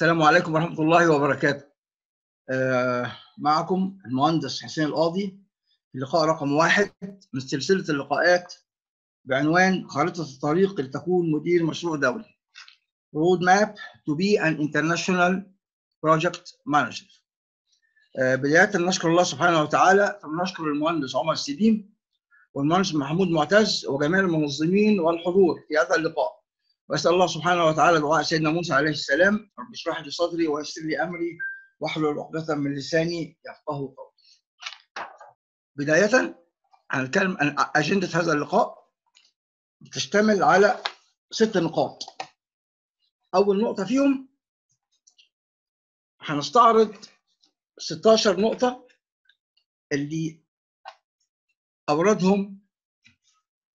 السلام عليكم ورحمة الله وبركاته. آه، معكم المهندس حسين القاضي في لقاء رقم واحد من سلسلة اللقاءات بعنوان خارطة الطريق لتكون مدير مشروع دولي. Map to be an international project manager. آه، بداية نشكر الله سبحانه وتعالى ثم نشكر المهندس عمر السديم والمهندس محمود معتز وجميع المنظمين والحضور في هذا اللقاء. وأسأل الله سبحانه وتعالى دعاء سيدنا موسى عليه السلام رب اشرح لي صدري ويسر لي أمري واحلل عقدة من لساني يفقهوا قولي. بداية هنتكلم عن أجندة هذا اللقاء تشتمل على ست نقاط. أول نقطة فيهم هنستعرض 16 نقطة اللي أوردهم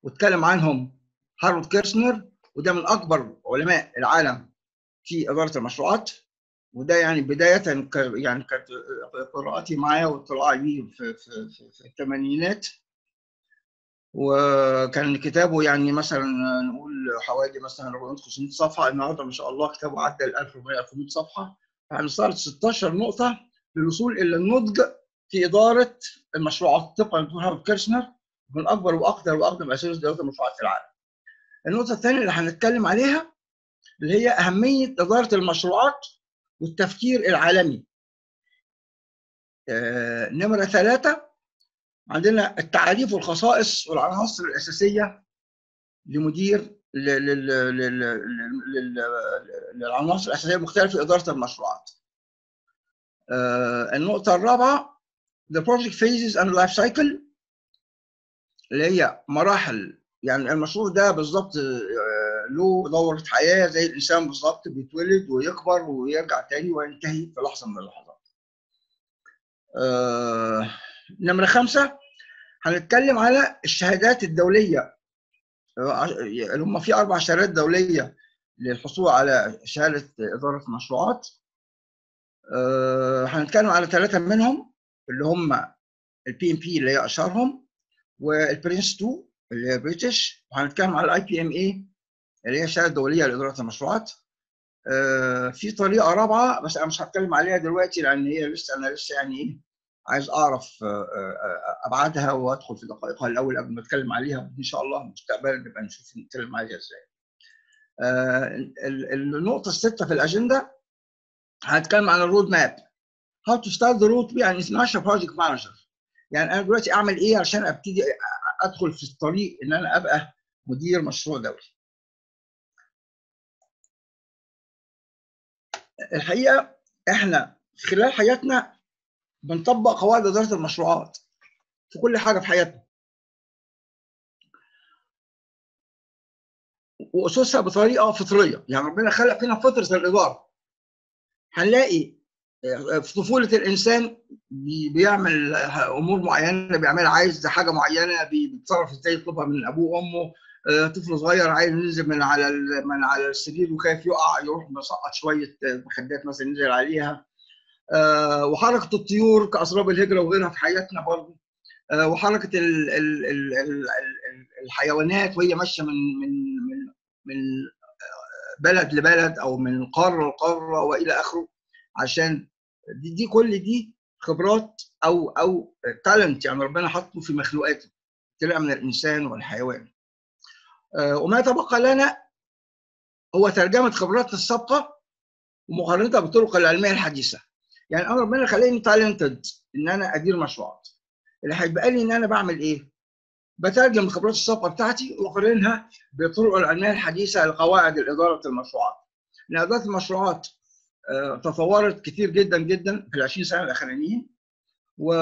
واتكلم عنهم هارولد كيرشنر وده من أكبر علماء العالم في إدارة المشروعات وده يعني بداية يعني كانت قراءتي معاه واطلاعي بيه في, في, في, في الثمانينات. وكان كتابه يعني مثلا نقول حوالي مثلا 400 500 صفحة النهارده ما شاء الله كتابه عدى ال 1400 1100 صفحة. فهنستعرض 16 نقطة للوصول إلى النضج في إدارة المشروعات. طبقا هارولد كيرشنر من أكبر واقدر وأقدم اساتذه إدارة المشروعات في العالم. النقطة الثانية اللي هنتكلم عليها اللي هي أهمية اداره المشروعات والتفكير العالمي آه، نمرة ثلاثة عندنا التعريف والخصائص والعناصر الأساسية لمدير للعناصر الأساسية المختلفة في إدارة المشروعات. آه، النقطة الرابعة the project phases and life cycle اللي هي مراحل يعني المشروع ده بالظبط آه، له دورة حياة زي الإنسان بالظبط بيتولد ويكبر ويرجع تاني وينتهي في لحظة من اللحظات. آه، نمرة خمسة هنتكلم على الشهادات الدولية آه، اللي هم في أربع شهادات دولية للحصول على شهادة إدارة مشروعات. هنتكلم على ثلاثة منهم اللي هم ال PMP اللي هي أشهرهم وال PRINCE2 اللي هي British وهنتكلم على ال IPMA اللي هي الشهادة الدولية لإدارة المشروعات آه، في طريقة رابعة بس أنا مش هتكلم عليها دلوقتي لأن هي لسه أنا لسه يعني إيه عايز أعرف آه، آه، أبعادها وأدخل في دقائقها الأول قبل ما أتكلم عليها إن شاء الله مستقبلا نبقى نشوف نتكلم عليها إزاي. ال- ال- النقطة الستة في الأجندة هنتكلم عن الرود ماب. How to start the road to be project manager. يعني أنا دلوقتي أعمل إيه عشان أبتدي أدخل في الطريق إن أنا أبقى مدير مشروع دولي. الحقيقة إحنا خلال حياتنا بنطبق قواعد إدارة المشروعات في كل حاجة في حياتنا. وأسسها بطريقة فطرية، يعني ربنا خلق فينا فطرة الإدارة. هنلاقي في طفولة الإنسان بي- بيعمل أمور معينة بيعملها عايز حاجة معينة بي- بيتصرف إزاي يطلبها من أبوه وأمه. آه، طفل صغير عايز ينزل من على من على السرير وخايف يقع يروح مسقط شوية مخدات مثلا ينزل عليها. آه، وحركة الطيور كأسراب الهجرة وغيرها في حياتنا برضه آه، وحركة ال ال ال ال ال الحيوانات وهي ماشية من من من من بلد لبلد أو من قارة لقارة وإلى آخره عشان دي, دي كل دي خبرات أو أو تالنت يعني ربنا حطه في مخلوقاته طلع من الإنسان والحيوان آه، وما تبقى لنا هو ترجمة خبراتنا السابقة ومقارنتها بالطرق العلمية الحديثة يعني أنا ربنا خلاني تالنتد إن أنا أدير مشروعات اللي هيبقى لي إن أنا بعمل إيه؟ بترجم الخبرات السابقة بتاعتي وأقارنها بالطرق العلمية الحديثة لقواعد إدارة المشروعات. لأن اداره المشروعات تطورت كتير جدا جدا في ال 20 سنة الأخرانيين و...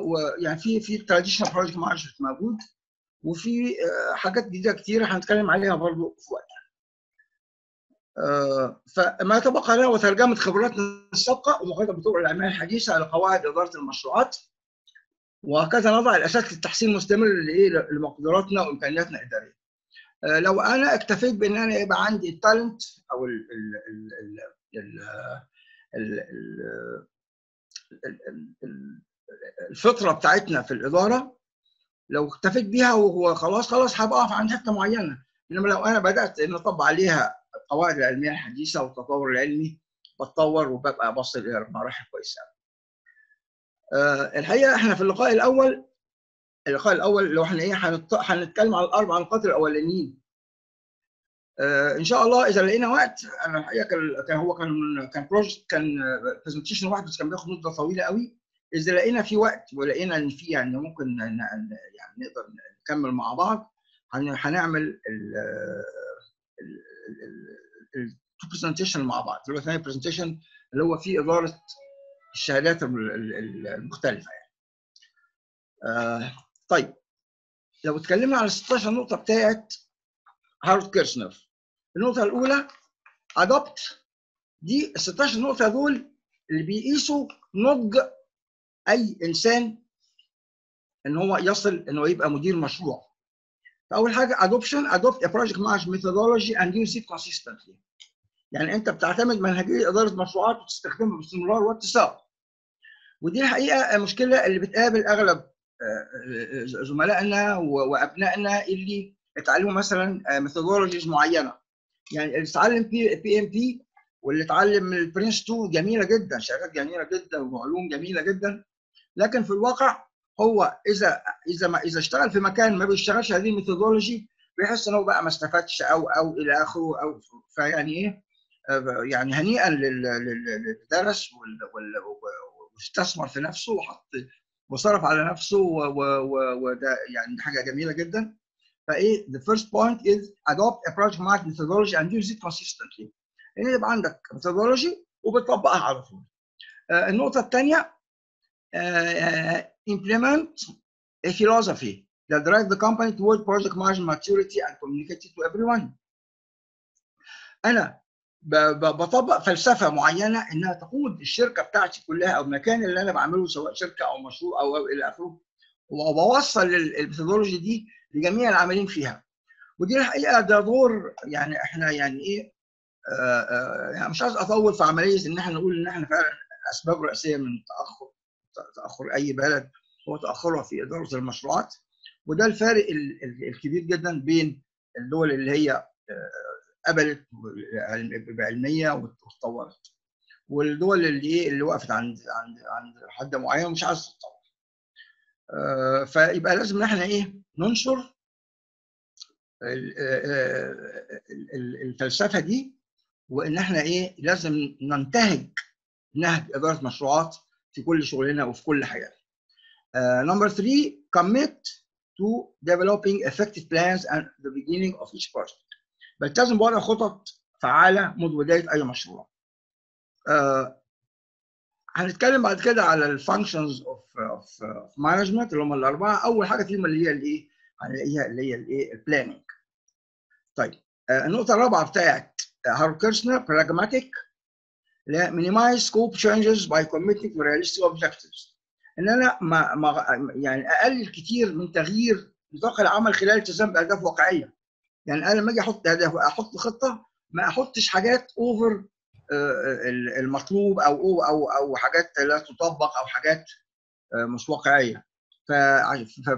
ويعني في في traditional project management موجود وفي آه، حاجات جديدة كتير هنتكلم عليها برضو في وقتها. آه، فما تبقى لنا وترجمة خبراتنا السابقه ومقارنه بالطرق العلميه الحديثة لقواعد إدارة المشروعات وهكذا نضع الأساس للتحسين المستمر لإيه لمقدراتنا وإمكانياتنا الإدارية. آه، لو أنا اكتفيت بإن أنا يبقى عندي ال talent أو الفطرة بتاعتنا في الإدارة لو اكتفيت بيها وهو خلاص خلاص أقف عند حتة معينة. إنما لو أنا بدأت إن أطبق عليها القواعد العلمية الحديثة والتطور العلمي بتطور وببقى بصل إلى مراحل كويسة آه، الحقيقة إحنا في اللقاء الأول اللقاء الأول لو إحنا إيه هنتكلم على الأربع نقاط الأولانيين. إن شاء الله إذا لقينا وقت أنا الحقيقة كان هو كان كان project كان presentation واحد بس كان بياخد مدة طويلة قوي. إذا لقينا في وقت ولقينا إن في يعني ممكن يعني نقدر نكمل مع بعض هنعمل ال two presentation مع بعض. اللي هو ثاني presentation اللي هو فيه إدارة الشهادات المختلفة يعني. آه طيب. لو اتكلمنا على 16 نقطة بتاعت هارولد كيرشنر. النقطة الأولى ادوبت دي ال 16 نقطه دول اللي بيقيسوا نضج أي إنسان إن هو يصل إنه يبقى مدير مشروع. فاول حاجة adoption adopt a project management methodology and use it consistently. يعني أنت بتعتمد منهجية إدارة مشروعات وتستخدمها باستمرار واتساق ودي الحقيقة المشكلة اللي بتقابل أغلب زملائنا وأبنائنا اللي اتعلموا مثلا methodologies معينة. يعني اللي اتعلم بي PMP واللي اتعلم من ال PRINCE2 جميلة جدا شهادات جميلة جدا وعلوم جميلة جدا. لكن في الواقع هو إذا إذا ما إذا اشتغل في مكان ما بيشتغلش هذه ال methodology بيحس ان هو بقى ما استفادش أو أو إلى آخره أو فيعني إيه يعني هنيئا للي درس واستثمر في نفسه وحط وصرف على نفسه وده يعني حاجة جميلة جدا. فايه the first point is adopt a project management methodology and use it consistently ان يبقى عندك methodology وبتطبقها على طول النقطه الثانية implement a philosophy that drive the company toward project management maturity and communicate to everyone. أنا بطبق فلسفة معينة إنها تقود الشركة بتاعتي كلها أو المكان اللي أنا بعمله سواء شركة أو مشروع أو إلى آخره وبوصل الميثودولوجي دي لجميع العاملين فيها. ودي الحقيقة ده دور يعني إحنا يعني إيه آآ آآ يعني مش عايز أطول في عملية إن إحنا نقول إن إحنا فعلا أسباب رئيسية من التأخر تأخر أي بلد هو تأخرها في إدارة المشروعات. وده الفارق الكبير جدا بين الدول اللي هي قبلت بعلمية واتطورت. والدول اللي إيه اللي وقفت عند عند عند حد معين ومش عايز تتطور. فيبقى لازم إن إحنا إيه ننشر الفلسفة دي وإن إحنا إيه لازم ننتهج نهج إدارة مشروعات في كل شغلنا وفي كل حياتنا. number 3 commit to developing effective plans at the beginning of each project. بلتزم بوضع خطط فعالة منذ بداية أي مشروع. uh, هنتكلم بعد كده على ال functions of of management اللي هم الأربعة. أول حاجة فيهم اللي هي الايه هنلاقيها اللي هي الايه ال planning طيب uh, النقطة الرابعة بتاعت هارو كيرشنر براجماتيك لا scope changes by committing to realistic objectives. إن أنا ما, ما يعني أقلل كتير من تغيير نطاق العمل خلال الالتزام بأهداف واقعية. يعني أنا لما أجي أحط هدف أحط خطة ما أحطش حاجات over المطلوب أو أو أو حاجات لا تطبق أو حاجات مش واقعية.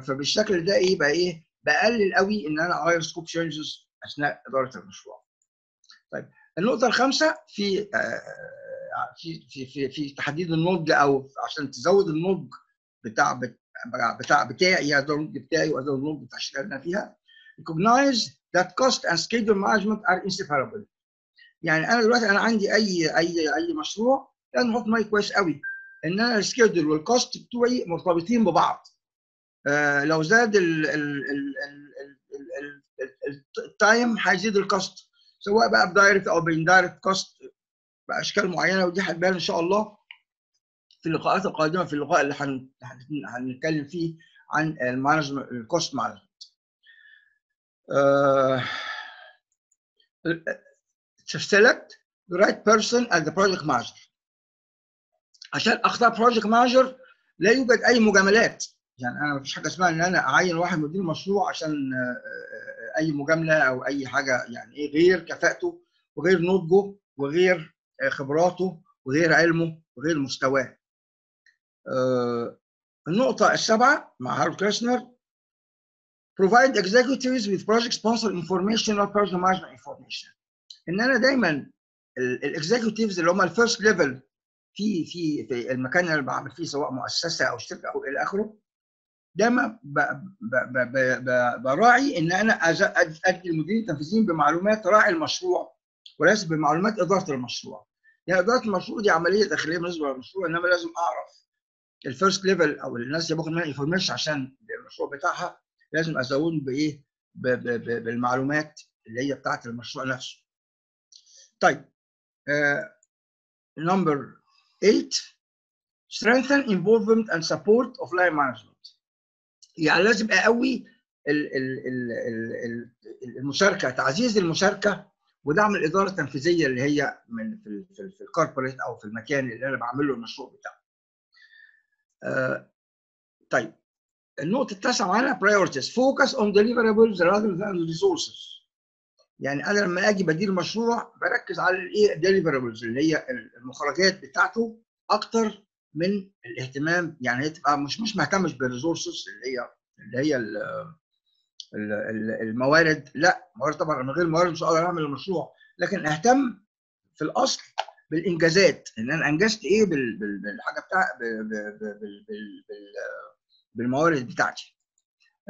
فبالشكل ده إيه بقى إيه؟ بقلل قوي إن أنا أغير scope changes أثناء إدارة المشروع. طيب النقطة الخامسة في في في في, في تحديد النضج أو عشان تزود النضج بتاع بتاع بتاعي هذا النضج بتاعي وهذا النضج بتاع الشركة اللي أنا فيها recognize that cost and schedule management are inseparable. يعني أنا دلوقتي أنا عندي أي أي أي مشروع لازم أحط ماي كويس قوي. إن أنا ال schedule وال cost بتوعي مرتبطين ببعض. آه لو زاد ال time هيزيد ال cost سواء بقى ب direct أو ب indirect cost بأشكال معينة ودي هتبان إن شاء الله في اللقاءات القادمة في اللقاء اللي هنتكلم فيه عن ال management ال cost management to select the right person as the project manager عشان أختار project manager لا يوجد أي مجاملات يعني أنا مفيش حاجة اسمها إن أنا أعين واحد مدير مشروع عشان أي مجاملة أو أي حاجة يعني إيه غير كفاءته وغير نضجه وغير خبراته وغير علمه وغير مستواه. النقطة السابعة مع هارولد كريسنر provide executives with project sponsor information or project management information. إن أنا دايما ال executives اللي هم ال first level في في في المكان اللي بعمل فيه سواء مؤسسة أو شركة أو إلى آخره دايما براعي إن أنا ادي المديرين التنفيذيين بمعلومات راعي المشروع وليس بمعلومات إدارة المشروع. يعني إدارة المشروع دي عملية داخلية بالنسبة للمشروع إنما لازم أعرف ال first level أو الناس اللي باخد منها information عشان المشروع بتاعها لازم ازودهم بإيه؟ بالمعلومات اللي هي بتاعت المشروع نفسه. طيب number 8 strengthen involvement and support of line management. يعني لازم أقوي المشاركة تعزيز المشاركة ودعم الإدارة التنفيذية اللي هي من في في, في ال corporate أو في المكان اللي أنا بعمل له المشروع بتاعه. آه طيب النقطة التاسعة معانا priorities. Focus on deliverables rather than resources. يعني أنا لما أجي بدير مشروع بركز على الإيه deliverables اللي هي المخرجات بتاعته أكتر من الاهتمام. يعني هي تبقى مش مش مهتمش بالريسورسز اللي هي اللي هي الموارد لا موارد طبعا من غير موارد مش هقدر أعمل المشروع. لكن أهتم في الأصل بالإنجازات. إن أنا أنجزت إيه بالحاجة بتاع بالموارد بتاعتي.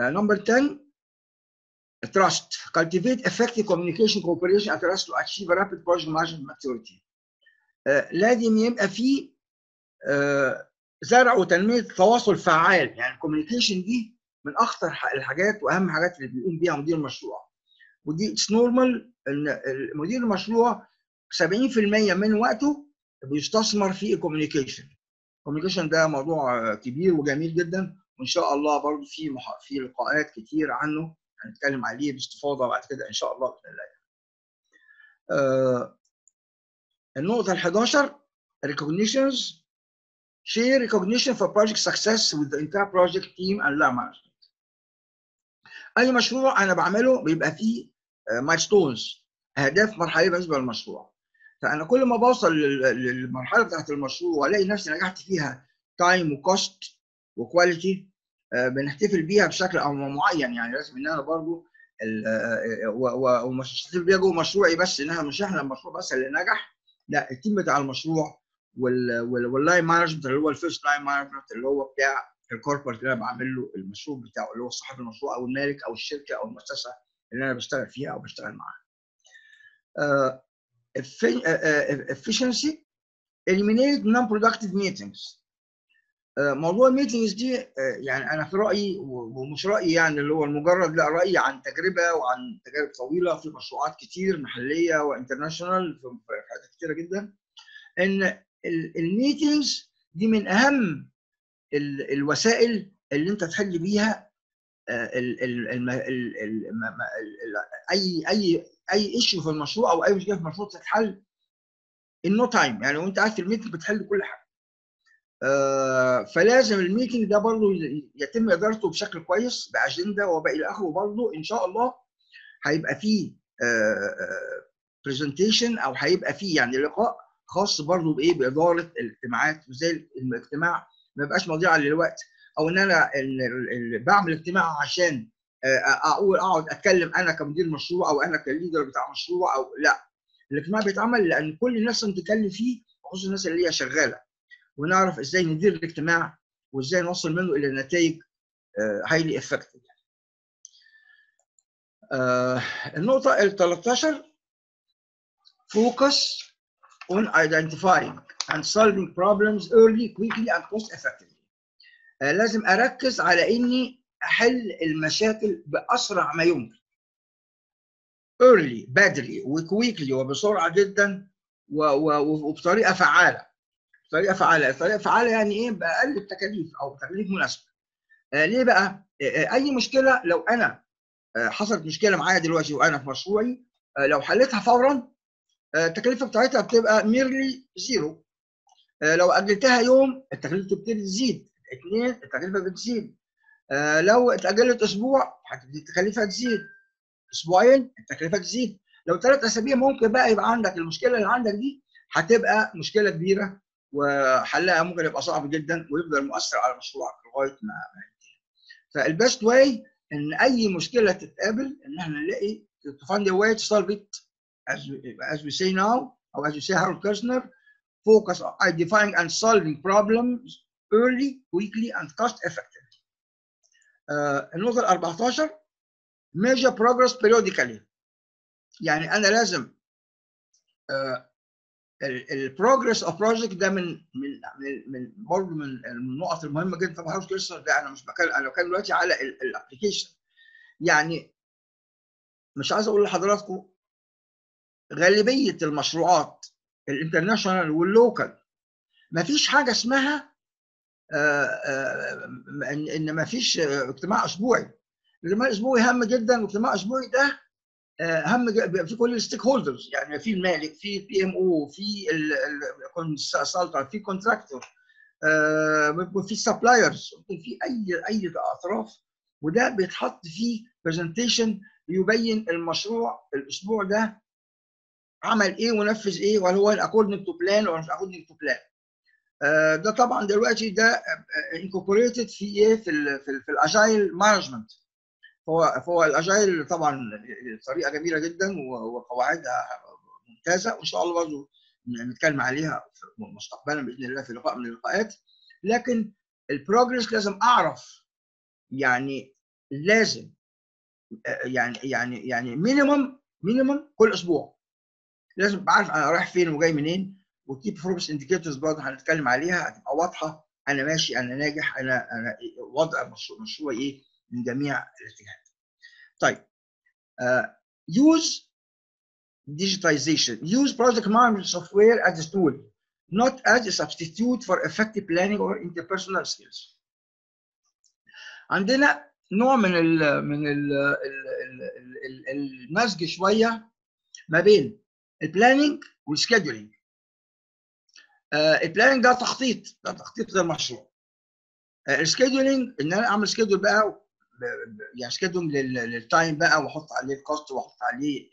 number 10 trust cultivate effective communication cooperation and trust to achieve rapid project management maturity. uh, لازم يبقى في uh, زرع وتنمية تواصل فعال. يعني ال communication دي من أخطر الحاجات وأهم حاجات اللي بيقوم بيها مدير المشروع. ودي it's normal إن مدير المشروع 70% من وقته بيستثمر في ال communication ال communication ده موضوع كبير وجميل جدا. وإن شاء الله برضه في. في لقاءات كتير عنه. هنتكلم عليه باستفاضة بعد كده إن شاء الله بإذن الله. آه النقطة ال 11 recognitions share recognition for project success with the entire project team and line management. أي مشروع أنا بعمله بيبقى فيه milestones أهداف مرحلية بالنسبة للمشروع فأنا كل ما بوصل للمرحلة بتاعت المشروع وألاقي نفسي نجحت فيها time و cost و quality بنحتفل بيها بشكل أو معين يعني لازم إن أنا برضو ومش هحتفل بيها جوه مشروعي بس إنها مش إحنا المشروع بس اللي نجح لا ال team بتاع المشروع وال line management اللي هو ال first line management اللي هو بتاع ال corporate اللي أنا بعمل له المشروع بتاعه اللي هو صاحب المشروع أو المالك أو الشركة أو المؤسسة اللي أنا بشتغل فيها أو بشتغل معاها. Uh, efficiency eliminate non-productive meetings. Uh, موضوع ال meetings دي uh, يعني أنا في رأيي ومش رأيي يعني اللي هو المجرد لا رأيي عن تجربة وعن تجارب طويلة في مشروعات كتير محلية و international في حاجات كتيرة جدا إن ال meetings دي من أهم الوسائل اللي أنت تحل بيها ال اي اي أي issue في المشروع أو أي مشكلة في المشروع تتحل in no time يعني وأنت قاعد في ال meeting بتحل كل حاجة. فلازم ال meeting ده برضه يتم إدارته بشكل كويس بأجندة وباقي الآخر وبرضه إن شاء الله هيبقى فيه presentation أو هيبقى فيه يعني لقاء خاص برضه بإيه؟ بإدارة الاجتماعات. وازاي الاجتماع ما يبقاش مضيعه للوقت. أو إن أنا بعمل اجتماع عشان أقول أقعد أتكلم أنا كمدير مشروع أو أنا ك leader بتاع مشروع أو لأ. الاجتماع بيتعمل لأن كل الناس بتتكلم فيه خصوصا الناس اللي هي شغالة. ونعرف إزاي ندير الاجتماع وإزاي نوصل منه إلى نتائج highly effective النقطة ال 13 focus on identifying and solving problems early, quickly and cost effectively. آه لازم أركز على إني أحل المشاكل بأسرع ما يمكن. early بدري وكويكلي وبسرعة جدا وبطريقة فعالة. بطريقه فعالة، الطريقة فعالة يعني إيه؟ بأقل التكاليف أو تكاليف مناسبة. آه ليه بقى؟ آه أي مشكلة لو أنا حصلت مشكلة معايا دلوقتي وأنا في مشروعي لو حليتها فورا التكلفه بتاعتها بتبقى nearly zero لو أجلتها يوم التكلفه بتبتدي تزيد. اثنين التكلفه بتزيد. لو اتأجلت أسبوع هتبتدي التكلفه تزيد أسبوعين التكلفه تزيد لو ثلاث أسابيع ممكن بقى يبقى عندك المشكلة اللي عندك دي هتبقى مشكلة كبيرة. وحلها ممكن يبقى صعب جدا ويفضل مؤثر على مشروعك لغايه ما ينتهي فال best way ان اي مشكله تتقابل ان إحنا نلاقي to find a way to solve it as we, as we say now or as you say Harold Kerzner focus on identifying and solving problems early quickly and cost effectively uh, النقطة ال 14 measure progress periodically يعني أنا لازم ال progress of project ده من من من برضه من النقط المهمة جدا. طبعا Harold Kerzner ده أنا مش بتكلم أنا بتكلم دلوقتي على ال application يعني مش عايز أقول لحضراتكم غالبية المشروعات ال international وال local ما فيش حاجة اسمها إن ما فيش اجتماع أسبوعي. الاجتماع الأسبوعي هام جدا واجتماع اسبوعي ده أهم في كل ال stakeholders يعني في المالك في ال PM أو في ال consultant في contractor في suppliers في أي أي أطراف وده بيتحط فيه presentation يبين المشروع الأسبوع ده عمل إيه ونفذ إيه وهل هو according to plan ولا مش according to plan ده طبعا دلوقتي ده incorporated في إيه؟ في ال في, ال في ال agile management هو فهو ال agile طبعا طريقة جميلة جدا وقواعدها ممتازة وإن شاء الله برضه نتكلم عليها مستقبلا بإذن الله في لقاء من اللقاءات. لكن ال progress لازم أعرف يعني لازم يعني يعني يعني minimum minimum كل أسبوع. لازم ابقى عارف أنا رايح فين وجاي منين وال key progress indicators برضه هنتكلم عليها هتبقى واضحة أنا ماشي أنا ناجح أنا أنا وضع مشروع مشروعي إيه. من جميع الاتجاهات. طيب uh, use digitization use project management software as a tool not as a substitute for effective planning or interpersonal skills. عندنا نوع من ال من ال المزج شوية ما بين ال planning وال scheduling. ال planning ده تخطيط ده تخطيط للمشروع. ال scheduling إن أنا أعمل schedule بقى يعني schedule لل time بقى واحط عليه ال cost واحط عليه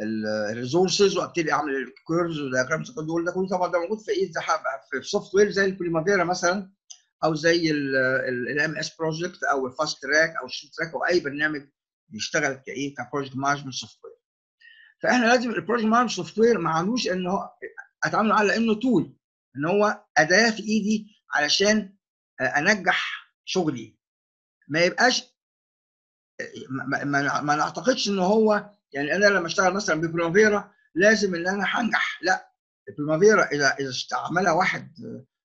ال resources وابتدي اعمل ال curves وال diagrams دول ده كله طبعا ده موجود في إيه في software زي ال Primavera مثلا أو زي ال MS Project أو ال FastTrack أو ال SureTrak أو أي برنامج بيشتغل كايه ك project management software فإحنا لازم ال project management software ما عندوش إن هو أتعامل على انه tool إن هو أداة في إيدي علشان أنجح شغلي. ما يبقاش ما, ما, ما نعتقدش إن هو يعني أنا لما أشتغل مثلا ب Primavera لازم إن أنا هنجح لأ. ال Primavera إذا إذا استعملها واحد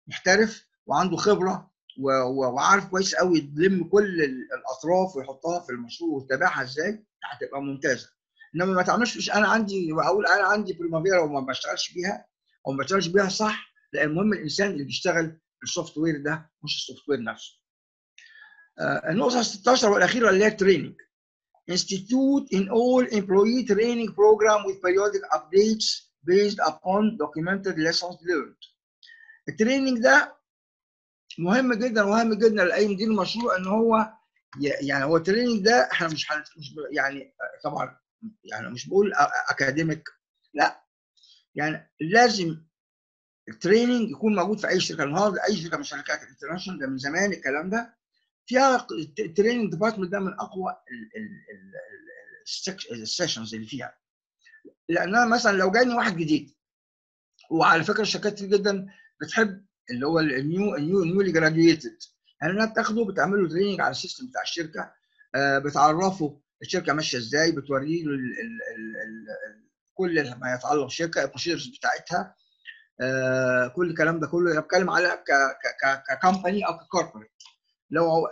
محترف وعنده خبرة وعارف كويس قوي يلم كل الأطراف ويحطها في المشروع ويتابعها إزاي هتبقى ممتازة. إنما ما تعملش أنا عندي واقول أنا عندي Primavera وما بشتغلش بيها أو ما بشتغلش بيها صح لا المهم الإنسان اللي بيشتغل ال software ده مش ال software نفسه. آه النقطة 16 والأخيرة اللي هي ال training. Institute in all employee training program with periodic updates based upon documented lessons learned. ال training ده مهم جدا ومهم جدا لأي مدير مشروع إن هو يعني هو ال training ده إحنا مش مش يعني طبعا يعني مش بقول academic لا يعني لازم ال training يكون موجود في أي شركة النهارده أي شركة من شركات ال international ده من زمان الكلام ده فيها ال training department ده من أقوى ال sections اللي فيها. لانها مثلا لو جاني واحد جديد وعلى فكرة الشركات كتير جدا بتحب اللي هو ال new ال new newly graduated يعني انها بتاخده بتعمل له training على ال system بتاع الشركة بتعرفه الشركة ماشية إزاي بتوري له كل ما يتعلق بالشركة ال procedures بتاعتها آه كل الكلام ده كله. أنا بتكلم على ك company أو ك corporate لو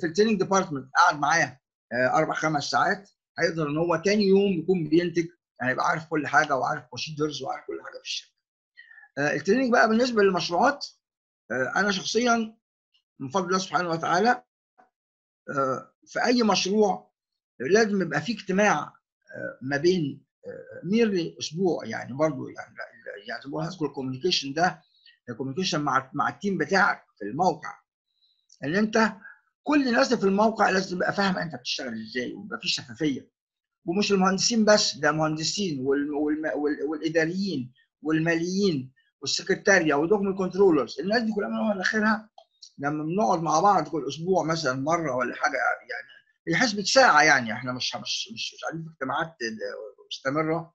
في ال training department قعد معايا آه أربع خمس ساعات هيقدر إن هو تاني يوم يكون بينتج يعني يبقى عارف كل حاجة وعارف procedures وعارف كل حاجة في الشركة. آه ال training بقى بالنسبة للمشروعات أنا شخصيا من فضل الله سبحانه وتعالى في أي مشروع لازم يبقى في اجتماع ما بين nearly أسبوع يعني برضه يعني يعني زي ما هذكر ده ال communication مع مع ال team بتاعك في الموقع ان انت كل الناس في الموقع لازم تبقى فاهمه انت بتشتغل إزاي ويبقى في شفافية. ومش المهندسين بس ده مهندسين وال وال وال والإداريين والماليين والسكرتاريا وال document controllers الناس دي كلها من اخرها لما بنقعد مع بعض كل أسبوع مثلا مرة ولا حاجة يعني هي حسبة ساعة يعني إحنا مش مش مش قاعدين في اجتماعات مستمرة.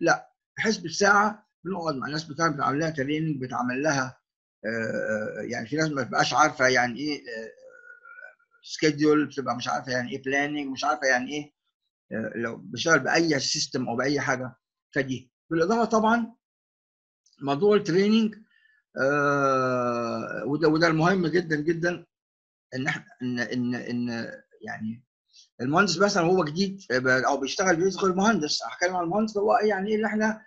لا حسبة ساعة بنقعد مع الناس بنعمل لها training بتعمل لها يعني في ناس ما بتبقاش عارفة يعني إيه schedule بتبقى مش عارفة يعني إيه planning مش عارفة يعني إيه لو بشتغل بأي system أو بأي حاجة. فدي. بالإضافة طبعا موضوع ال training آه وده وده المهم جدا جدا إن إحنا إن إن إن يعني المهندس مثلا هو جديد أو بيشتغل بيدخل مهندس. هتكلم عن المهندس هو يعني إيه اللي إحنا آه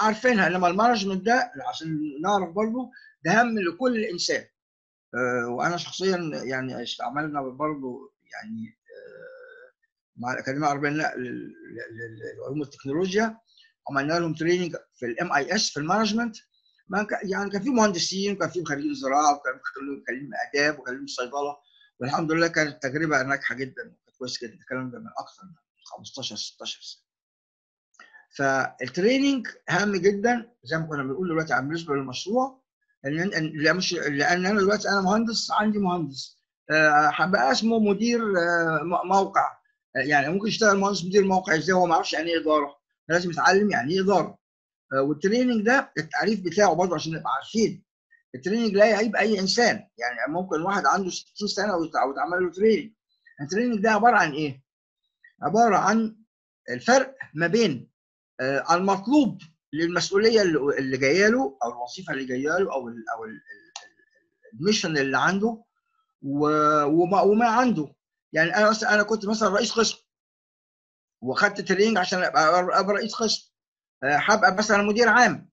عارفينها إنما ال management ده عشان نعرف برضه ده هم لكل إنسان. آه وأنا شخصيا يعني استعملنا برضه يعني مع الاكاديميه العربية للعلوم والتكنولوجيا عملنا لهم training في ال MIS في ال management. يعني كان في مهندسين وكان في خريجين زراعة وكان في خريجين آداب وخريجين صيدلة والحمد لله كانت تجربه ناجحة جدا كويس جدا. الكلام ده من أكثر من 15 16 سنة. فال training هام جدا زي ما كنا بنقول دلوقتي بالنسبة للمشروع لأن لأن أنا دلوقتي أنا مهندس عندي مهندس. هبقى اسمه مدير موقع. يعني ممكن يشتغل مهندس مدير موقع إزاي؟ هو ما يعرفش يعني إيه إدارة. لازم يتعلم يعني إيه إدارة. وال training ده التعريف بتاعه برضه عشان نبقى عارفين. ال training لا يعيب أي إنسان. يعني ممكن واحد عنده 60 سنة ويتعمل له training ال training ده عبارة عن إيه؟ عبارة عن الفرق ما بين المطلوب للمسؤولية اللي جاية له أو الوظيفة اللي جاية له أو ال أو ال mission اللي عنده وما, وما عنده. يعني أنا مثلا أنا كنت مثلا رئيس قسم واخدت training عشان ابقى أبقى رئيس قسم. هبقى مثلا مدير عام.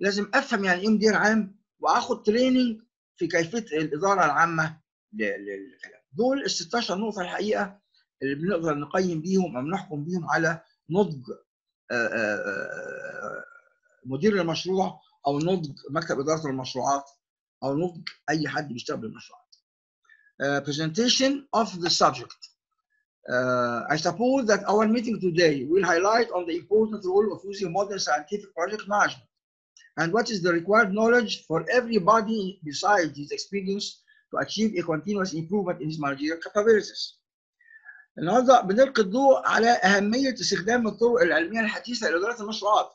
لازم أفهم يعني إيه مدير عام وأخد تريننج في كيفية الإدارة العامة للكلام. دول ال 16 نقطة الحقيقة اللي بنقدر نقيم بيهم أو نحكم بيهم على نضج مدير المشروع او نضج مكتب اداره المشروعات او نضج اي حد بيشتغل بالمشروعات. Uh, presentation of the subject. Uh, I suppose that our meeting today will highlight on the important role of using modern scientific project management and what is the required knowledge for everybody besides his experience to achieve a continuous improvement in his managerial capabilities. النهارده بنلقي الضوء على أهمية استخدام الطرق العلمية الحديثة لاداره المشروعات.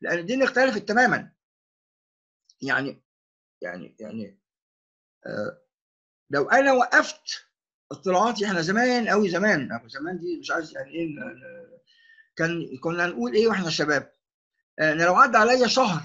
لأن الدنيا اختلفت تماما. يعني يعني يعني آه لو أنا وقفت اطلاعاتي إحنا زمان قوي زمان أو زمان دي مش عايز يعني إيه كان كنا نقول إيه وإحنا شباب أنا لو عدى عليا شهر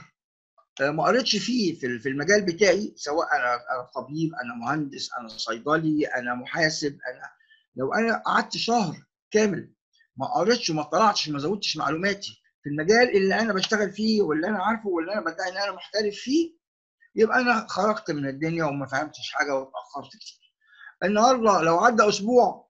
ما قريتش فيه في المجال بتاعي سواء أنا طبيب أنا مهندس أنا صيدلي أنا محاسب أنا لو أنا قعدت شهر كامل ما قريتش وما اطلعتش وما زودتش معلوماتي في المجال اللي أنا بشتغل فيه واللي أنا عارفه واللي أنا بدعي ان أنا محترف فيه يبقى أنا خرجت من الدنيا وما فهمتش حاجة واتأخرت كتير. النهارده لو عدى أسبوع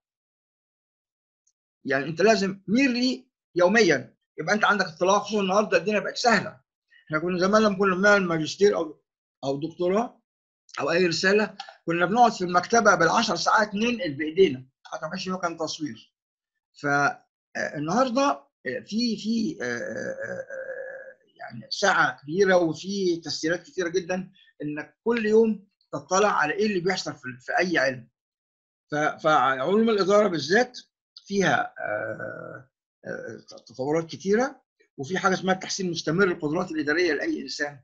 يعني أنت لازم ميرلي يوميا يبقى أنت عندك اطلاع خصوصا النهارده الدنيا بقت سهلة. إحنا كنا زمان لما كنا بنعمل ماجستير أو أو دكتوراه أو أي رسالة كنا بنقعد في المكتبة بالعشر ساعات ننقل بإيدينا حتى ما كانش كان تصوير. فالنهارده في في يعني ساعة كبيرة وفي تسجيلات كثيره جدا إنك كل يوم تطلع على إيه اللي بيحصل في, أي علم فعلوم الإدارة بالذات فيها تطورات كثيره وفي حاجة اسمها التحسين المستمر للقدرات الإدارية لأي إنسان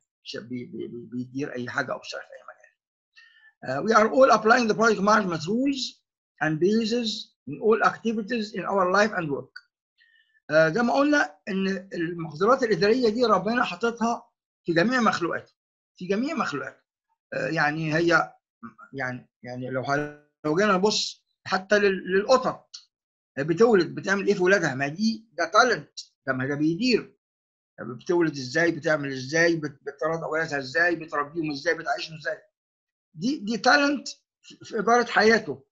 بيدير أي حاجة أو بيشتغل في أي مجال. We are all applying the project management rules and bases in all activities in our life and work. Uh, زي ما قلنا إن المقدرات الإدارية دي ربنا حاططها في جميع مخلوقاته في جميع مخلوقاته. uh, يعني هي يعني يعني لو لو جينا نبص حتى للقطط بتولد بتعمل إيه في ولادها؟ ما دي ده تالنت ده ما ده بيدير. بتولد إزاي بتعمل إزاي بترضع ولادها إزاي بتربيهم إزاي بتعيشهم إزاي؟ دي دي تالنت في إدارة حياته.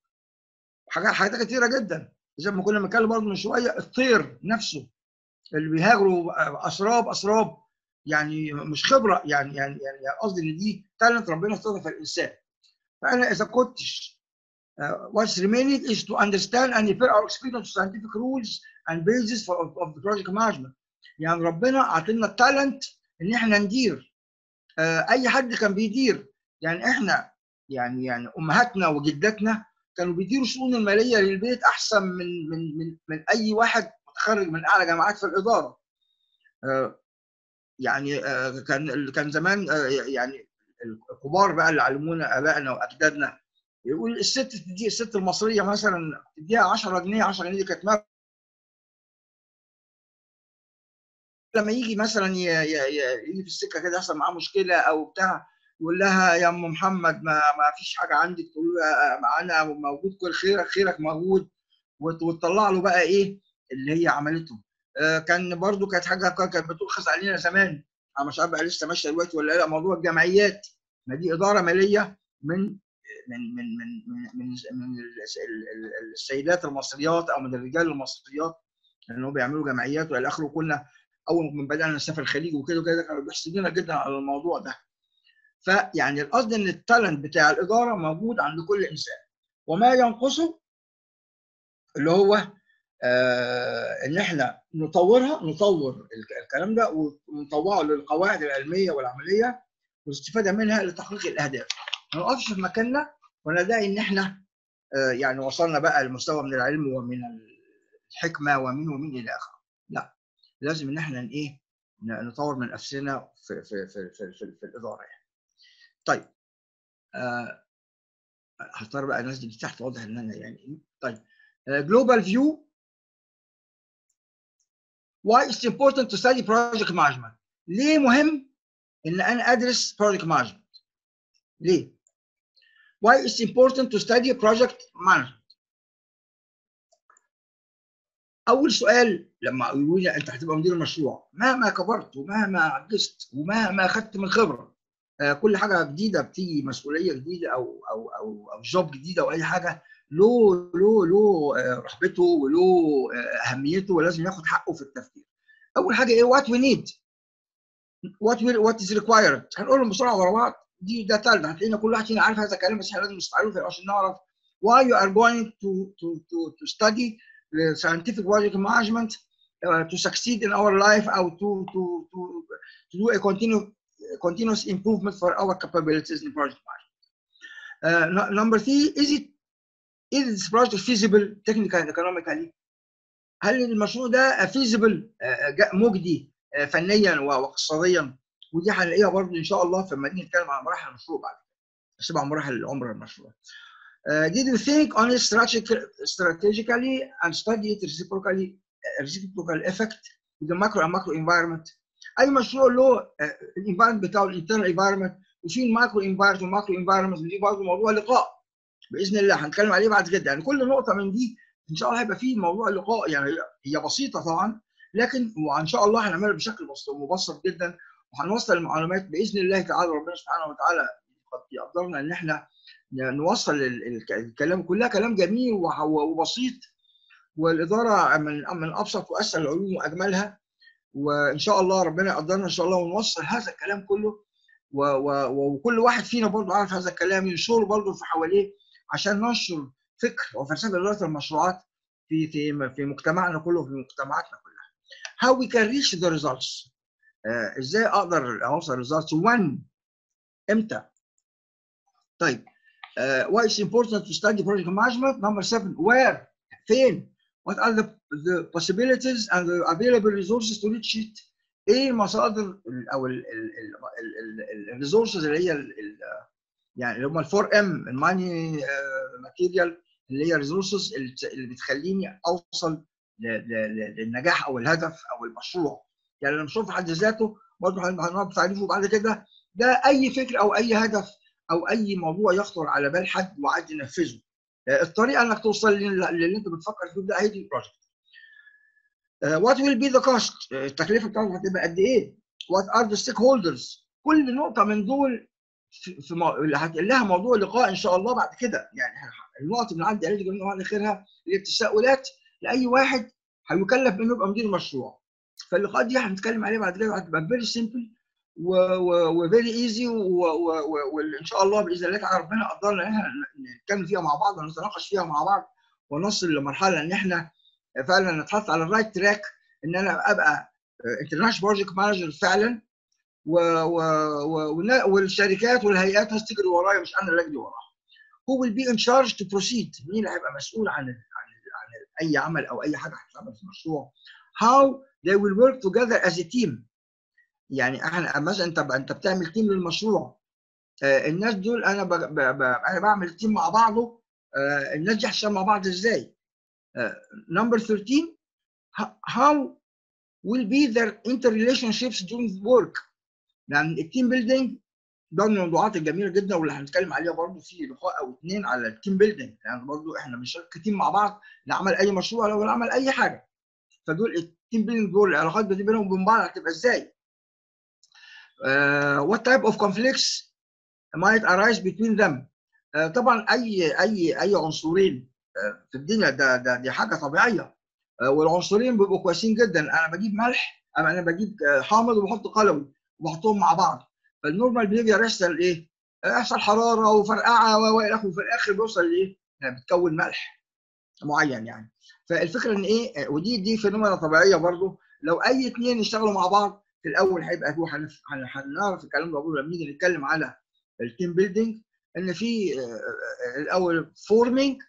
حاجات حاجات كتيرة جدا. زي ما كنا بنتكلم برضه من شوية الطير نفسه اللي بيهاجروا أسراب أسراب يعني مش خبرة يعني يعني يعني قصدي إن دي تالنت ربنا حطها في الإنسان. فأنا إذا كنتش uh, what's remaining is to understand and repair our experience to scientific rules and basis for, يعني ربنا عطينا التالنت إن إحنا ندير. uh, أي حد كان بيدير يعني إحنا يعني يعني أمهاتنا وجداتنا كانوا بيديروا الشؤون المالية للبيت أحسن من من من من أي واحد متخرج من أعلى جامعات في الإدارة. آه، يعني آه، كان كان زمان آه، يعني الكبار بقى اللي علمونا آبائنا وأجدادنا يقول الست تدي الست المصرية مثلا تديها 10 جنيه 10 جنيه دي كانت لما يجي مثلا يجي في السكة كده يحصل معاه مشكلة أو بتاع يقول لها يا أم محمد ما ما فيش حاجة عندك تقول له معانا موجود كل خيرك خيرك موجود. وتطلع له بقى إيه؟ اللي هي عملته. آه، كان برضو كانت حاجة كانت بتؤخذ علينا زمان. أنا مش عارف بقى لسه ماشية دلوقتي ولا لأ. موضوع الجمعيات. ما دي إدارة مالية من من من من من, من السيدات المصريات أو من الرجال المصريات انهم بيعملوا جمعيات وإلى آخره كنا أول ما بدأنا نسافر الخليج وكده وكده كانوا بيحسدونا جدا على الموضوع ده. فيعني القصد إن التالنت بتاع الإدارة موجود عند كل إنسان. وما ينقصه اللي هو آه إن إحنا نطورها نطور الكلام ده ونطوعه للقواعد العلمية والعملية والاستفادة منها لتحقيق الأهداف. ما نقفش في مكاننا وندعي إن إحنا آه يعني وصلنا بقى لمستوى من العلم ومن الحكمة ومن ومن إلى آخره. لا لازم إن إحنا إيه نطور من نفسنا في في في في, في, في الإدارة يعني. طيب آه هختار بقى دي تحت واضح إن أنا يعني طيب global view why it's important to study project management ليه مهم إن أنا أدرس project management ليه؟ Why it's important to study project management أول سؤال لما يقولوا لي أنت هتبقى مدير مشروع مهما كبرت ومهما عجزت ومهما اخذت من خبرة آه، كل حاجة جديدة بتيجي مسؤولية جديدة أو أو أو أو job جديدة أو أي حاجة له له له آه، رهبته وله آه، أهميته ولازم ياخد حقه في التفكير. أول حاجة إيه؟ what we need what what is required هنقولهم بسرعة ورا بعض دي ده تالت. هتلاقينا كل واحد فينا عارف هذا الكلام بس إحنا لازم نستعرضه عشان نعرف why you are going to to to to study scientific project management uh, to succeed in our life or to to to to do a continuous continuous improvement for our capabilities in project management. Uh, number three, is it is this project feasible technically and economically? هل المشروع ده feasible مجدي فنيا واقتصاديا ودي هنلاقيها برضه ان شاء الله لما نيجي نتكلم عن مراحل المشروع بعد سبع مراحل عمر المشروع. Uh, did you think on it strategically and study it reciprocally reciprocal effect with the micro and macro environment أي مشروع له ال environment بتاعه ال internal environment. وفي ال micro environment وال macro environment ودي برضه موضوع لقاء. بإذن الله هنتكلم عليه بعد كده. يعني كل نقطة من دي إن شاء الله هيبقى فيه موضوع لقاء. يعني هي بسيطة طبعا لكن وإن شاء الله هنعملها بشكل مبسط جدا. وهنوصل المعلومات بإذن الله تعالى ربنا سبحانه وتعالى قد يقدرنا إن إحنا نوصل الكلام كلها كلام جميل وبسيط. والإدارة من أبسط وأسهل العلوم وأجملها. وإن شاء الله ربنا يقدرنا إن شاء الله ونوصل هذا الكلام كله. و و وكل واحد فينا برضه عارف هذا الكلام ينشره برضه في حواليه عشان ننشر فكر وفلسفه إدارة المشروعات في في في مجتمعنا كله وفي مجتمعاتنا كلها. How we can reach the results. uh, إزاي أقدر أوصل results. When إمتى؟ طيب uh, why it's important to study project management? Number seven where فين؟ What are the, the possibilities and the available resources to reach it. إيه المصادر أو ال resources اللي هي ال ال يعني اللي هم ال four M ال money material اللي هي ال resources اللي بتخليني أوصل للنجاح أو الهدف أو المشروع. يعني المشروع في حد ذاته برضه هنقعد تعريفه بعد كده. ده أي فكر أو أي هدف أو أي موضوع يخطر على بال حد وعايز ينفذه. الطريقة إنك توصل للي أنت بتفكر فيه ده هي دي ال project what will be the cost التكلفة بتاعته هتبقى قد إيه؟ what are the stakeholders كل نقطة من دول في, في مو... لها موضوع لقاء إن شاء الله بعد كده. يعني النقط اللي عندي عليها جميع على اخرها هي التساؤلات لأي واحد هيكلف انه يبقى مدير مشروع. فاللقاءات دي هنتكلم عليها بعد كده هتبقى very simple و very easy وإن شاء الله بإذن الله تعالى ربنا قدرنا إن إحنا نتكلم فيها مع بعض ونتناقش فيها مع بعض ونصل لمرحلة إن إحنا فعلا نتحط على ال right track إن أنا أبقى international project manager فعلا و و و والشركات والهيئات هتجري ورايا مش أنا اللي أجري وراها. Who will be in charge to proceed مين اللي هيبقى مسؤول عن عن عن أي عمل أو أي حاجة هتتعمل في المشروع؟ How they will work together as a team يعني إحنا مثلا أنت أنت بتعمل team للمشروع. آه الناس دول أنا ب... ب... ب... أنا بعمل team مع بعضه. آه الناس دي هتشتغل مع بعض إزاي؟ number 13 how will be their interrelationships during work? لأن ال team building ده من الموضوعات الجميلة جدا واللي هنتكلم عليها برضه في لقاء أو اثنين على ال team building يعني برضه إحنا بنشتغل ك team مع بعض لعمل أي مشروع لو نعمل أي حاجة. فدول ال team building دول العلاقات بينهم وبين بعض هتبقى إزاي؟ uh, what type of conflicts might arise between them? Uh, طبعا أي أي أي عنصرين uh, في الدنيا ده ده دي حاجة طبيعية. uh, والعنصرين بيبقوا كويسين جدا. أنا بجيب ملح أنا بجيب حامض وبحط قلوي وبحطهم مع بعض. فال normal behavior يحصل إيه؟ يحصل حرارة وفرقعة وإلى آخره. وفي الآخر بيوصل لايه؟ يعني بتكون ملح معين يعني. فالفكرة إن إيه؟ ودي دي phenomena طبيعية برضو لو أي اثنين يشتغلوا مع بعض في الأول هيبقى هو هنعرف الكلام ده لما نيجي نتكلم على ال team building إن في الأول forming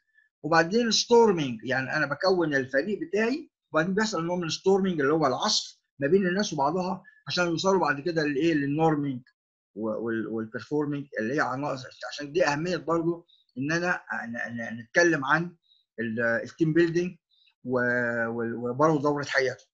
وبعدين storming يعني أنا بكون الفريق بتاعي وبعدين بيحصل نوع من ال storming اللي هو العصف ما بين الناس وبعضها عشان يوصلوا بعد كده للايه لل norming وال performing اللي هي عناصر عشان دي أهمية برضو إن أنا نتكلم عن ال team building وبرضه دورة حياته.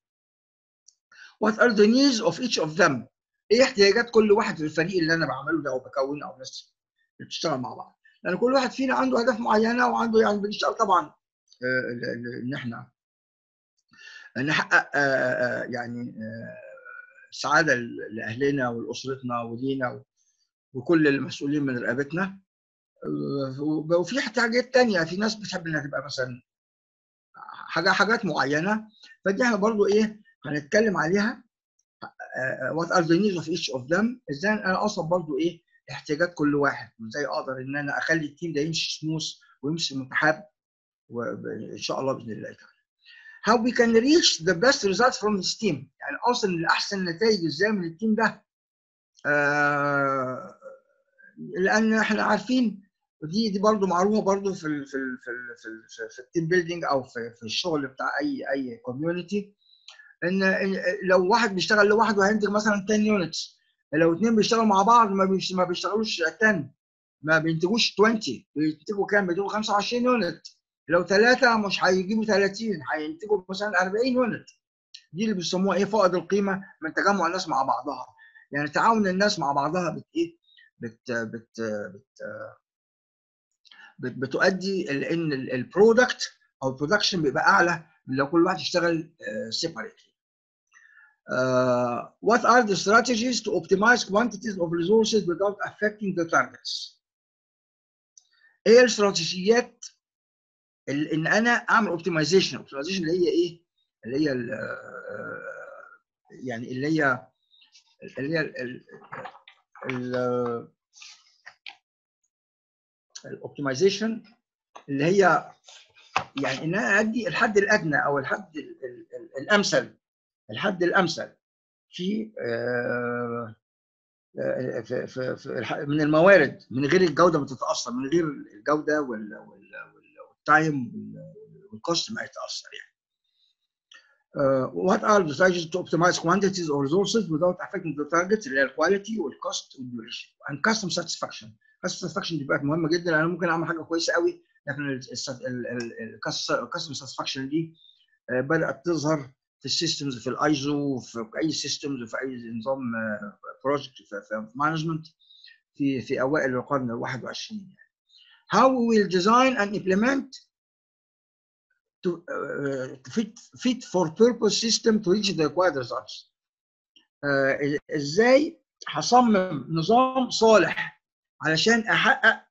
What are the needs of each of them؟ إيه احتياجات كل واحد في الفريق اللي أنا بعمله ده أو بكونه أو ناس بتشتغل مع بعض. لأن كل واحد فينا عنده اهداف معينة وعنده يعني بنشتغل طبعا. إن إحنا نحقق يعني سعادة لأهلنا ولأسرتنا ولينا وكل المسؤولين من رقبتنا. وفي حاجات تانية في ناس بتحب إنها تبقى مثلا حاجة حاجات معينة. فدي إحنا برضو إيه هنتكلم عليها. what are the needs of each of them إزاي أنا اوصل برضو إيه احتياجات كل واحد وازاي أقدر ان أنا اخلي التيم ده يمشي سموث ويمشي متحاب وان شاء الله بإذن الله تعالى. How we can reach the best results from this team. يعني أوصل لأحسن نتائج إزاي من ال team ده؟ آه لأن إحنا عارفين ودي دي برضه معروفه برضه في ال في ال في ال في, ال في ال team building أو في, في الشغل بتاع أي أي community إن لو واحد بيشتغل لوحده هينتج مثلا 10 units لو اثنين بيشتغلوا مع بعض ما ما بيشتغلوش 10 ما بينتجوش 20 بينتجوا كام؟ بينتجوا 25 unit لو ثلاثة مش هيجيبوا 30 هينتجوا مثلا 40 unit دي اللي بيسموها إيه؟ فائض القيمة من تجمع الناس مع بعضها. يعني تعاون الناس مع بعضها بت إيه؟ بت بت بت بتؤدي لأن ال product أو ال production بيبقى أعلى من لو كل واحد يشتغل separately. Uh, what are the strategies to optimize quantities of resources without affecting the targets? إيه الاستراتيجيات إن أنا أعمل optimization optimization اللي هي إيه؟ اللي هي يعني اللي هي اللي هي ال ال ال optimization اللي هي يعني إن أنا أدي الحد الأدنى أو الحد الأمثل الحد الأمثل في في, في من الموارد من غير الجودة ما تتأثر من غير الجودة وال time وال cost ما يتأثر يعني. Uh, what are the strategies to optimize quantities of resources without affecting the targets اللي هي ال quality وال cost وال duration and customer satisfaction. customer satisfaction دي بقت مهمة جدا. أنا ممكن أعمل حاجة كويسة قوي. لكن ال customer satisfaction دي بدأت تظهر في ال systems في الايزو في أي systems وفي أي نظام project في management في في أوائل القرن ال 21 يعني. How we will design and implement to uh, fit fit for purpose system to reach the required results. Uh, إزاي هصمم نظام صالح علشان أحقق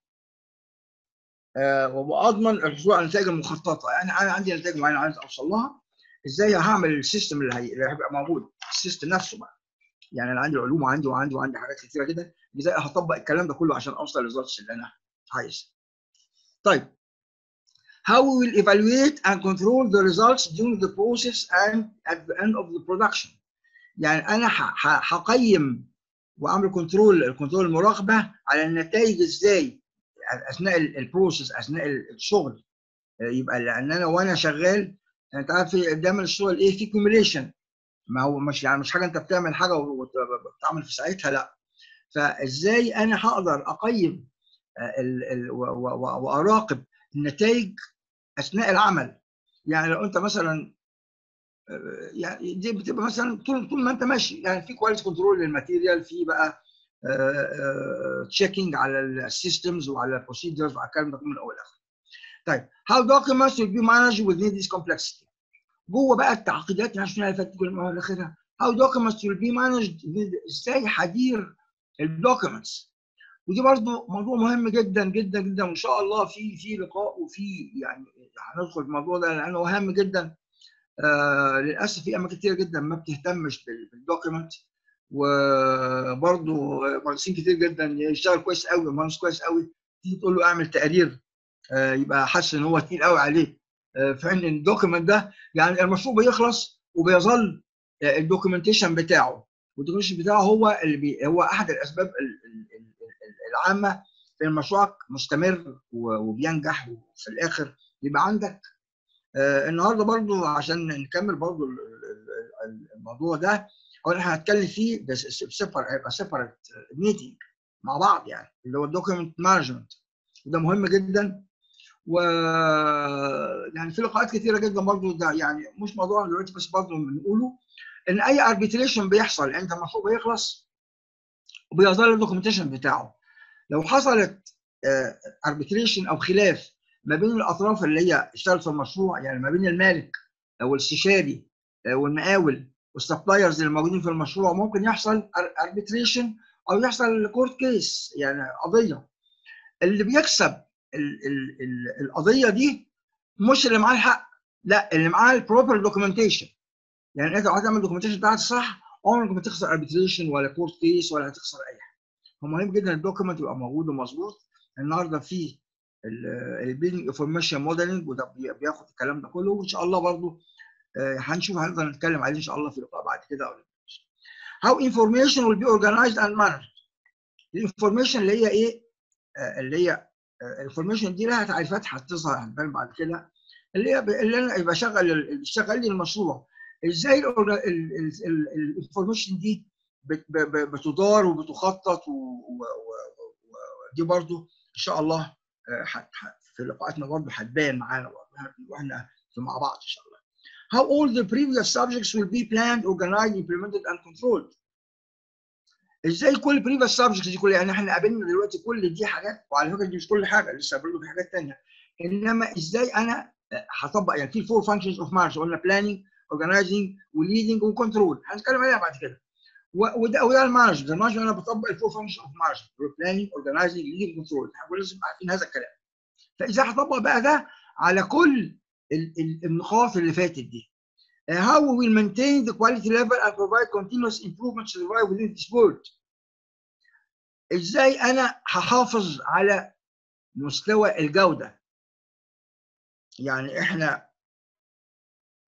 أه وأضمن الحصول على النتائج المخططة يعني أنا عندي نتائج معينة عايز أوصل لها إزاي هعمل ال system اللي, هي... اللي هيبقى موجود؟ ال system نفسه بقى. يعني أنا عندي علوم وعندي وعندي وعندي حاجات كتيرة كده إزاي هطبق الكلام ده كله عشان أوصل لل results اللي أنا عايزها طيب how we will evaluate and control the results during the process and at the end of the production. يعني أنا هقيم وأعمل control ال control المراقبة على النتائج إزاي أثناء ال process أثناء الشغل. يبقى لأن أنا وأنا شغال انت عارف دايما الشغل إيه في كوميليشن ما هو مش يعني مش حاجة انت بتعمل حاجة وبتعمل في ساعتها لا. فازاي أنا هقدر اقيم ال واراقب النتائج اثناء العمل؟ يعني لو انت مثلا يعني دي بتبقى مثلا طول طول ما انت ماشي يعني في quality control لل material في بقى checking على ال systems وعلى ال procedures وعلى الكلام ده كله من أول لآخر. طيب how documents will be managed within this complexity جوه بقى التعقيدات اللي إحنا فاتت كل اخرها how documents will be managed إزاي هدير ال documents ودي برضو موضوع مهم جدا جدا جدا وإن شاء الله في في لقاء وفي يعني هندخل في الموضوع ده لأنه مهم جدا. آه للأسف في أماكن كتير جدا ما بتهتمش بال document وبرضه مهندسين كتير جدا يشتغل كويس قوي مهندس كويس قوي تيجي تقول له اعمل تقرير. يبقى حاسس إن هو تقيل قوي عليه. آه في إن ال document ده يعني المشروع بيخلص وبيظل ال documentation بتاعه. وال documentation بتاعه هو اللي بي هو أحد الأسباب العامة في مشروعك مستمر وبينجح وفي الآخر يبقى عندك. آه النهارده برضو عشان نكمل برضو الموضوع ده هو إحنا هنتكلم فيه بس سيبر هيبقى separate meeting مع بعض يعني اللي هو ال document management وده مهم جدا و يعني في لقاءات كثيره جدا برضو ده يعني مش موضوع دلوقتي بس برضو بنقوله إن أي arbitration بيحصل عند المشروع بيخلص وبيظل ال documentation بتاعه. لو حصلت arbitration أو خلاف ما بين الأطراف اللي هي اشتغلت في المشروع يعني ما بين المالك أو الاستشاري والمقاول وال suppliers اللي موجودين في المشروع ممكن يحصل arbitration أو يحصل court case يعني قضية. اللي بيكسب ال ال ال القضية دي مش اللي معاه الحق لا اللي معاه ال proper documentation يعني انت لو هتعمل documentation بتاعتك صح عمرك ما تخسر arbitration ولا court case ولا هتخسر أي حاجة فمهم جدا ال document يبقى موجود ومظبوط النهارده في ال building information modeling وده بياخد الكلام ده كله وإن شاء الله برضو هنشوف هنقدر نتكلم عليه إن شاء الله في لقاء بعد كده أو How information will be organized and managed. ال information اللي هي إيه؟ اللي هي ال information دي لها تعريفات هتظهر هتبان بعد كده اللي هي اللي أنا يبقى شغل شغال لي المشروع إزاي الانفورميشن دي بتدار وبتخطط ودي برضو إن شاء الله في لقاءاتنا برضو هتبان معانا وإحنا مع بعض إن شاء الله. How all the previous subjects will be planned, organized, implemented and controlled. إزاي كل previous subjects دي كل يعني إحنا قابلنا دلوقتي كل دي حاجات وعلى فكرة دي مش كل حاجة لسه برضه في حاجات ثانية إنما إزاي أنا هطبق؟ يعني في four functions of manage قلنا planning organizing و leading و control هنتكلم عليها بعد كده. وده وده ال management ال management أنا بطبق ال four function of management planning organizing leading control إحنا لازم عارفين هذا الكلام. فاذا هطبق بقى ده على كل النقاط اللي فاتت دي؟ How we will maintain the quality level and provide continuous improvement to survive within this world. إزاي أنا هحافظ على مستوى الجودة؟ يعني إحنا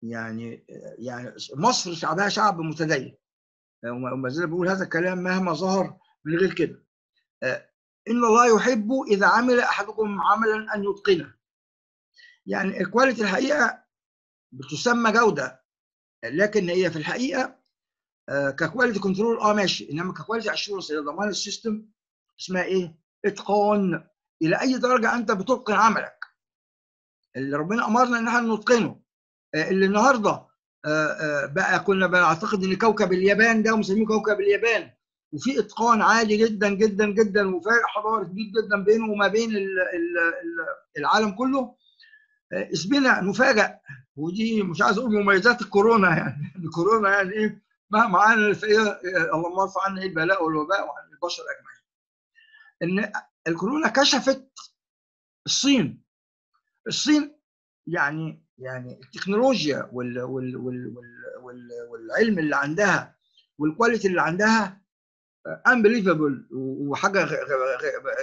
يعني يعني مصر شعبها شعب متدين. وما زال بقول هذا الكلام مهما ظهر من غير كده. إن الله يحب إذا عمل أحدكم عملا أن يتقنه. يعني ال quality الحقيقة بتسمى جودة. لكن هي في الحقيقة ك quality control آه ماشي. إنما ك quality assurance ضمان ال system اسمها إيه؟ اتقان إلى أي درجة أنت بتتقن عملك. اللي ربنا أمرنا إن إحنا نتقنه. اللي النهارده بقى كنا بنعتقد إن كوكب اليابان ده مسميه كوكب اليابان. وفي اتقان عالي جدا جدا جدا وفارق حضاري كبير جدا بينه وما بين العالم كله. اسمنا نفاجئ ودي مش عايز أقول مميزات الكورونا يعني. الكورونا يعني إيه؟ مهما عنا فيها اللهم ارفع عنا البلاء والوباء وعن البشر أجمعين. إن الكورونا كشفت الصين. الصين يعني يعني التكنولوجيا وال وال وال وال والعلم اللي عندها وال quality اللي عندها unbelievable وحاجة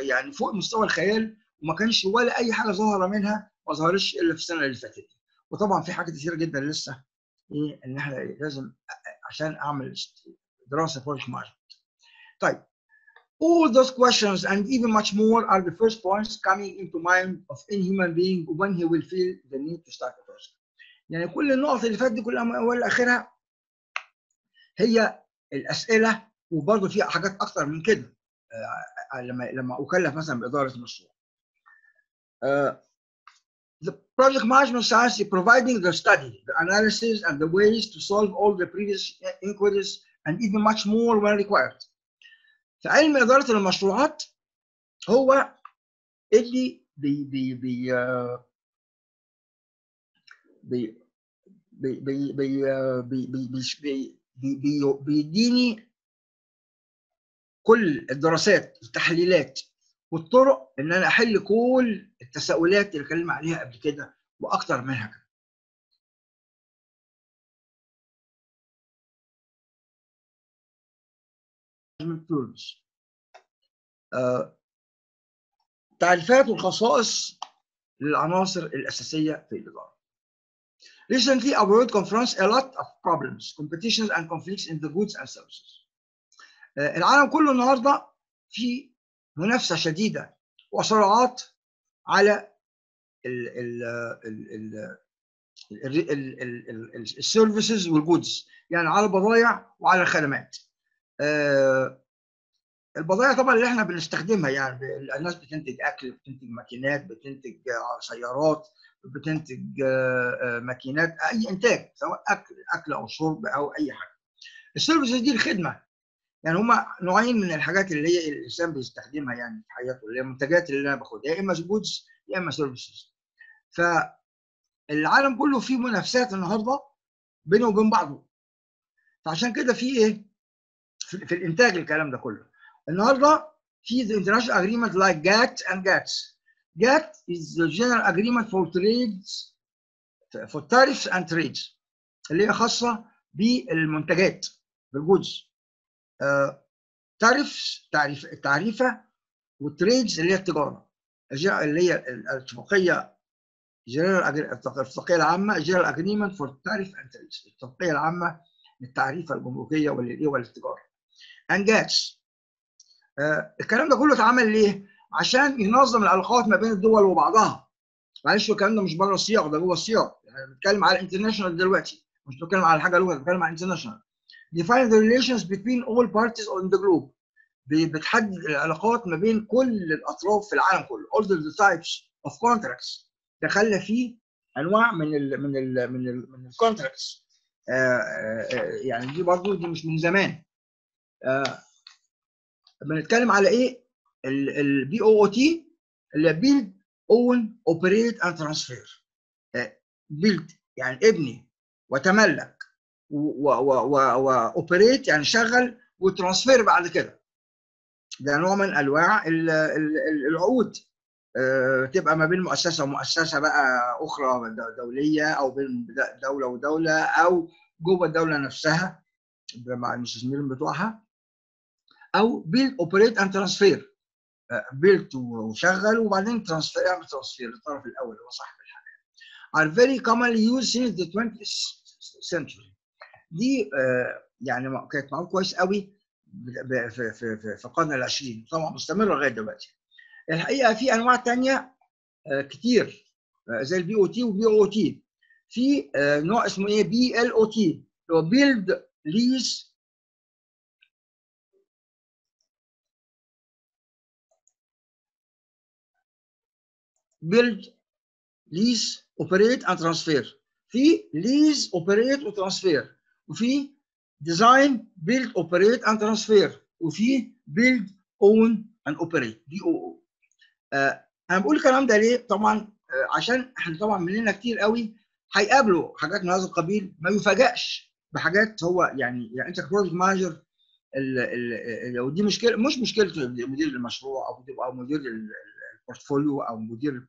يعني فوق مستوى الخيال وما كانش ولا أي حاجة ظاهرة منها. ما ظهرتش إلا في السنة اللي فاتت وطبعا في حاجات كثيره جدا لسه إيه إن إحنا لازم عشان أعمل دراسة project management طيب All those questions and even much more are the first points coming into mind of any human being when he will feel the need to start a project. يعني كل النقط اللي فاتت دي كلها من أولها لآخرها هي الأسئلة وبرضه في حاجات أكتر من كده آه، لما لما أكلف مثلا بإدارة مشروع. آه، project management science is providing the study, the analysis, and the ways to solve all the previous inquiries and even much more when required. فعلم إدارة المشروعات هو اللي بي بي بي آه، بي بي بي بي آه، بي بي بي بي بي بيديني كل الدراسات والتحليلات والطرق إن أنا أحل كل التساؤلات اللي اتكلم عليها قبل كده وأكتر منها كمان. آه، تعريفات والخصائص للعناصر الأساسية في الإدارة. Recently, our world confronts a lot of problems, competitions and conflicts in the goods and services. آه، العالم كله النهارده في منافسة شديدة وصراعات على ال ال ال ال ال services وال goods يعني على البضائع وعلى الخدمات. آه، البضائع طبعا اللي إحنا بنستخدمها يعني الناس بتنتج أكل بتنتج ماكينات بتنتج سيارات بتنتج ماكينات أي إنتاج سواء أكل أكل أو شرب أو أي حاجة. ال services دي الخدمة يعني هما نوعين من الحاجات اللي هي الإنسان بيستخدمها يعني في حياته اللي هي المنتجات اللي أنا باخدها يا إما goods يا إما services. فالعالم كله فيه منافسات النهارده بينه وبين بعضه. فعشان كده في إيه؟ في, الإنتاج الكلام ده كله. النهارده في the international agreement like GATT and GATS. GATT is the general agreement for trades for tariffs and trades اللي هي خاصة بالمنتجات بال goods. tariffs تعريف التعريفة وال trades اللي هي التجارة اللي هي الاتفاقية الاتفاقية العامة general agreement for الاتفاقية العامة للتعريفة الجمركية والتجارة. and GATS آه الكلام ده كله اتعمل ليه؟ عشان ينظم العلاقات ما بين الدول وبعضها. معلش الكلام ده مش بره السياق ده جوه السياق، يعني بنتكلم على ال international دلوقتي، مش بتكلم على حاجة لغة بتكلم على ال international. Define the relations between all parties on the globe. بتحدد العلاقات ما بين كل الأطراف في العالم كله. All the types of contracts دخلنا فيه أنواع من ال من ال من ال من ال contracts. يعني دي برضه دي مش من زمان. آه بنتكلم على إيه ال BOOT اللي build own operate and transfer build يعني ابني وتملك و operate يعني شغل و transfer بعد كده. ده نوع من أنواع العقود. تبقى ما بين مؤسسة ومؤسسة بقى أخرى دولية أو بين دولة ودولة أو جوه الدولة نفسها مع المستثمرين بتوعها أو build operate and transfer build وشغل وبعدين transfer اعمل transfer للطرف الأول هو صاحب الحاجة. Are very commonly used since the 20th century. دي يعني كانت معروف كويس قوي في في في, القرن العشرين. طبعا مستمرة لغاية دلوقتي. الحقيقة في أنواع ثانية كتير زي ال BOT وال BOT في نوع اسمه إيه؟ بي ال أو تي اللي هو بيلد ليز build lease operate and transfer. في lease operate وترانسفير وفي design build operate and transfer. وفي build own and operate. دي أو أو أنا بقول الكلام ده ليه؟ طبعا آه عشان إحنا طبعا مننا كتير قوي هيقابلوا حاجات من هذا القبيل ما يفاجئش بحاجات هو يعني يعني أنت ك project manager لو دي مشكلة مش مشكلة مدير المشروع أو أو مدير ال portfolio أو مدير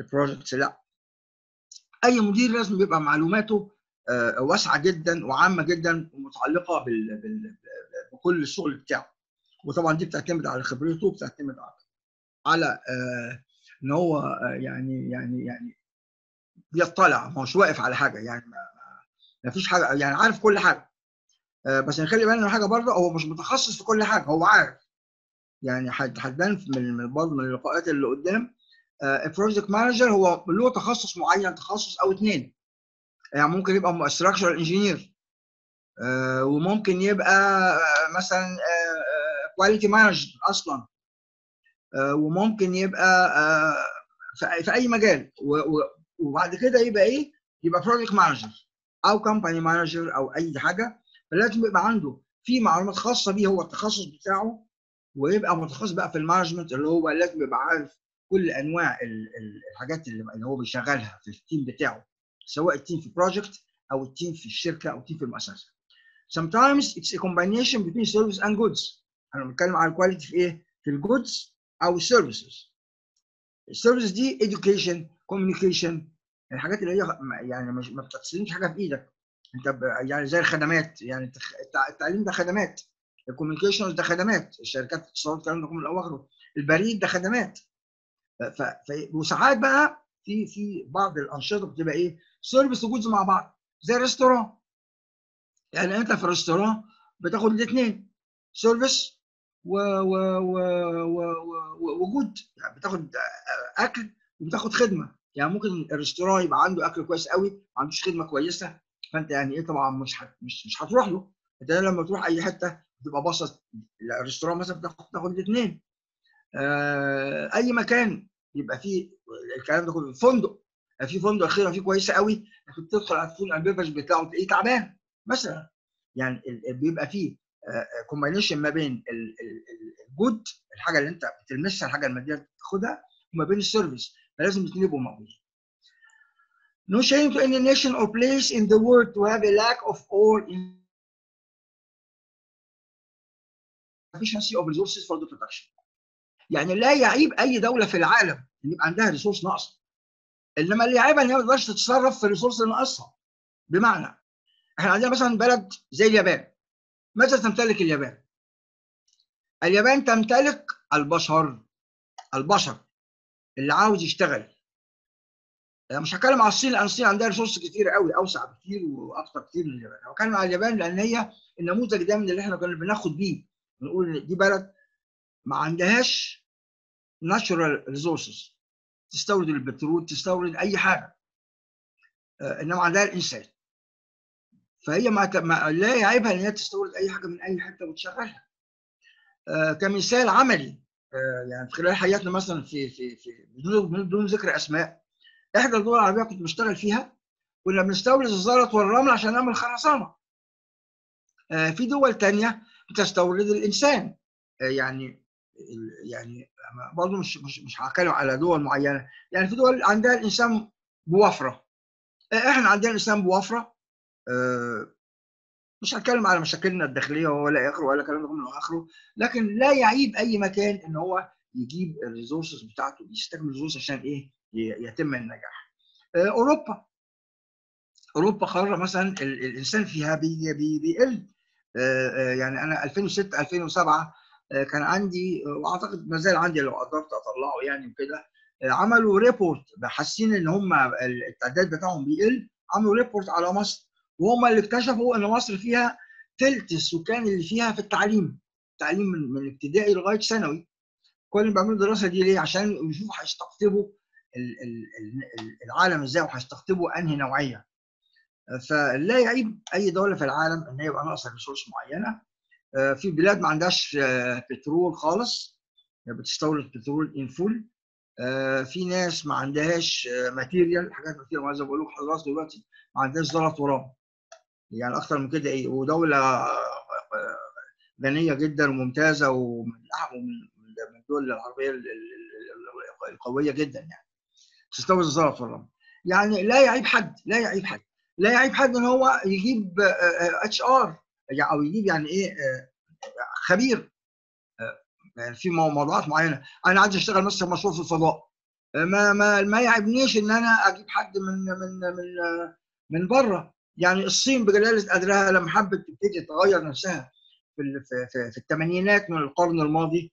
ال project لا. أي مدير لازم يبقى معلوماته واسعة جدا وعامة جدا ومتعلقة. بكل الشغل بتاعه. وطبعا دي بتعتمد على خبرته بتعتمد على على إن هو يعني يعني يعني بيطلع. ما هوش واقف على حاجة يعني ما, فيش حاجة يعني عارف كل حاجة. بس نخلي بالنا من حاجة برضه هو مش متخصص في كل حاجة هو عارف. يعني هتبان من برضه من اللقاءات اللي قدام ال project manager هو له تخصص معين تخصص أو اثنين يعني ممكن يبقى structural engineer وممكن يبقى مثلا quality manager أصلا وممكن يبقى في اي مجال وبعد كده يبقى إيه؟ يبقى project manager أو company manager أو أي حاجة فلازم يبقى عنده في معلومات خاصة بيه هو التخصص بتاعه ويبقى متخصص بقى في ال management اللي هو لازم يبقى عارف كل أنواع الحاجات اللي هو بيشغلها في ال team بتاعه. سواء ال team في project أو ال team في الشركة أو ال team في المؤسسة. Sometimes it's a combination between service and goods. أنا بتكلم على ال quality في إيه؟ في ال goods أو ال services. ال services دي education, communication الحاجات اللي هي يعني ما بتستلمش حاجة في إيدك. أنت يعني زي الخدمات يعني التعليم ده خدمات. ال communications ده خدمات، الشركات الاتصالات الكلام ده كله إلى آخره. البريد ده خدمات. ف... وساعات بقى في في بعض الأنشطة بتبقى إيه؟ service و goods مع بعض زي ال restaurant يعني أنت في ال restaurant بتاخد الاثنين service و و و و و good. يعني بتاخد أكل وبتاخد خدمة. يعني ممكن ال restaurant يبقى عنده أكل كويس قوي ما عندوش خدمة كويسة فأنت يعني إيه طبعا مش هت... مش مش هتروح له. أنت لما تروح أي حتة بتبقى باصص ال restaurant مثلا بتاخد تاخد الاثنين آه أي مكان يبقى فيه الكلام ده كله فندق في فندق الخدمه فيه كويسة قوي لكن تدخل على ال food and beverage بتاعه تلاقيه تعبان مثلا يعني بيبقى فيه combination ما بين ال good الحاجة اللي انت بتلمسها الحاجة المادية اللي بتاخدها وما بين ال service فلازم الاثنين يبقوا موجودين. No shame to any nation or place in the world to have a lack of all efficiency of resources for the production. يعني لا يعيب أي دولة في العالم إن يبقى عندها resource ناقصة. إنما اللي يعيبها إن هي ما تقدرش تتصرف في ال resource اللي ناقصها. بمعنى إحنا عندنا مثلا بلد زي اليابان. ماذا تمتلك اليابان؟ اليابان تمتلك البشر البشر اللي عاوز يشتغل. مش هتكلم على الصين لأن الصين عندها resource كتير قوي أوسع بكتير وأكتر كتير من اليابان. هتكلم على اليابان لأن هي النموذج ده من اللي إحنا كنا بناخد بيه بنقول دي بلد ما عندهاش natural resources تستورد البترول تستورد أي حاجة. إنما عندها الإنسان. فهي ما, ما لا يعيبها إن هي تستورد أي حاجة من أي حتة وتشغلها. كمثال عملي يعني في خلال حياتنا مثلا في في في بدون ذكر أسماء إحدى الدول العربية كنت بشتغل فيها كنا بنستورد الزلط والرمل عشان نعمل خرسانة. في دول تانية بتستورد الإنسان. يعني يعني برضه مش مش مش هتكلم على دول معينة. يعني في دول عندها الإنسان بوفرة. إحنا عندنا الإنسان بوفرة مش هتكلم على مشاكلنا الداخلية ولا آخره ولا كلام من آخره لكن لا يعيب أي مكان إن هو يجيب ال resources بتاعته يستخدم ال resource عشان إيه؟ يتم النجاح. أوروبا. أوروبا قاره مثلا الإنسان فيها بي بي بيقل. يعني أنا 2006 2007 كان عندي وأعتقد ما زال عندي لو قدرت أطلعه يعني وكده. عملوا report حاسين إن هم التعداد بتاعهم بيقل عملوا report على مصر وهم اللي اكتشفوا إن مصر فيها ثلث السكان اللي فيها في التعليم التعليم من, من ابتدائي لغاية ثانوي. كل اللي بيعملوا الدراسه دي ليه؟ عشان يشوفوا هيستقطبوا العالم إزاي وهيستقطبوا أنهي نوعية. فلا يعيب أي دولة في العالم إن هي يبقى ناقصة resource معينة. في بلاد ما عندهاش بترول خالص بتستورد بترول and fuel في ناس ما عندهاش material حاجات كتير زي ما بقول لك دلوقتي ما عندهاش زلط ورمل يعني أكتر من كده إيه ودولة غنية جدا وممتازة ومن من الدول العربية القوية جدا يعني. تستورد الزلط والرمل يعني لا يعيب حد لا يعيب حد. لا يعيب حد إن هو يجيب HR أو يجيب يعني إيه خبير يعني في موضوعات معينة. أنا عايز أشتغل مثلا مشروع في الفضاء. ما ما ما يعجبنيش إن أنا أجيب حد من من من من بره يعني الصين بجلالة قدرها لما حبت تبتدي تغير نفسها في في في الثمانينات من القرن الماضي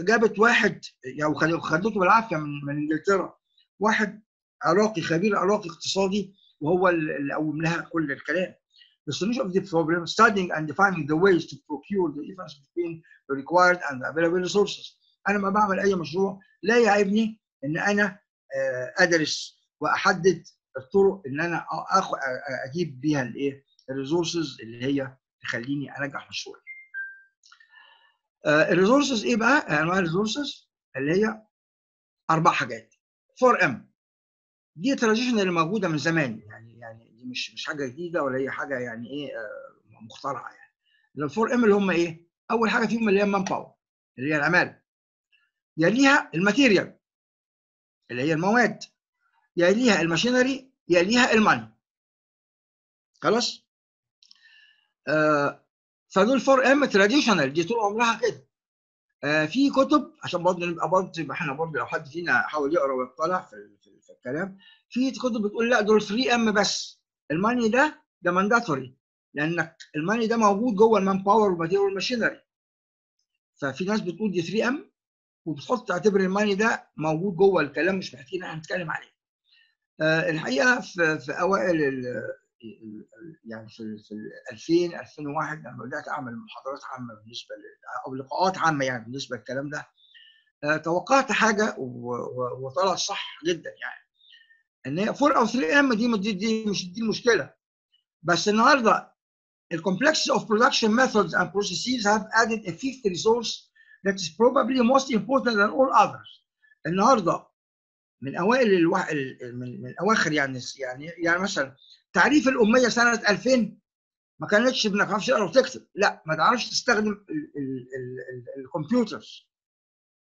جابت واحد يعني خدته بالعافية من من إنجلترا. واحد عراقي خبير عراقي اقتصادي وهو اللي قوم لها كل الكلام. The solution of the problem, studying and defining the ways to procure the difference between the required and the available resources. أنا لما بعمل أي مشروع لا يعيبني إن أنا أدرس وأحدد الطرق إن أنا اخد أجيب بيها الإيه ال resources اللي هي تخليني أنجح مشروعي. ال resources إيه بقى؟ أنواع الريسورسز اللي هي أربع حاجات 4 M دي tradition اللي موجودة من زمان يعني دي مش مش حاجة جديدة ولا هي حاجة يعني إيه مخترعة يعني. ال four M اللي هم إيه؟ أول حاجة فيهم اللي هي manpower اللي هي العمالة. يليها ال material اللي هي المواد. يليها ال machinery يليها ال money. خلاص؟ آه فدول four M traditional دي طول عمرها كده. آه في كتب عشان برضه نبقى برضه إحنا برضه لو حد فينا حاول يقرأ ويطلع في, في, في الكلام. في كتب بتقول لا دول 3 M بس. ال money ده ده mandatory لأنك ال money ده موجود جوه ال manpower وال material وال machinery ففي ناس بتقول دي 3 M وبتحط تعتبر ال money ده موجود جوه الكلام مش محتاجين إحنا نتكلم عليه. آه الحقيقة في, في أوائل ال يعني في في 2000 2001 لما بدأت أعمل محاضرات عامة بالنسبة أو لقاءات عامة يعني بالنسبة للكلام ده آه توقعت حاجة وطلعت صح جدا يعني إن هي 4 أو 3 M دي دي, دي مش دي المشكلة. بس النهارده ال complexity of production methods and processes have added a fifth resource that is probably most important than all others. النهارده من أوائل الوح... من, من أواخر يعني يعني يعني مثلا تعريف الأمية سنة 2000 ما كانتش ما تعرفش تقرا وتكتب لا ما تعرفش تستخدم ال computers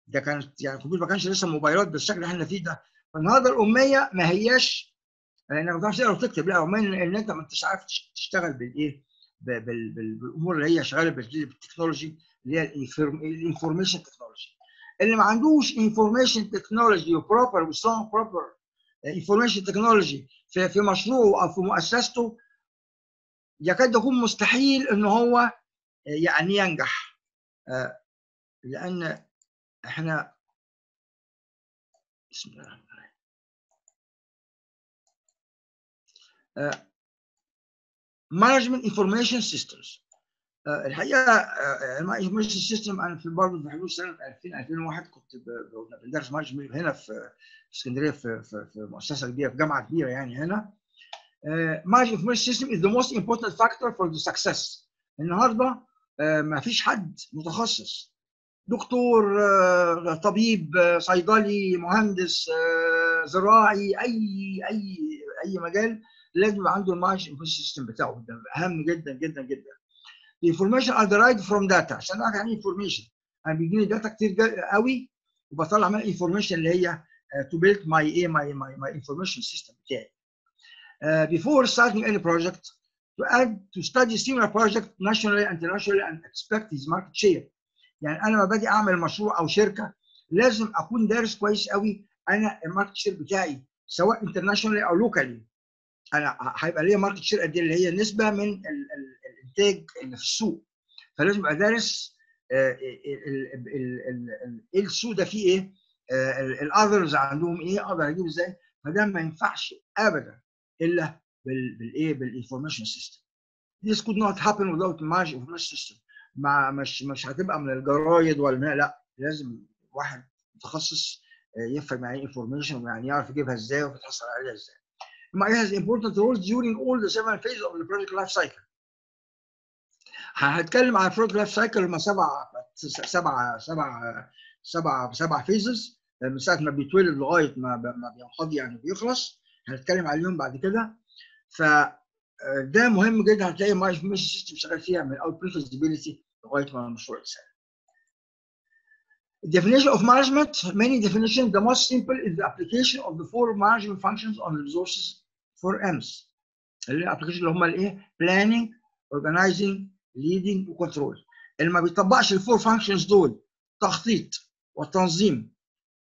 ده كانت يعني الكمبيوتر ما كانش لسه موبايلات بالشكل اللي إحنا فيه ده. فالنهارده الأمية ما هياش انك ما تعرفش تقرا وتكتب لا اميه إن أنت ما أنتش عارف تشتغل بالايه بالأمور اللي هي شغالة بال technology اللي هي ال information technology. اللي ما عندوش information technology و proper و strong proper information technology في في مشروعه أو في مؤسسته يكاد يكون مستحيل إن هو يعني ينجح. لأن إحنا بسم الله. management information systems الحقيقة ال management system أنا في برضه في حدود سنة 2000 2001 كنت بدرس management هنا في اسكندرية في, في, مؤسسة كبيرة في جامعة كبيرة يعني هنا. management information system is the most important factor for the success. النهارده ما فيش حد متخصص. دكتور طبيب صيدلي مهندس زراعي اي اي أي مجال لازم يبقى عنده information system بتاعه ده أهم جدا جدا جدا ال information are derived from data عشان اعرف يعني information أنا بيجيني data كتير قوي وبطلع منها information اللي هي to build my إيه my my my information system بتاعي. Uh, before starting any project to ادّ to study similar project nationally and internationally and expect his market share. يعني أنا لما باجي أعمل مشروع أو شركة لازم أكون دارس كويس قوي أنا ال market share بتاعي سواء internationally أو locally. أنا هيبقى ليا market share قد إيه؟ اللي هي نسبة من ال ال الإنتاج اللي في السوق. فلازم ابقى دارس إيه السوق ده فيه إيه؟ ال others عندهم إيه؟ أقدر أجيب إزاي؟ فده ما ينفعش ابدا إلا بالإيه؟ بال information system This could not happen without managed information system. ما مش مش هتبقى من الجرايد ولا لا لازم واحد متخصص يفهم يعني إيه information ويعني يعرف يجيبها إزاي ويتحصل عليها إزاي. ما has important roles during all the seven phases of the project life cycle. هنتكلم عن ال project life cycle هم سبع سبع سبع سبع سبع phases من ساعة ما بيتولد لغاية ما ما بينقضي يعني بيخلص هنتكلم عليهم بعد كده ف ده مهم جدا هتلاقي management system شغال فيها من اول prefeasibility لغاية ما المشروع يتسال. Definition of management, many definitions. The most simple is the application of the four management functions on resources four M's. ال application اللي هم الايه؟ planning, organizing, leading و control. اللي ما بيطبقش ال four functions دول تخطيط والتنظيم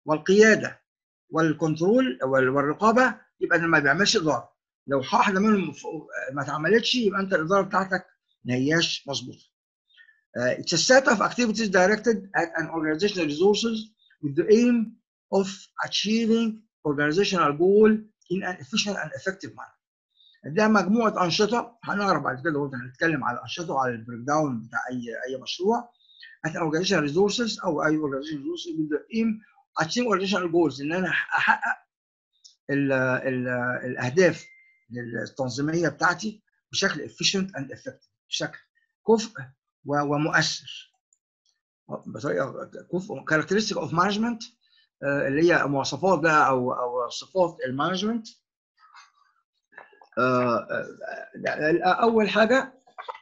والقيادة وال control والرقابة يبقى ما بيعملش إدارة. لو واحدة منهم ما اتعملتش يبقى أنت الإدارة بتاعتك ما هياش مظبوطة. Uh, it's a set of activities directed at an organizational resources with the aim of achieving organizational goal in an efficient and effective manner. ده مجموعه انشطه هنعرف بعد كده قلت هنتكلم على الانشطه وعلى ال breakdown بتاع اي اي مشروع at organizational resources أو اي organization resources with the aim achieving organizational goals ان أنا احقق ال ال الاهداف التنظيميه بتاعتي بشكل efficient and effective بشكل كفء ومؤثر بطريقه كفء characteristic of management اللي هي مواصفات بقى أو أو صفات ال management. أول حاجة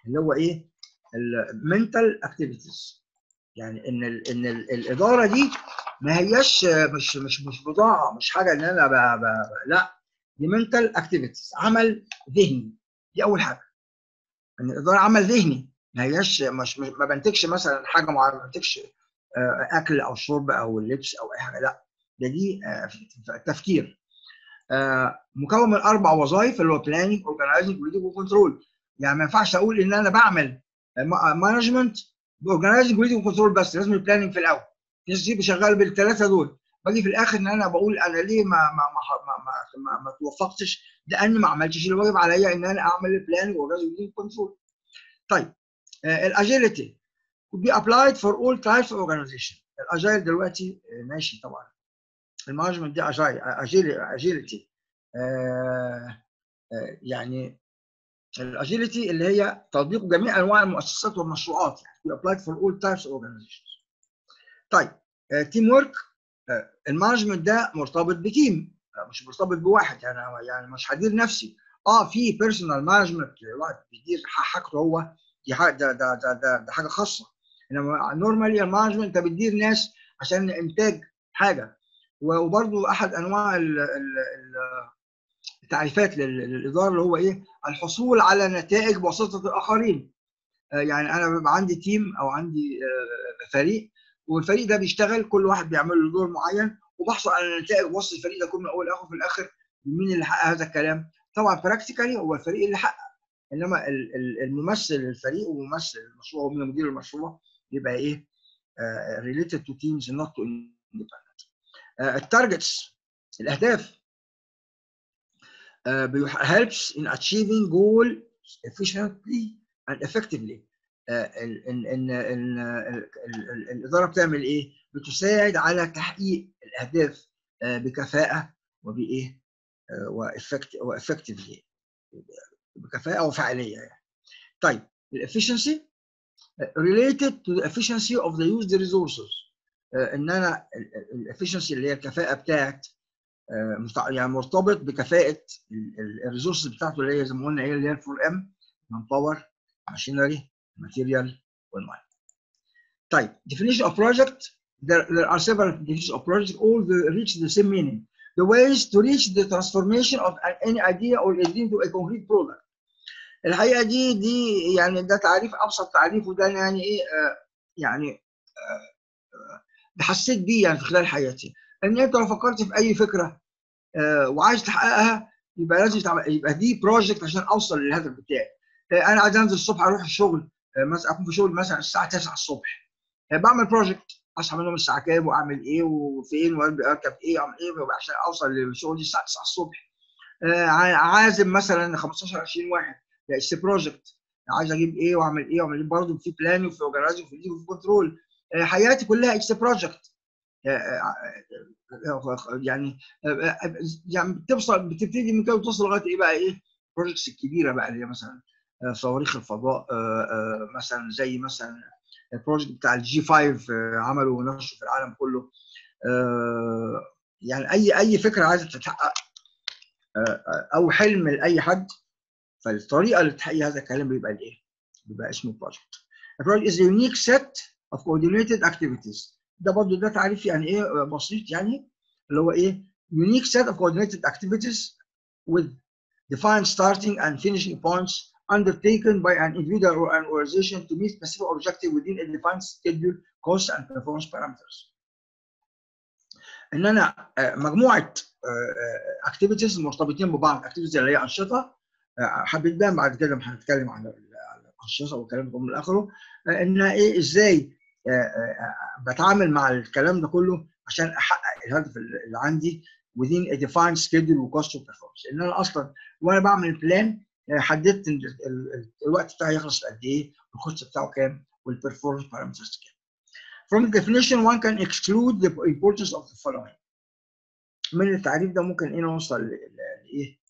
اللي هو إيه؟ ال mental activities يعني إن ال إن ال الإدارة دي ما هياش مش مش مش بضاعة مش حاجة إن أنا ب ب لا دي mental activities عمل ذهني. دي أول حاجة. إن الإدارة عمل ذهني ما هياش مش, مش ما بنتجش مثلا حاجة معينة ما بنتجش أكل أو شرب أو لبس أو أي حاجة. لا ده دي تفكير. مكون من أربع وظائف اللي هو planning organizing و leading و control يعني ما ينفعش أقول إن أنا بعمل management ب organizing و leading و control بس. لازم ال planning في الأول. في ناس كتير شغال بالثلاثه دول. باجي في الآخر إن أنا بقول أنا ليه ما ما ما ما, ما, ما, ما توفقتش؟ لأني ما عملتش الواجب عليا إن أنا أعمل البلاننج واورجنايزنج وليدنج وكنترول طيب ال agility could be applied for all types of organization. ال agile دلوقتي ماشي طبعا. ال management دي agile agility يعني ال agility اللي هي تطبيق جميع أنواع المؤسسات والمشروعات يعني applied for all types of organizations. طيب teamwork ال management ده مرتبط ب team مش مرتبط بواحد يعني يعني مش هدير نفسي. آه في personal management بيدير حاجته هو دي حاجة ده ده ده, ده حاجة خاصة. إنما normally ال management أنت بتدير ناس عشان إنتاج حاجة. وبرضو أحد أنواع التعريفات للإدارة اللي هو إيه؟ الحصول على نتائج بواسطة الآخرين. يعني أنا بيبقى عندي team أو عندي فريق والفريق ده بيشتغل كل واحد بيعمل له دور معين وبحصل على نتائج وسط الفريق ده كله من أول لآخر في الآخر مين اللي حقق هذا الكلام؟ طبعا practically هو الفريق اللي حقق إنما الممثل الفريق وممثل المشروع ومن مدير المشروع يبقى إيه related to teams not to independent ال targets الأهداف helps in achieving goal efficiently and effectively ان ان ان الإدارة بتعمل إيه؟ بتساعد على تحقيق الأهداف بكفاءة وبإيه؟ و effectively بكفاءة وفعالية يعني. طيب ال efficiency related to the efficiency of the used resources ان انا الافشنسي اللي هي الكفاءه بتاعت يعني مرتبط بكفاءه الريسورسز بتاعته اللي هي زي ما قلنا ايه اللي هي 4 ام مان باور ماشينري ماتيريال والماين. طيب definition of project there, there are several definitions of project all the, reach the same meaning. The ways to reach the transformation of any idea or idea into a concrete product. الحقيقة دي دي يعني ده تعريف أبسط تعريف وده يعني إيه آه يعني آه حسيت بيه يعني في خلال حياتي. إن أنت لو فكرت في أي فكرة آه وعايز تحققها يبقى لازم تعمل يبقى دي بروجكت عشان أوصل للهدف بتاعي. أنا عايز أنزل الصبح أروح الشغل مثلا أكون في شغل مثلا الساعة 9 الصبح. بعمل project أصحى من النوم الساعة كام وأعمل إيه وفين وأركب إيه واعمل إيه عشان أوصل للشغل الساعة 9 الصبح. عازم مثلا 15 20 واحد. it's project عايز أجيب إيه وأعمل إيه وأعمل إيه؟ برضه في plan وفي organizing وفي وفي control حياتي كلها it's project يعني يعني بتوصل بتبتدي من كده وتوصل لغاية إيه بقى؟ إيه؟ ال projects الكبيرة بقى اللي هي مثلا صواريخ الفضاء مثلا زي مثلا ال project بتاع ال G 5 عمله ونشره في العالم كله. يعني أي أي فكرة عايزة تتحقق أو حلم لأي حد فالطريقة لتحقيق هذا الكلام بيبقى الايه؟ بيبقى اسمه project. ال project a unique set of coordinated activities. ده برضه ده تعريف يعني إيه بسيط يعني اللي هو إيه؟ unique set of coordinated activities with defined starting and finishing points undertaken by an individual or an organization to meet specific objective within a defined schedule, cost and performance parameters. ان أنا مجموعه اكتيفيتيز مرتبطين ببعض اكتيفيتيز اللي هي انشطه هتبان بعد كده لما هنتكلم عن الانشطه والكلام ده من آخره إن إيه إزاي بتعامل مع الكلام ده كله عشان أحقق الهدف اللي عندي within a defined schedule of performance. إن أنا أصلا وأنا بعمل plan حددت الوقت بتاعي يخلص قد إيه وال cost بتاعه كام وال performance parameters كام. From the definition one can conclude the importance of the following. من التعريف ده ممكن إيه نوصل لإيه؟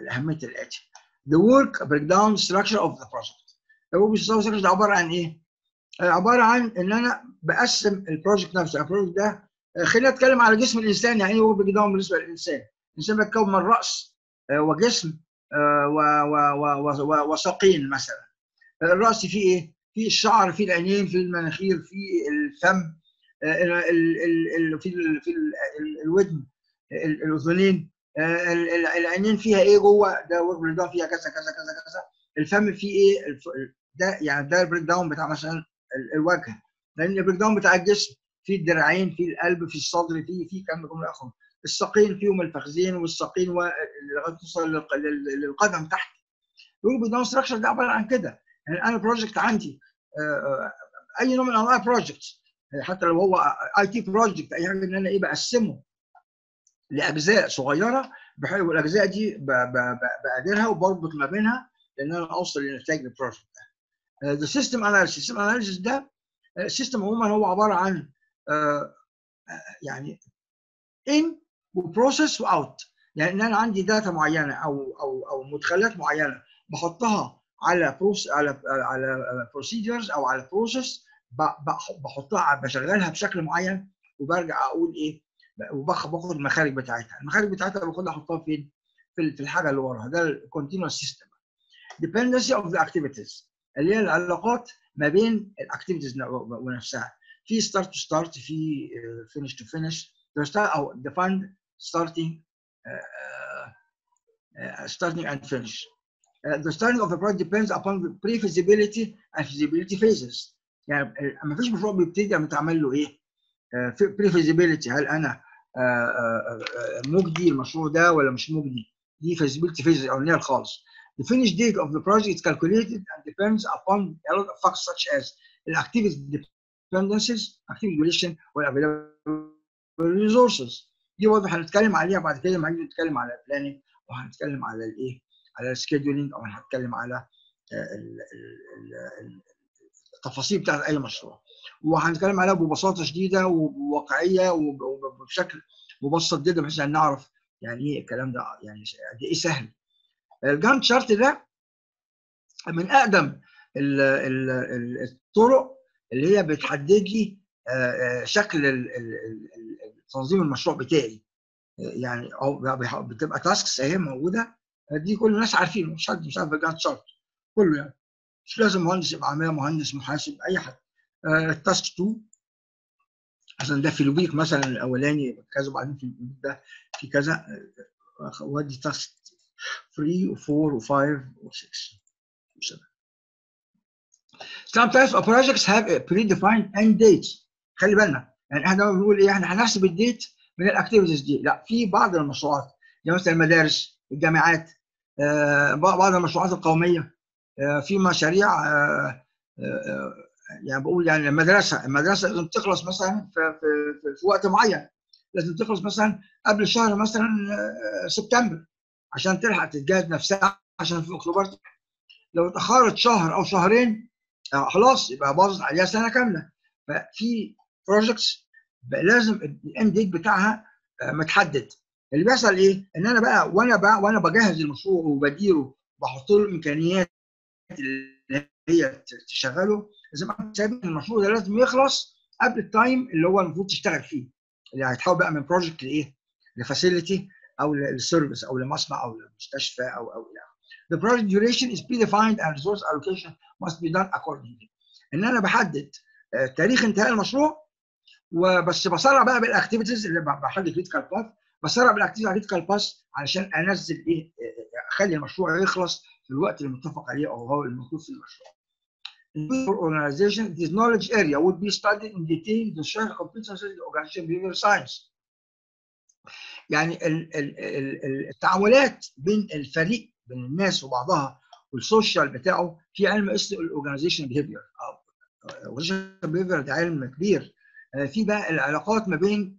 لأهمية الآتي. The work breakdown structure of the project. ال work structure ده عبارة عن إيه؟ عبارة عن إن أنا بقسم ال project نفسه. ال project ده خلينا نتكلم على جسم الإنسان. يعني إيه work break بالنسبة للإنسان؟ الإنسان بيتكون من رأس وجسم وساقين مثلا. الرأس فيه إيه؟ فيه الشعر فيه العينين فيه المناخير فيه الفم في في الودن الأذنين. العينين فيها إيه جوه ده work down فيها كذا كذا كذا كذا الفم فيه إيه ده يعني ده ال breakdown بتاع مثلا الوجه لأن ال breakdown بتاع الجسم في الدراعين في القلب في الصدر في في كم جمله أخرى الساقين فيهم الفخذين والساقين لغايه توصل للقدم تحت ال work down structure ده عباره عن كده يعني أنا project عندي اي نوع من انواع ال project حتى لو هو IT project اي حاجة ان أنا إيه بقسمه لأجزاء صغيرة بحيث والاجزاء دي بقدرها وبربط ما بينها لأن أنا اوصل لنتائج ال project ده. the system analysis ال system analysis ده ال system عموما هو عبارة عن يعني in و process و out يعني إن أنا عندي data معينة أو أو أو مدخلات معينة بحطها على process على على procedures أو على process بحطها بشغلها بشكل معين وبرجع أقول إيه؟ وباخد المخارج بتاعتها، المخارج بتاعتها باخد احطها فين؟ في الحاجة اللي وراها ده ال continuous system. dependency of the activities اللي هي العلاقات ما بين ال activities ونفسها. في start to start في finish to finish أو defined starting starting and finish. The starting of the project depends upon the pre-feasibility and feasibility phases. يعني ما فيش مشروع بيبتدي متعمل له إيه؟ آه، pre-feasibility هل أنا مجدي المشروع ده ولا مش مجدي دي feasibility phases الاولانيه الخالص The finish date of the project is calculated and depends upon a lot of factors such as the activity dependencies, activity duration, والavailable resources. دي برضه هنتكلم عليها بعد كده لما نتكلم على البلاننج وهنتكلم على الايه؟ على السكيدولينج أو هنتكلم على التفاصيل بتاعت أي مشروع. وهنتكلم عليها ببساطة شديدة وبواقعية وبشكل مبسط جدا بحيث ان نعرف يعني إيه الكلام ده يعني قد إيه سهل. الجانت شارت ده من أقدم الطرق اللي هي بتحدد لي شكل تنظيم المشروع بتاعي يعني أو بتبقى tasks أهي موجودة دي كل الناس عارفينه مش حد مش عارف ال Gantt chart كله يعني مش لازم مهندس يبقى عاملها مهندس محاسب أي حد. ال task 2 عشان ده في ال week مثلا الأولاني كذا وبعدين في ال week ده في كذا. ودي task 3 و4 و5 و6 و7 Sometimes our projects have a predefined end dates خلي بالنا. يعني إحنا بنقول إيه؟ إحنا هنحسب ال date من ال activities دي. لا في بعض المشروعات. زي مثلا المدارس الجامعات آه بعض المشروعات القومية. آه في مشاريع آه يعني بقول يعني المدرسة المدرسة لازم تخلص مثلا في, في, في وقت معين. لازم تخلص مثلا قبل شهر مثلا سبتمبر عشان تلحق تتجهز نفسها عشان في أكتوبر. لو اتأخرت شهر أو شهرين خلاص يبقى باظت عليها سنة كاملة. ففي projects لازم ال end date بتاعها متحدد. اللي بيحصل إيه؟ إن أنا بقى وأنا بقى وأنا بجهز المشروع وبديره بحط له الامكانيات اللي هي تشغله لازم حسابي المشروع ده لازم يخلص قبل ال time اللي هو المفروض تشتغل فيه اللي هيتحول بقى من project لإيه؟ ل facility أو لل service أو لمصنع أو لمستشفى أو أو إلى The project duration is predefined and resource allocation must be done accordingly. إن أنا بحدد تاريخ انتهاء المشروع وبس بسرع بقى بال activities اللي بحدد critical path بسرع بال activities على critical path علشان أنزل إيه أخلي المشروع يخلص في الوقت اللي متفق عليه أو هو المطلوب في المشروع. For organization, this knowledge area would be studied in detail the social competencies of organization behavior science. يعني التعاملات بين الفريق بين الناس وبعضها وال social بتاعه في علم اسمه ال organization behavior ال organization behavior ده علم كبير في بقى العلاقات ما بين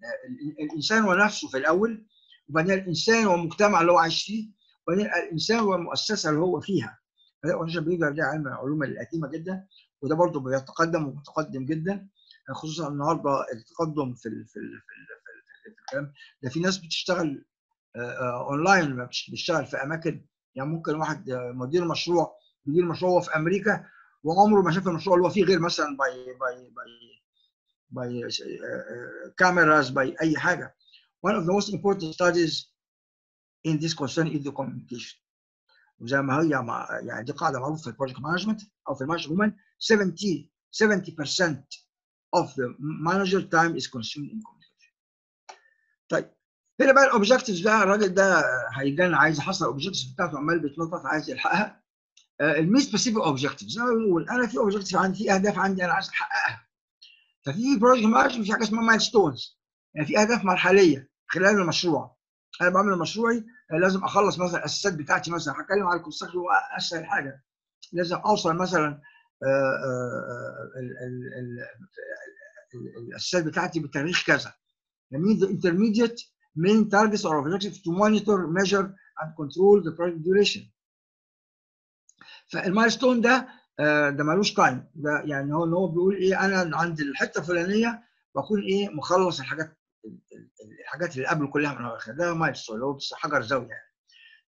الإنسان ونفسه في الأول وبعدين الإنسان والمجتمع اللي هو عايش فيه وبعدين الإنسان والمؤسسه اللي هو فيها. ده علم العلوم القديمة جدا وده برضه بيتقدم ومتقدم جدا خصوصا النهارده التقدم في في في, في, في الكلام ده. في ناس بتشتغل أونلاين بتشتغل في أماكن. يعني ممكن واحد مدير مشروع مدير مشروع في أمريكا وعمره ما شاف المشروع اللي هو فيه غير مثلا by by by by cameras by أي حاجة. One of the most important studies in this concern is the communication. وزي ما هي مع يعني دي قاعدة معروفه في ال project management أو في ال management عموما 70 70% of the manager time is consumed in communication. طيب. هنا بقى ال objectives بقى. الراجل ده هيجان عايز يحصل ال objectives بتاعته عمال بيتنطط عايز يلحقها. ال my specific objectives أنا بقول أنا في objective عندي في أهداف عندي أنا عايز أحققها. ففي project management في حاجة اسمها milestones يعني في أهداف مرحلية خلال المشروع. أنا بعمل مشروعي لازم أخلص مثلا الاساسات بتاعتي مثلا هتكلم على ال construction هو أسهل حاجة. لازم أوصل مثلا الاساسات بتاعتي بتاريخ كذا. يعني the intermediate main targets or objectives to monitor measure and control the project فال milestone ده ده ملوش time ده يعني هو إن هو بيقول إيه أنا عند الحتة الفلانية بكون إيه مخلص الحاجات الحاجات اللي قبل كلها من الآخر ده milestone هو بس حجر زاوية يعني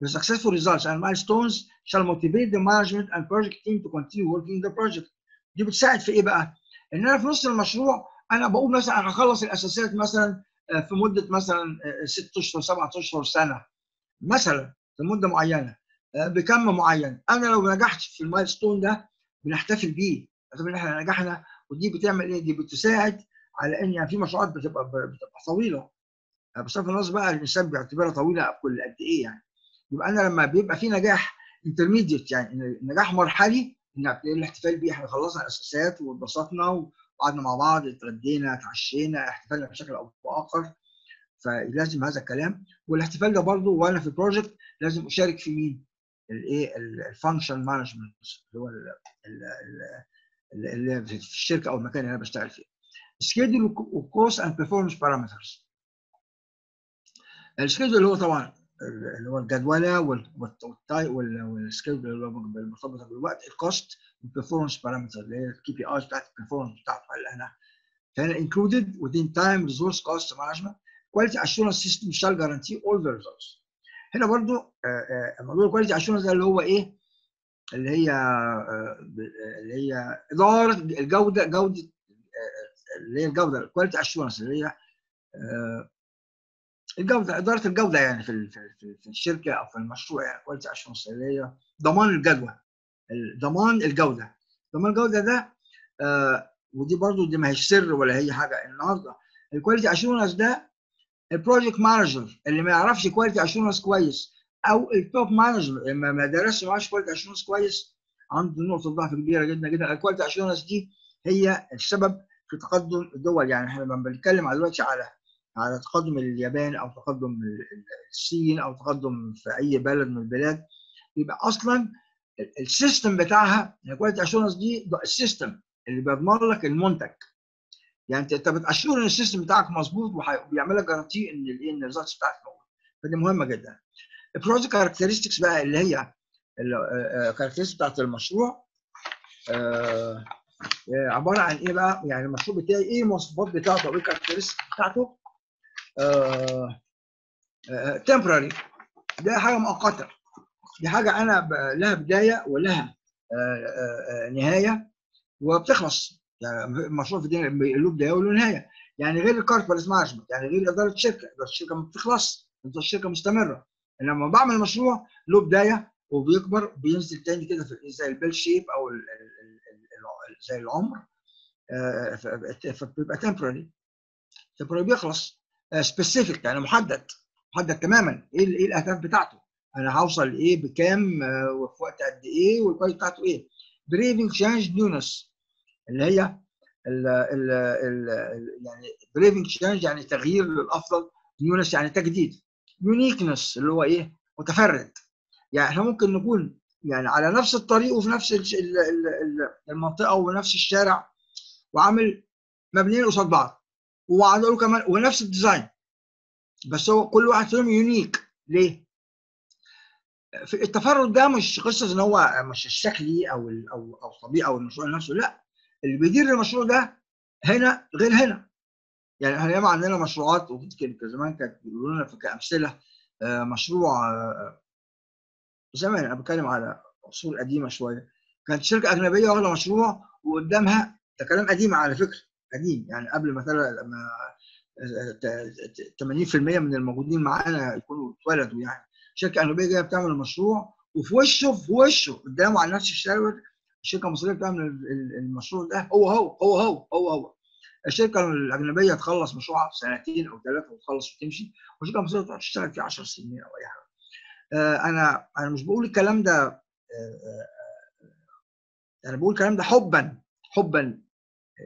The successful results and milestones shall motivate the management and project team to continue working the project. دي بتساعد في إيه بقى؟ إن أنا في نص المشروع أنا بقول مثلا أنا هخلص الأساسات مثلا في مدة مثلا ست أشهر سبعة أشهر سنة مثلا في مدة معينة بكم معين أنا لو نجحت في المايلستون ده بنحتفل بيه ان إحنا نجحنا ودي بتعمل إيه؟ دي بتساعد على إن يعني في مشروعات بتبقى بتبقى طويلة. بصرف النظر بقى الإنسان بيعتبرها طويلة كل قد إيه يعني. يبقى أنا لما بيبقى في نجاح intermediate يعني نجاح مرحلي نبتدي الاحتفال بيه إحنا خلصنا الأساسات واتبسطنا وقعدنا مع بعض اتغدينا اتعشينا احتفلنا بشكل أو بآخر. فلازم هذا الكلام. والاحتفال ده برضه وأنا في ال project لازم أشارك في مين؟ الايه ال function management اللي هو اللي في الشركة أو المكان اللي أنا بشتغل فيه. Schedule و cost and performance parameters. ال schedule هو طبعا اللي هو الجدولة وال schedule اللي هو مرتبطه بالوقت ال cost وال performance parameter اللي هي ال KPIs بتاعت ال performance بتاعته أنا فهنا included within time resource cost management quality assurance system shall guarantee all the results هنا برضو موضوع ال quality assurance ده اللي هو إيه اللي هي اللي هي إدارة الجودة جودة اللي هي الجودة ال quality assurance اللي هي الجودة إدارة الجودة يعني في في الشركة أو في المشروع يعني quality assurance اللي هي ضمان الجدوى ضمان الجودة. ضمان الجودة ده ودي برضو دي ما هيش سر ولا هي حاجة النهارده. ال quality assurance ده ال project manager اللي ما يعرفش quality assurance كويس أو ال top manager اللي ما درسش معاش quality assurance كويس عنده نقطة ضعف كبيرة جدا جدا. ال quality assurance دي هي السبب في تقدم الدول يعني إحنا لما بنتكلم دلوقتي على على تقدم اليابان أو تقدم الصين أو تقدم في أي بلد من البلاد يبقى أصلا ال system بتاعها ال quality assurance دي ال system اللي بيضمن لك المنتج. يعني أنت بت assure إن ال system بتاعك مظبوط وبيعمل لك guarantee إن إن ال results بتاعتك موجوده فدي مهمة جدا. ال project characteristics بقى اللي هي ال characteristics بتاعت المشروع عبارة عن إيه بقى؟ يعني المشروع بتاعي إيه المواصفات بتاعته أو إيه ال characteristics بتاعته؟ temporary ده حاجة مؤقتة. دي حاجة أنا لها بداية ولها نهاية وبتخلص. يعني المشروع في الدنيا له بداية وله نهاية. يعني غير ال corporate management يعني غير إدارة الشركة. إدارة الشركة ما بتخلص إدارة الشركة مستمرة. لما بعمل مشروع له بداية وبيكبر بينزل تاني كده زي ال bell shape أو ال ال ال زي العمر فبيبقى temporary temporary بيخلص specific يعني محدد محدد تماما إيه إيه الأهداف بتاعته أنا هوصل لايه بكام وفي وقت قد إيه وال quality بتاعته إيه. bringing change newness اللي هي ال ال ال يعني bringing change يعني تغيير للأفضل newness يعني تجديد. uniqueness اللي هو إيه متفرد. يعني إحنا ممكن نكون يعني على نفس الطريق وفي نفس المنطقة ونفس الشارع وعامل مبنيين قصاد بعض. وعامل كمان ونفس ال design. بس هو كل واحد فيهم unique. ليه؟ في التفرد ده مش قصة إن هو مش الشكلي أو أو أو الطبيعي أو المشروع نفسه. لأ اللي بيدير المشروع ده هنا غير هنا. يعني إحنا عندنا مشروعات ويمكن زمان كانت بيقولوا لنا كأمثلة مشروع زمان أنا بتكلم على أصول قديمة شوية. كانت شركة أجنبية واخدة مشروع وقدامها ده كلام قديم على فكرة قديم. يعني قبل ما لما 80% من الموجودين معانا يكونوا اتولدوا يعني. شركة أجنبية جاية بتعمل المشروع وفي وشه في وشه قدامه على نفس الشارع الشركة المصريه بتعمل المشروع ده. هو هو هو هو هو هو. الشركة الأجنبية تخلص مشروعها في سنتين أو ثلاثة وتخلص وتمشي والشركة المصرية تشتغل فيه 10 سنين أو أي حاجة. أنا أنا مش بقول الكلام ده أنا بقول الكلام ده حبا حبا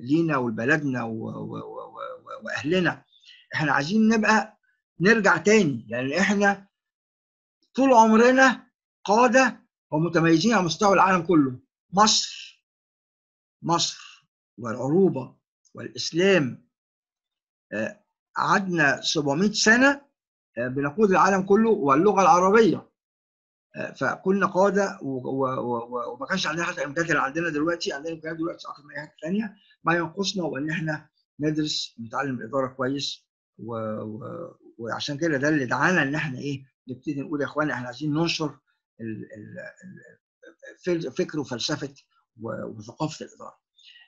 لينا ولبلدنا وأهلنا. إحنا عايزين نبقى نرجع تاني لأن إحنا طول عمرنا قادة ومتميزين على مستوى العالم كله. مصر مصر والعروبة والإسلام قعدنا 700 سنة بنقود العالم كله واللغة العربية فكنا قاده وما كانش عندنا حتى الامكانيات اللي عندنا دلوقتي عندنا إمكانيات دلوقتي أكتر من أي حاجة ثانية ما ينقصنا هو ان إحنا ندرس ونتعلم الاداره كويس و... و... وعشان كده ده اللي دعانا إن إحنا إيه نبتدي نقول يا اخوانا إحنا عايزين ننشر ال... ال... فكر وفلسفة وثقافة الإدارة.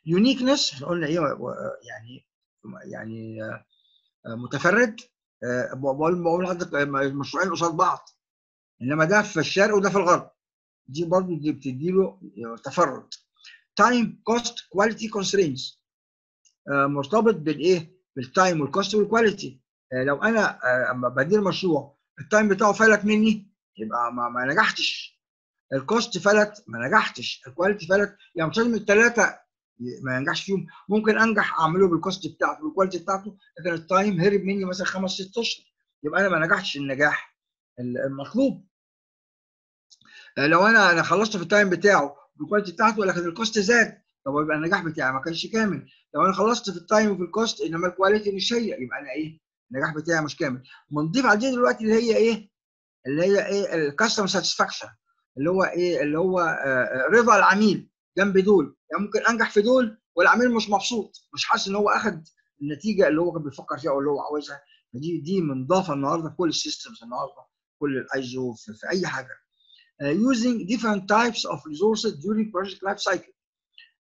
يونيكنس إحنا قلنا إيه يعني يعني متفرد بقول بقول عندك مشروعين قصاد بعض. إنما ده في الشرق وده في الغرب. دي برضه دي بتدي له تفرد. time cost quality constraints مرتبط بالإيه؟ بال time وال cost وال quality لو أنا أما بدير مشروع ال time بتاعه فلت مني يبقى ما, ما نجحتش. ال cost فلت ما نجحتش. ال quality فلت. يعني مش لازم الثلاثه ما ينجحش فيهم. ممكن انجح اعمله بال cost بتاعته بال quality بتاعته لكن ال time هرب مني مثلا خمس ست أشهر. يبقى أنا ما نجحتش النجاح المطلوب. لو أنا أنا خلصت في ال time بتاعه بال quality بتاعته لكن ال cost زاد طب يبقى النجاح بتاعي ما كانش كامل. لو أنا خلصت في ال time وفي ال cost إنما ال quality مش هي يبقى أنا إيه؟ النجاح بتاعي مش كامل. بنضيف دي دلوقتي اللي هي إيه؟ اللي هي إيه؟ ال customer satisfaction اللي هو إيه؟ اللي هو رضا العميل جنب دول. يعني ممكن انجح في دول والعميل مش مبسوط مش حاسس إن هو اخذ النتيجة اللي هو كان بيفكر فيها أو اللي هو عاوزها. دي دي منضافه النهارده في كل ال systems النهارده كل الايزو في, في أي حاجة. using different types of resources during project life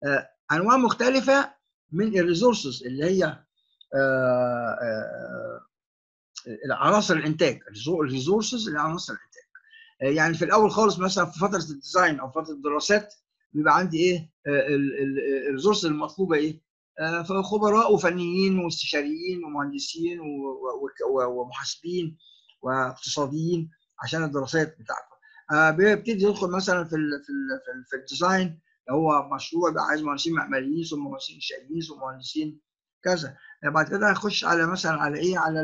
uh, أنواع مختلفة من ال resources اللي هي uh, عناصر الإنتاج ال resources اللي عناصر الإنتاج. يعني في الأول خالص مثلا في فترة ال design أو فترة الدراسات بيبقى عندي إيه ال resources المطلوبة إيه خبراء وفنيين واستشاريين ومهندسين ومحاسبين واقتصاديين عشان الدراسات بتاعته بيبتدي يدخل مثلا في ال في ال في ال design هو مشروع بقى عايز مهندسين معماريين ثم مهندسين انشائيين ثم مهندسين كذا. بعد كده هيخش على مثلا على إيه على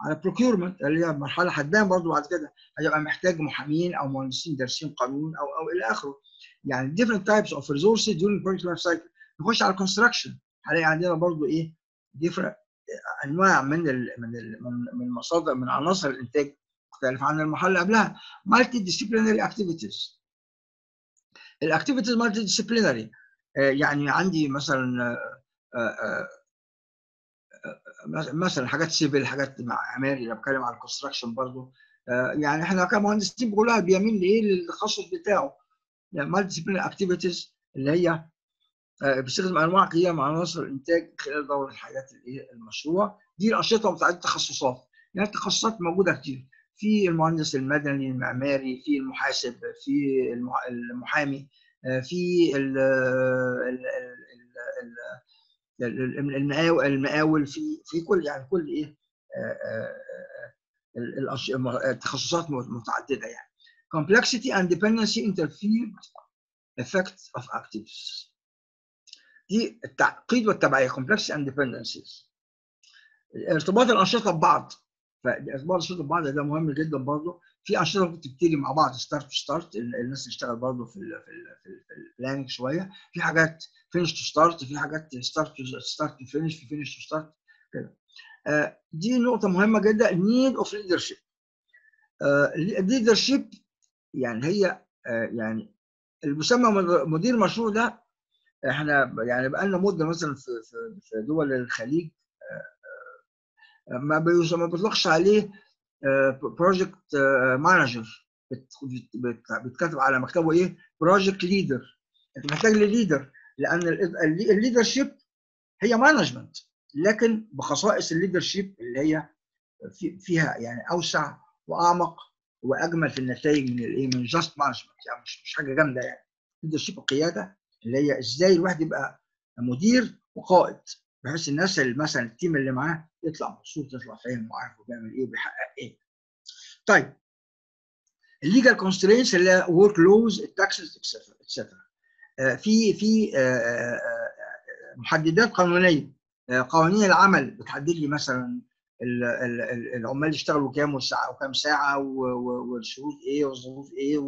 على procurement اللي هي مرحلة هتبان برضه بعد كده. هيبقى محتاج محامين أو مهندسين دارسين قانون أو أو إلى آخره. يعني different types of resources during project life cycle. نخش على construction. هنلاقي عندنا برضو إيه؟ different أنواع من ال من ال من المصادر من عناصر الإنتاج مختلفة عن المرحله اللي قبلها. multi disciplinary activities. ال activities multi disciplinary يعني عندي مثلا مثلا حاجات civil حاجات معماري أنا بتكلم على ال construction برضه يعني إحنا كمهندسين كلها بيميل لإيه؟ للتخصص بتاعه. multi disciplinary activities اللي هي بتستخدم أنواع كثيره من عناصر الإنتاج خلال دوره حياه المشروع. دي الأنشطة متعدده التخصصات. يعني التخصصات موجودة كتير. في المهندس المدني المعماري في المحاسب في المحامي في المقاول في في كل يعني كل إيه التخصصات متعددة يعني. Complexity and dependency interfere effect of activities دي التعقيد والتبعية complexity and dependencies. ارتباط الأنشطة ببعض. فارتباط الأنشطة ببعض ده مهم جدا برضه في أنشطة ممكن تبتدي مع بعض start to start الناس تشتغل برضه في ال في في ال planning شوية. في حاجات finish to start في حاجات start to start to finish في finish to start كده. دي نقطة مهمة جدا need of leadership. leadership يعني هي يعني المسمى مدير مشروع ده إحنا يعني بقى لنا مدة مثلا في في دول الخليج ما ما بيطلقش عليه project manager بيتكتب على مكتبه إيه؟ project leader أنت محتاج ل leader لأن ال leadership هي management لكن بخصائص ال leadership اللي هي فيها يعني أوسع وأعمق وأجمل في النتائج من الايه من just management يعني مش مش حاجة جامدة يعني. leadership القياده اللي هي إزاي الواحد يبقى مدير وقائد بحيث الناس اللي مثلا ال team اللي معاه يطلع مبسوط يطلع فاهم وعارف وبيعمل إيه وبيحقق إيه. طيب ال legal constraints اللي هي work laws ال taxes etcetera في في محددات قانونية. قوانين العمل بتحدد لي مثلا العمال يشتغلوا كام والساعة وكام ساعة والشروط إيه والظروف إيه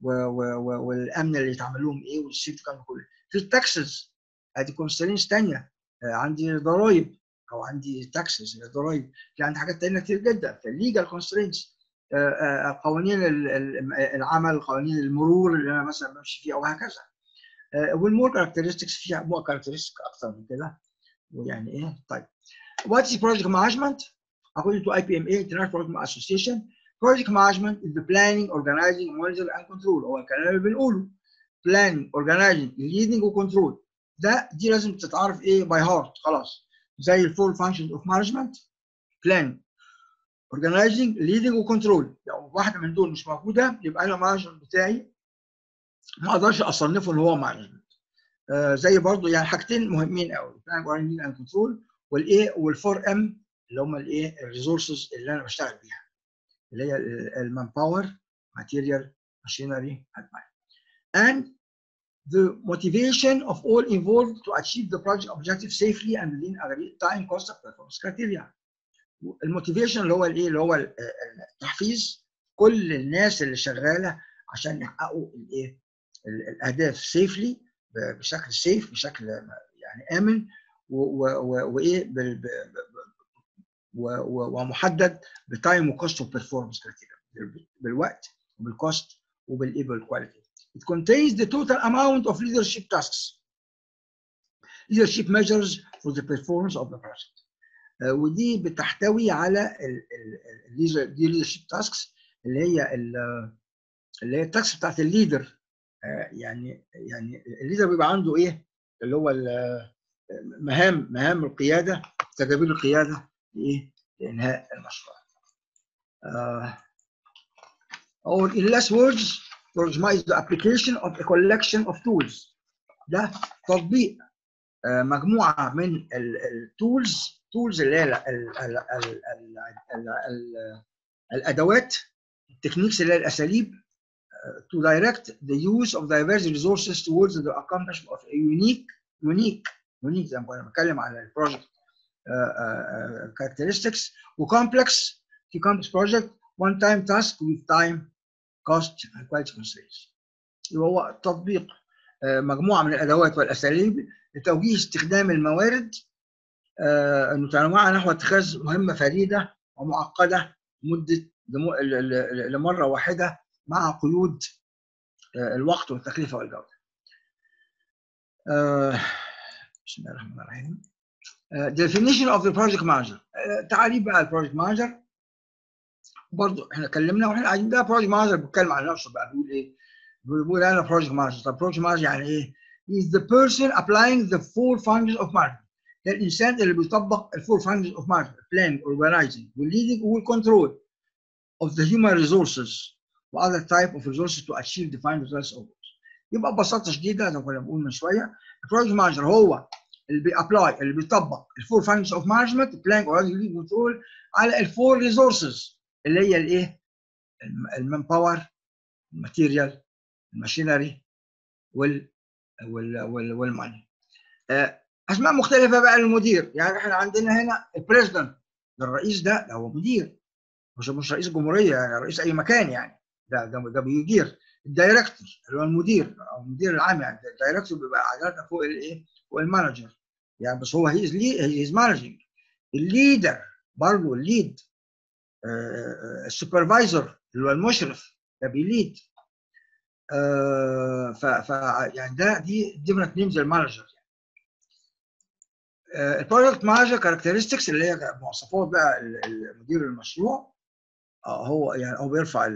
والأمن اللي يتعمل لهم إيه وال safety كان كله. في ال taxes. أدي constraints ثانية عندي ضرائب أو عندي taxes ضرائب في عندي حاجات ثانية كتير جدا. في ال legal constraints قوانين العمل قوانين المرور اللي أنا مثلا بمشي فيه أو هكذا. وال more characteristics فيها more characteristic أكثر من كده. ويعني إيه؟ طيب. What is project management according to IPMA International Project Association project management is the planning organizing monitoring and control هو الكلام اللي بنقوله planning organizing leading و control ده دي لازم تتعرف إيه by heart خلاص زي ال four functions of management planning organizing leading و control لو واحدة من دول مش موجوده يبقى أنا ال management بتاعي ما أقدرش اصنفه ان هو management آه زي برضو يعني حاجتين مهمين قوي monitoring and control والايه وال four M اللي هم الايه ال resources اللي أنا بشتغل بيها اللي هي ال manpower material machinery and and the motivation of all involved to achieve the project objective safely and within agreed time cost of performance criteria. ال motivation اللي هو الايه اللي هو التحفيز كل الناس اللي شغالة عشان يحققوا الايه الأهداف safely بشكل safe بشكل يعني آمن. وإيه ومحدد ب time و cost و performance criteria بالوقت وبال cost وبالايه بال quality It contains the total amount of leadership tasks. Leadership measures for the performance of the project. ودي بتحتوي على ال leadership tasks اللي هي اللي هي ال tasks بتاعت ال leader يعني يعني ال leader بيبقى عنده إيه؟ اللي هو مهام مهام القياده تدابير القياده لانهاء المشروع. or in less words Projma is the application of a collection of tools ده تطبيق مجموعه من ال tools tools اللي هي ال ال ال ال ال ال الادوات ال techniques اللي هي الاساليب to direct the use of diverse resources towards the accomplishment of a unique unique unique زي ما كنا بنتكلم على ال project characteristics و complex في complex project one time task with time cost and quality constraints يبقى هو تطبيق مجموعة من الأدوات والأساليب لتوجيه استخدام الموارد المتنوعة نحو اتخاذ مهمة فريدة ومعقدة مده لمرة واحدة مع قيود الوقت والتكلفة والجودة. بسم الله الرحمن الرحيم. definition of the project manager تعريف بقى ال project manager برضه إحنا اتكلمنا وإحنا قاعدين ده project manager بيتكلم عن نفسه بقى بيقول إيه؟ بيقول أنا project manager طب project manager يعني إيه؟ is the person applying the four functions of management ده الانسان اللي بيطبق ال four functions of management planning organizing وال leading وال control of the human resources و other type of resources to achieve defined results goals يبقى ببساطة شديدة زي ما كنا بنقول من شوية. ال project manager هو اللي بي apply اللي بيطبق ال four of management planning organizing leading control على ال four resources اللي هي الايه؟ ال manpower ال material ال machinery وال وال وال وال money أسماء مختلفة بقى للمدير. يعني إحنا عندنا هنا ال president الرئيس ده هو مدير. مش مش رئيس الجمهوريه يعني رئيس أي مكان يعني. ده ده ده بيدير. ال director اللي هو المدير أو المدير العام يعني ال director بيبقى عادة فوق الايه فوق ال manager. يعني بس هو he is he is managing ال leader برضه ال lead ال supervisor اللي هو المشرف ده بي lead. آه، ف ف يعني ده دي different names لل manager ال project manager characteristics اللي هي مواصفات بقى مدير المشروع آه، هو يعني هو بيرفع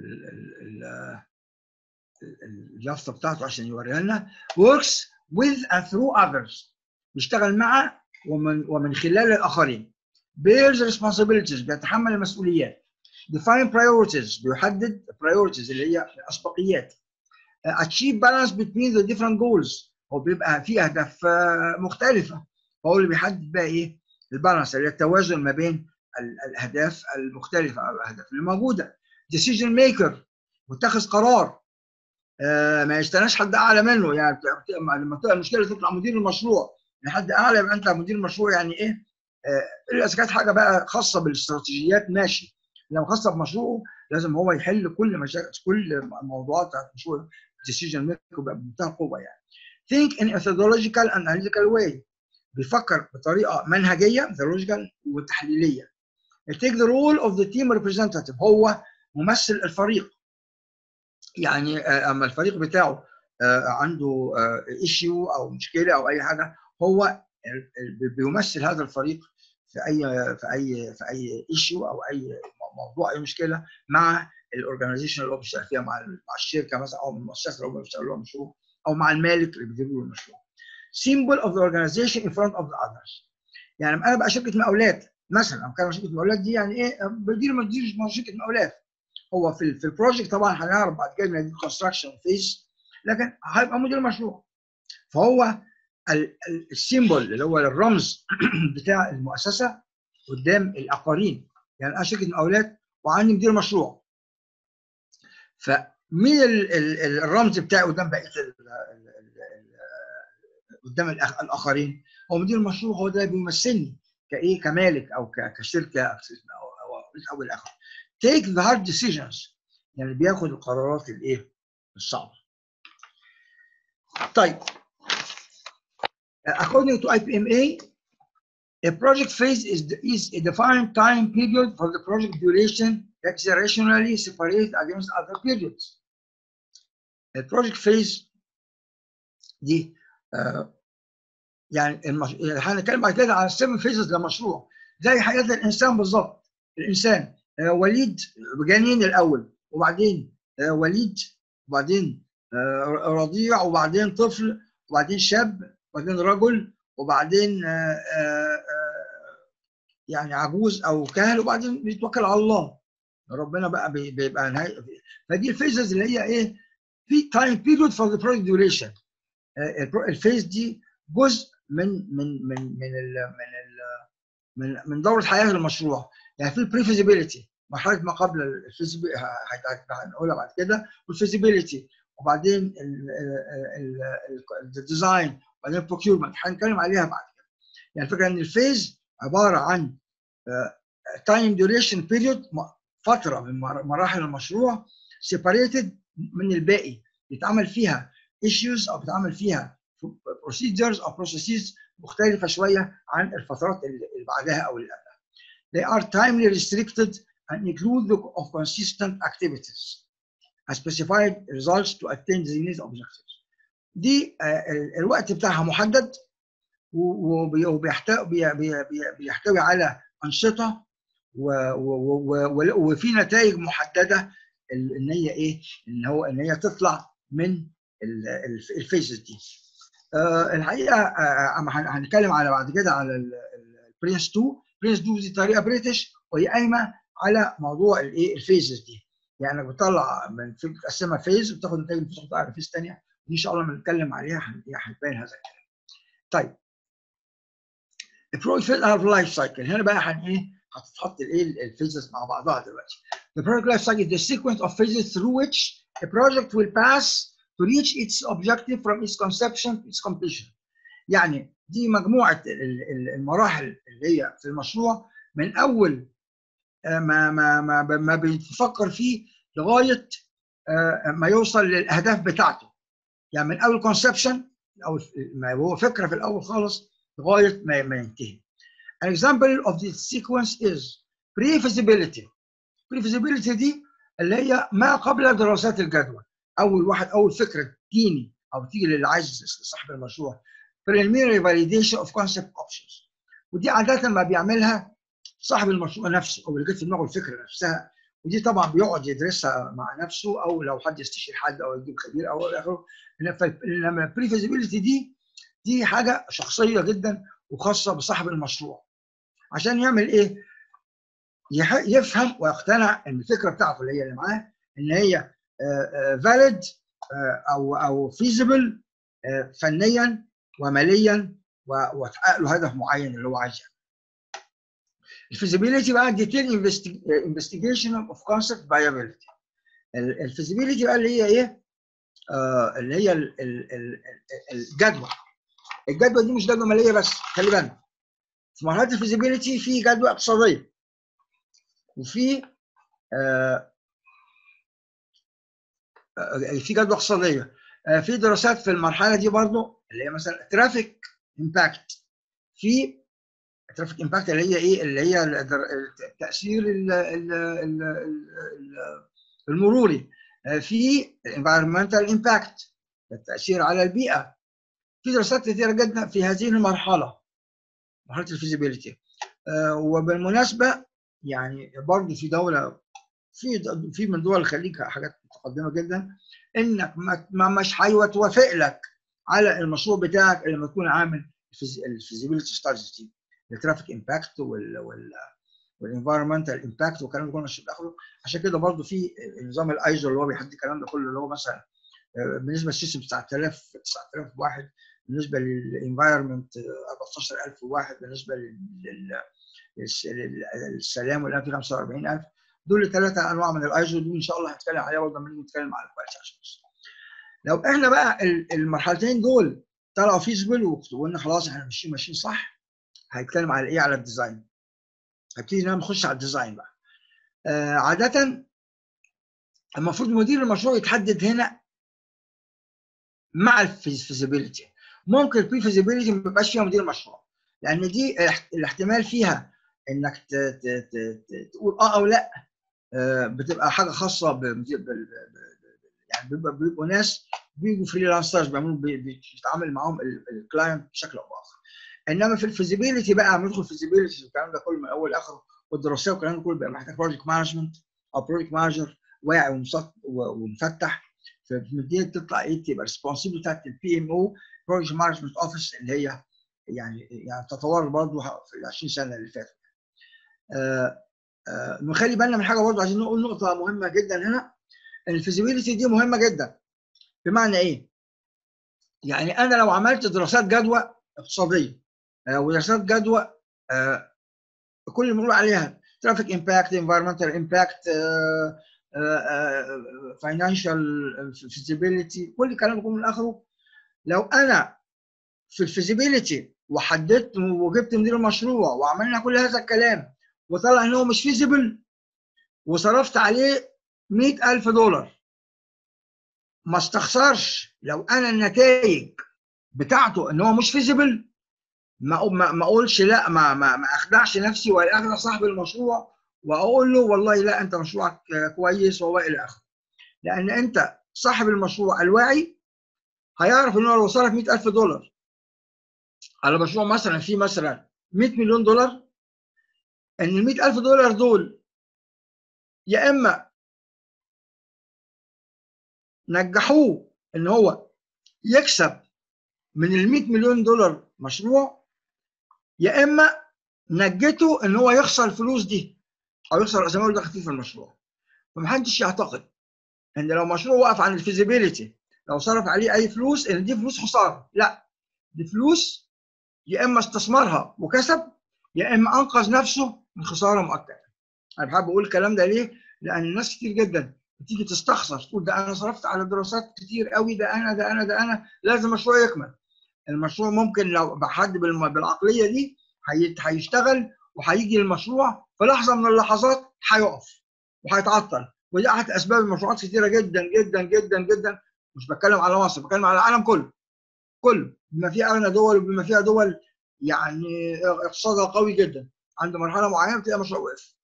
ال ال ال- ال- ال- ال- اليافطه بتاعته عشان يوريها لنا. Works with and through others. بيشتغل مع ومن ومن خلال الآخرين. Bears responsibilities. بيتحمل المسؤوليات. Define priorities. بيحدد priorities اللي هي الأسبقيات. Achieve balance between the different goals. هو بيبقى في أهداف آه، مختلفة. هو اللي بيحدد بقى إيه؟ البالانس اللي هي التوازن ما بين ال- الأهداف المختلفة أو الأهداف اللي موجودة. Decision maker متخذ قرار. آه، ما يستناش حد أعلى منه. يعني لما تبقى المشكلة تطلع مدير المشروع. لحد أعلى يبقى أنت مدير المشروع يعني إيه؟ آه، إلا إذا كانت حاجة بقى خاصة بالاستراتيجيات ماشي. لو خاصة بمشروعه لازم هو يحل كل مشاكل كل موضوعات بتاعت المشروع decision maker بمنتهى القوة يعني. Think in a analytical way. بيفكر بطريقة منهجية methodological وتحليلية. Take the role of the team representative. هو ممثل الفريق يعني آه، أما الفريق بتاعه آه، عنده issue أو مشكلة أو أي حاجة هو بيمثل هذا الفريق في أي في أي في أي issue أو أي موضوع أي مشكلة مع ال organization اللي هو بيشتغل فيها مع مع الشركة مثلا أو المؤسسه اللي هو بيشتغل لها مشروع أو مع المالك اللي بيدير له المشروع. symbol of the organization in front of the others. يعني أنا بقى شركة مقاولات مثلا أو كان شركة مقاولات دي يعني إيه بدير مدير شركه مقاولات هو في في ال project طبعا هنعرف بعد كده من ال construction phase لكن هيبقى مدير مشروع فهو ال symbol اللي هو الرمز بتاع المؤسسه قدام الاخرين يعني أنا شركه مقاولات وعندي مدير مشروع فمين ال- ال- ال- الرمز بتاعي قدام بقيه قدام الاخرين هو مدير المشروع هو ده بيمثلني كايه كمالك أو كشركه أو أو الآخر take the hard decisions يعني بياخد القرارات الايه الصعبه طيب according to IPMA a project phase is is a defined time period for the project duration that is rationally separated against other periods ال project phase دي آه يعني المش... يعني هنتكلم بعد كده على ال seven phases للمشروع زي حياه الانسان بالظبط الانسان آه وليد جنين الأول وبعدين آه وليد وبعدين آه رضيع وبعدين طفل وبعدين شاب وبعدين رجل وبعدين آه آه آه يعني عجوز أو كهل وبعدين بيتوكل على الله. ربنا بقى بي- بيبقى نهاية فدي ال phases اللي هي إيه؟ في time period for the project duration ال phase دي جزء من من من من من من دوره حياه المشروع. يعني في ال pre-feasibility مرحله ما قبل هنقولها بعد كده وال feasibility وبعدين ال design وبعدين ال procurement هنتكلم عليها بعد كده يعني الفكرة إن ال phase عبارة عن time duration period فترة من مر- مراحل المشروع separated من الباقي بيتعمل فيها issues أو بيتعمل فيها procedures أو processes مختلفة شوية عن الفترات اللي بعدها أو اللي قبلها. They are timely restricted and include the of consistent activities as specified results to attain designated objectives. دي آه، ال- الوقت بتاعها محدد وبيحتوي بي- بي- بي- بيحتوي على أنشطة وفي نتائج محددة إن هي إيه؟ إن هو إن هي تطلع من ال- ال- ال phases دي. آه، الحقيقة آه، هنتكلم على بعد كده على ال PRINCE2 PRINCE2 دي طريقة British وهي قايمة على موضوع الايه ال phases دي يعني بتطلع من في بتقسمها phase وبتاخد نتائج بتاخد على phase ثانية إن شاء الله لما نتكلم عليها هن- هتبان هذا الكلام. طيب ال project phase of life cycle هنا بقى هن إيه هتتحط الإيه ال phases مع بعضها دلوقتي. The project life cycle is the sequence of phases through which a project will pass to reach its objective from its conception to its completion. يعني دي مجموعة ال- ال- المراحل اللي هي في المشروع من أول ما ما ما ما بيتفكر فيه لغاية آه، ما يوصل للأهداف بتاعته. يعني من أول كونسبشن أو ما هو فكرة في الأول خالص لغاية ما ما ينتهي. An example of this sequence is pre-feasibility. Pre-feasibility دي اللي هي ما قبل دراسات الجدوى. أول واحد أول فكرة تجيني أو تيجي للي عايز صاحب المشروع. preliminary validation of concept options. ودي عادة ما بيعملها صاحب المشروع نفسه أو اللي جت في دماغه الفكرة نفسها ودي طبعا بيقعد يدرسها مع نفسه أو لو حد يستشير حد أو يجيب خبير أو إلى آخره إنما ال pre-feasibility دي دي حاجة شخصية جدا وخاصة بصاحب المشروع عشان يعمل إيه؟ يفهم ويقتنع إن الفكرة بتاعته اللي هي اللي معاه إن هي valid أو أو feasible فنيا وماليا وتحقق له هدف معين اللي هو عايز يعمله. ال feasibility بقى detailed investigation of concept viability ال feasibility بقى اللي هي إيه؟ آه اللي هي ال ال ال الجدوى. الجدوى دي مش جدوى مالية بس خلي بالك. في مرحلة ال feasibility في جدوى اقتصادية. وفي آه في جدوى اقتصادية. آه في دراسات في المرحلة دي برضو اللي هي مثلا traffic impact في ال traffic impact اللي هي إيه؟ اللي هي التاثير المروري في environmental impact التأثير على البيئة. في دراسات كثيرة جدا في هذه المرحلة مرحلة ال feasibility. وبالمناسبة يعني برضه في دولة في في من دول الخليج حاجات متقدمة جدا إنك ما مش هيتوافق لك على المشروع بتاعك لما تكون عامل ال feasibility studies دي ال traffic impact وال وال وال environmental impact والكلام ده كله. مش اخره عشان كده برضه في نظام الايزو اللي هو بيحدد الكلام ده كله اللي هو مثلا بالنسبة لل system 9000 9001 بالنسبة لل environment 14001 بالنسبة للسلامة وال 45000 دول ثلاثة أنواع من الايزو دول إن شاء الله هنتكلم عليها برضه لما نتكلم على ال quality عشان لو إحنا بقى المرحلتين دول طلعوا feasible وقلنا خلاص إحنا ماشيين ماشيين صح هيتكلم على إيه؟ على ال design هبتدي نخش على ال design بقى. آه عادة المفروض مدير المشروع يتحدد هنا مع ال feasibility. ممكن ال pre-feasibility ما يبقاش فيها مدير مشروع. لأن دي الاحتمال فيها إنك تقول آه أو لأ. آه بتبقى حاجة خاصة ب يعني بيبقوا ناس بيجوا freelancers بيعملوا بيتعامل معاهم ال client بشكل أو بآخر. انما في ال feasibility بقى ندخل feasibility والكلام ده كله من أول لآخره والدراسة والكلام ده كله بيبقى محتاج project management أو project manager واعي ومفتح فبتبتدي تطلع إيه تبقى responsible بتاعت ال PM أو project management office اللي هي يعني يعني تطور برضه في ال 20 سنة اللي فاتت. آه آه نخلي بالنا من حاجة برضه عايزين نقول نقطة مهمة جدا هنا ال feasibility دي مهمة جدا بمعنى إيه؟ يعني أنا لو عملت دراسات جدوى اقتصادية ودراسات جدوى كل اللي بنقول عليها traffic impact environmental impact financial feasibility كل الكلام ده من آخره. لو أنا في ال feasibility وحددت وجبت مدير المشروع وعملنا كل هذا الكلام وطلع إن هو مش feasible وصرفت عليه 100000 دولار ما استخسرش. لو أنا النتائج بتاعته إن هو مش feasible ما ما أقولش لا ما ما, ما أخدعش نفسي ولا اخدع صاحب المشروع وأقول له والله لا أنت مشروعك كويس وهو إلى آخره. لأن أنت صاحب المشروع الواعي هيعرف ان هو لو صرف 100000 دولار على مشروع مثلا فيه مثلا 100 مليون دولار إن ال 100000 دولار دول يا إما نجحوه إن هو يكسب من ال 100 مليون دولار مشروع يا إما نجته إن هو يخسر الفلوس دي أو يخسر ما قلت خفيف المشروع. فمحدش يعتقد إن لو مشروع وقف عن الفيزيبيليتي لو صرف عليه أي فلوس إن دي فلوس خسارة. لا دي فلوس يا إما استثمرها وكسب يا إما أنقذ نفسه من خسارة مؤكدة. أنا بحب أقول الكلام ده ليه؟ لأن الناس كتير جدا بتيجي تستخسر تقول ده أنا صرفت على دراسات كتير قوي ده أنا ده أنا ده أنا لازم المشروع يكمل. المشروع ممكن لو حد بالعقلية دي هيشتغل وهيجي المشروع في لحظة من اللحظات هيقف وهيتعطل. ودي أحد أسباب المشروعات كتيرة جدا جدا جدا جدا. مش بتكلم على مصر بتكلم على العالم كله. كله. بما فيها أغنى دول وبما فيها دول يعني اقتصادها قوي جدا. عند مرحلة معينة بتلاقي المشروع وقف.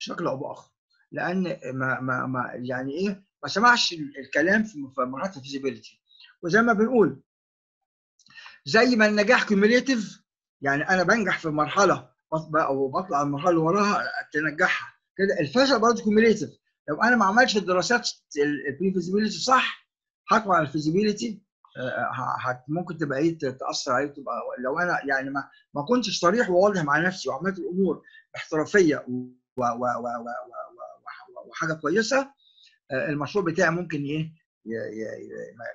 بشكل أو بآخر. لأن ما ما ما يعني إيه؟ ما سمعش الكلام في مرحلة الفيزيبيليتي. وزي ما بنقول زي ما النجاح cumulative يعني أنا بنجح في مرحلة وبطلع المرحلة اللي وراها تنجحها. كده الفشل برضه cumulative لو أنا ما عملتش الدراسات ال prefeasibility صح هطلع على ال feasibility ممكن تبقى إيه تأثر عليه تبقى لو أنا يعني ما ما كنتش صريح وواضح مع نفسي وعملت الأمور و وحاجة كويسة المشروع بتاعي ممكن إيه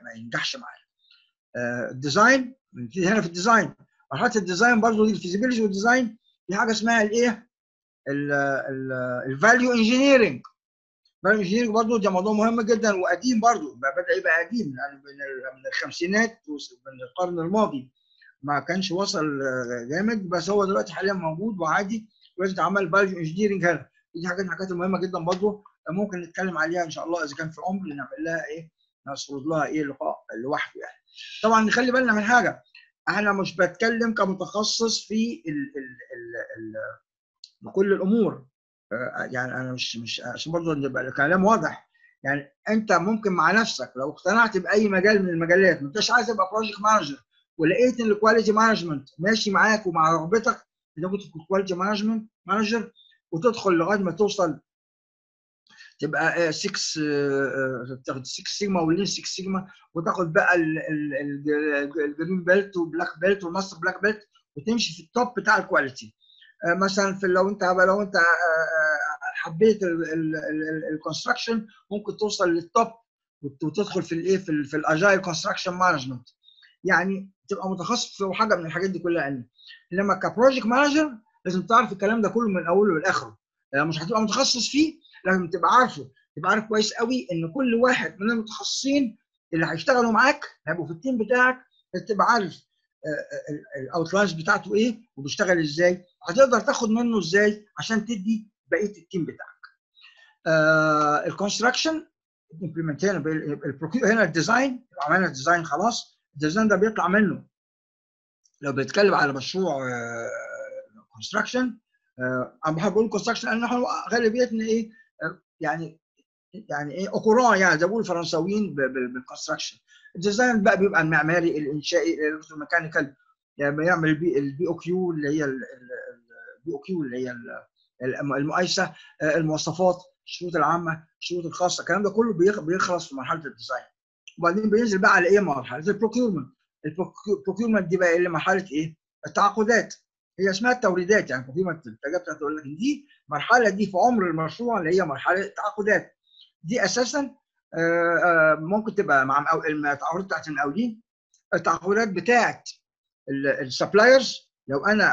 ما ينجحش معايا. ال design هنا في ال design مرحلة ال design برضه دي ال feasibility وال design في حاجة اسمها الايه ال value engineering ال value engineering برضه ده موضوع مهم جدا وقديم برضه بدأ يبقى قديم يعني من الخمسينات من القرن الماضي. ما كانش وصل جامد بس هو دلوقتي حاليا موجود وعادي. ولازم تعمل value engineering هنا. دي حاجات من الحاجات المهمة جدا برضه ممكن نتكلم عليها إن شاء الله إذا كان في عمر نعمل لها إيه؟ نسرد لها إيه؟ لقاء لوحده يعني. طبعا نخلي بالنا من حاجة. أنا مش بتكلم كمتخصص في ال ال ال ال كل الأمور. يعني أنا مش مش عشان برضه يبقى الكلام واضح. يعني أنت ممكن مع نفسك لو اقتنعت بأي مجال من المجالات ما انتش عايز تبقى project manager ولقيت إن ال quality management ماشي معاك ومع رغبتك انك تكون quality management manager وتدخل لغاية ما توصل تبقى 6 تاخد 6 sigma و lean 6 سيجما وتاخد بقى ال green belt وال black belt وال master black belt وتمشي في ال top بتاع ال quality مثلا في لو انت لو انت حبيت ال construction ممكن توصل لل top وتدخل في الايه في, في ال agile construction management يعني تبقى متخصص في حاجة من الحاجات دي كلها يعني. إنما ك project manager لازم تعرف الكلام ده كله من أوله لآخره. مش هتبقى متخصص فيه لازم تبقى عارفه تبقى عارف كويس قوي إن كل واحد من المتخصصين اللي هيشتغلوا معاك هيبقوا في ال team بتاعك تبقى عارف ال outlines بتاعته إيه وبيشتغل إزاي هتقدر تاخد منه إزاي عشان تدي بقية ال team بتاعك. ال construction implement هنا هنا ال design عملنا ال design خلاص ال design ده بيطلع منه. لو بنتكلم على مشروع construction أنا بحب أقول construction لأن إحنا غالبيتنا إيه يعني يعني إيه au courant يعني زي ما الفرنساويين بال construction ال design بقى بيبقى المعماري الإنشائي ال mechanical يعني بيعمل ال BOQ اللي هي ال BOQ اللي هي المقايسة المواصفات الشروط العامة الشروط الخاصة الكلام ده كله بيخلص في مرحلة ال design. وبعدين بينزل بقى على إيه مرحلة؟ ال procurement ال procurement دي بقى اللي مرحلة إيه؟ التعاقدات. هي اسمها التوريدات يعني ال procurement الانتاجات بتاعت تقول لك دي مرحلة دي في عمر المشروع اللي هي مرحلة التعاقدات دي أساسا ممكن تبقى مع التعاقدات بتاعت المقاولين. التعاقدات بتاعت ال suppliers لو أنا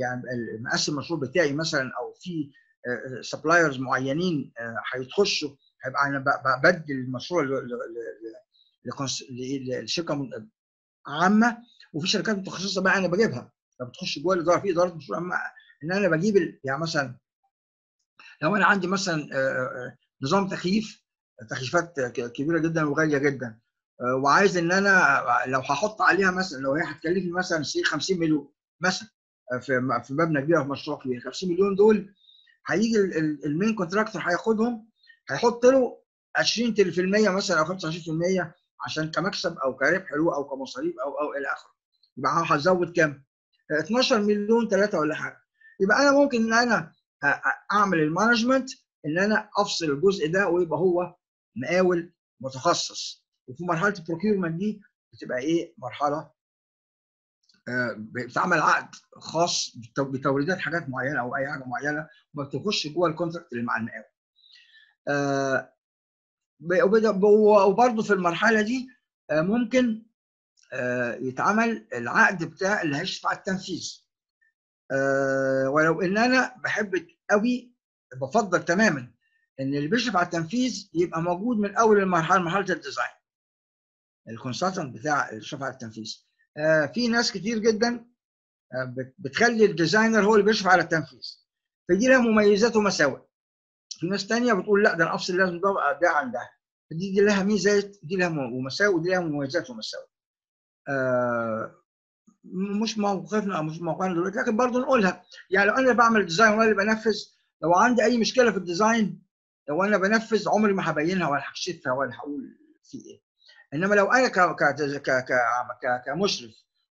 يعني مقسم المشروع بتاعي مثلا أو في suppliers معينين هيتخشوا هيبقى أنا بدي المشروع لشركة عامة وفي شركات متخصصة بقى أنا بجيبها. فبتخش جوه الإدارة في إدارة مشروع إن أنا بجيب يعني مثلا لو أنا عندي مثلا نظام تكييف تكييفات كبيرة جدا وغالية جدا وعايز إن أنا لو هحط عليها مثلا لو هي هتكلفني مثلا 50 مليون مثلا في في مبنى كبير في مشروع كبير 50 مليون دول هيجي ال main contractor هياخدهم هيحط له 20% مثلا أو 25% عشان كمكسب أو كربح له أو كمصاريف أو أو إلى آخره يبقى هزود كام؟ 12 مليون ثلاثة ولا حاجة. يبقى أنا ممكن إن أنا أعمل ال management إن أنا أفصل الجزء ده ويبقى هو مقاول متخصص. وفي مرحلة ال procurement دي بتبقى إيه؟ مرحلة بتعمل عقد خاص بتوريدات حاجات معينة أو أي حاجة معينة وما بتخش جوه ال contract اللي مع المقاول. وبرضه في المرحلة دي ممكن يتعمل العقد بتاع اللي هيشرف على التنفيذ. ولو إن أنا بحب قوي بفضل تماما إن اللي بيشرف على التنفيذ يبقى موجود من أول المرحلة مرحلة ال design. ال consultant بتاع الاشراف على التنفيذ. في ناس كتير جدا بتخلي ال designer هو اللي بيشرف على التنفيذ فدي لها مميزات ومساوئ في ناس تانية بتقول لا ده أنا افصل لازم ده ده عن ده فدي دي لها ميزات دي لها مساوئ ودي لها مميزات ومساوئ مش موقفنا أو مش موقعنا دلوقتي لكن برضه نقولها. يعني لو أنا بعمل design وأنا اللي بنفذ لو عندي أي مشكلة في ال design لو أنا بنفذ عمري ما هبينها ولا هكشفها ولا هقول في إيه. إنما لو أنا ك ك ك كمشرف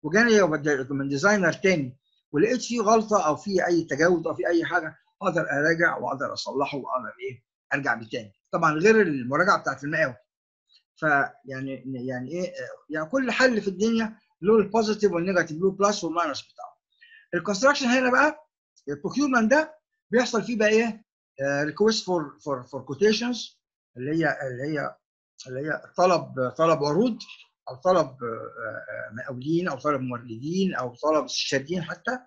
وجاني من designer تاني ولقيت فيه غلطة أو فيه أي تجاوز أو في أي حاجة أقدر أراجع وأقدر أصلحه وأقدر إيه أرجع بيه تاني. طبعا غير المراجعة بتاعت المقاول. فيعني يعني إيه يعني كل حل في الدنيا له ال positive وال negative له plus وال minus بتاعه. ال construction هنا بقى ال procurement ده بيحصل فيه بقى إيه؟ request for for for quotations اللي هي اللي هي اللي هي طلب طلب عروض أو طلب مقاولين أو طلب موردين أو طلب استشاريين حتى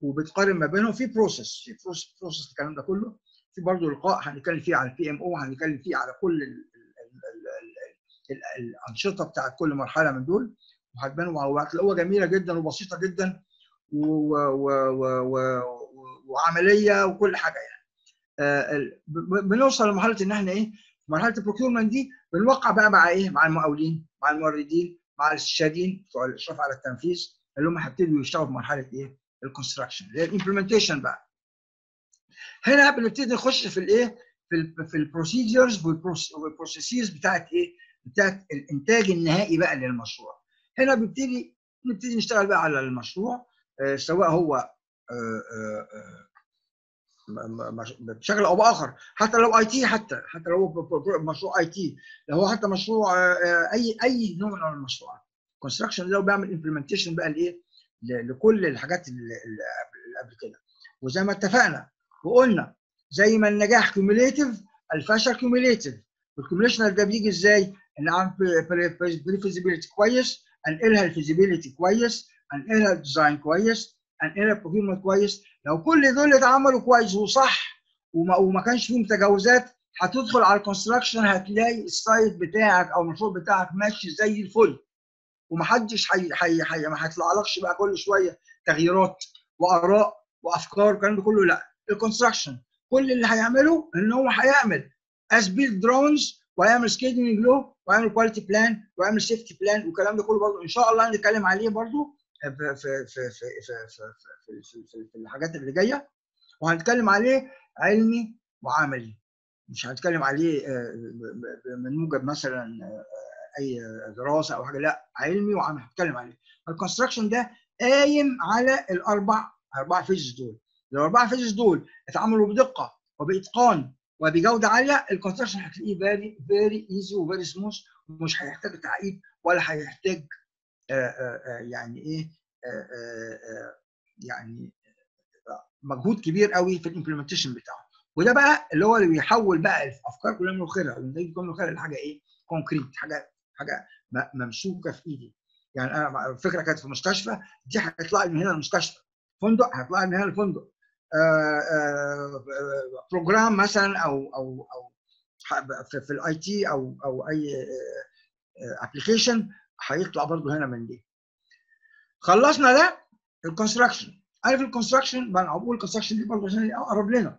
وبتقارن ما بينهم في process في process الكلام ده كله. في برضه لقاء هنتكلم فيه على ال PM أو هنتكلم فيه على كل الأنشطة بتاعت كل مرحلة من دول وهتبان وهتلاقوها جميلة جدا وبسيطة جدا و و و وعملية وكل حاجة يعني. بنوصل لمرحلة إن إحنا إيه مرحلة ال procurement دي بنوقع بقى مع إيه؟ مع المقاولين مع الموردين مع الاستشاريين بتوع الإشراف على التنفيذ اللي هم هيبتدوا يشتغلوا في مرحلة إيه؟ ال construction اللي هي ال implementation بقى. هنا بنبتدي نخش في الإيه؟ في ال في ال procedures وال processes بتاعت إيه؟ بتاعت الإنتاج النهائي بقى للمشروع. هنا بنبتدي نبتدي نشتغل بقى على المشروع آه سواء هو آه آه بشكل أو بآخر حتى لو IT حتى حتى لو مشروع آي تي لو هو حتى مشروع اي أي نوع من المشروعات. construction لو بيعمل implementation بقى لإيه؟ لكل الحاجات اللي قبل كده. وزي ما اتفقنا وقلنا زي ما النجاح cumulative الفشل cumulative وال cumulation ده بيجي إزاي؟ ان اعمل pre-feasibility كويس انقلها ال feasibility كويس انقلها ال design كويس انقلها ال procurement كويس. لو كل دول اتعملوا كويس وصح وما, وما كانش فيهم تجاوزات هتدخل على ال construction هتلاقي ال site بتاعك أو المشروع بتاعك ماشي زي الفل. ومحدش حي حي حي ما هيطلعلكش بقى كل شوية تغييرات وآراء وأفكار والكلام ده كله لا. ال construction كل اللي هيعمله إن هو هيعمل as-built drawings وهيعمل scheduling له وهيعمل quality plan وهيعمل safety plan والكلام ده كله برضه. إن شاء الله هنتكلم عليه برضه في في في في في في, في, في, الحاجات اللي جاية. وهنتكلم عليه علمي وعملي. مش هنتكلم عليه من موجب مثلا أي دراسة أو حاجة. لا علمي وعملي هنتكلم عليه. ال construction ده قايم على الأربع أربع phases دول. الأربع phases دول اتعملوا بدقة وبإتقان. وبجودة عالية ال construction هتلاقيه very very easy و very smooth ومش هيحتاج تعقيد ولا هيحتاج يعني إيه يعني مجهود كبير قوي في ال implementation بتاعه. وده بقى اللي هو اللي بيحول بقى الأفكار كلها من مخها والنتائج كلها من مخها لحاجة إيه concrete حاجة حاجة ممسوكة في إيدي. يعني أنا الفكرة كانت في مستشفى دي هتطلع من هنا المستشفى. فندق هيطلع من هنا الفندق. program مثلا أو أو أو في, ال IT أو أو أي application هيطلع برضه هنا من دي. خلصنا ده ال construction عارف ال construction أنا بقول ال construction دي برضه عشان اقرب لنا.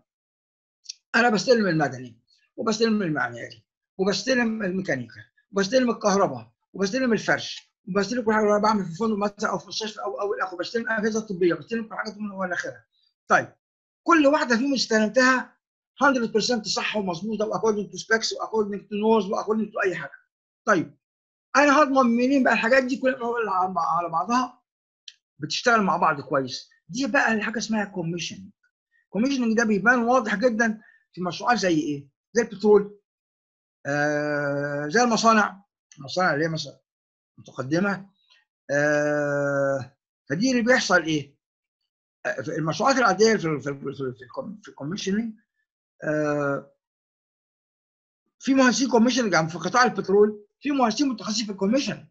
أنا بستلم المدني وبستلم المعماري وبستلم الميكانيكا وبستلم الكهرباء وبستلم الفرش وبستلم كل حاجة بعمل في فندق مثلا أو في مستشفى أو أو الآخر بستلم الاجهزه الطبيه بستلم كل حاجة من اول لآخرها. طيب كل واحدة فيهم استلمتها 100% صح ومظبوطه و according to specs و according to norms و according to أي حاجة. طيب أنا هضمن منين بقى الحاجات دي؟ كلها على بعضها بتشتغل مع بعض كويس. دي بقى الحاجة اسمها commission commissioning ده بيبان واضح جدا في مشروعات زي إيه؟ زي البترول. آه زي المصانع. المصانع اللي هي مثلا متقدمة. آه فدي اللي بيحصل إيه؟ المشروعات العادية في في ال commissioning آه في مهندسين commissioning في قطاع البترول في مهندسين متخصصين في ال commission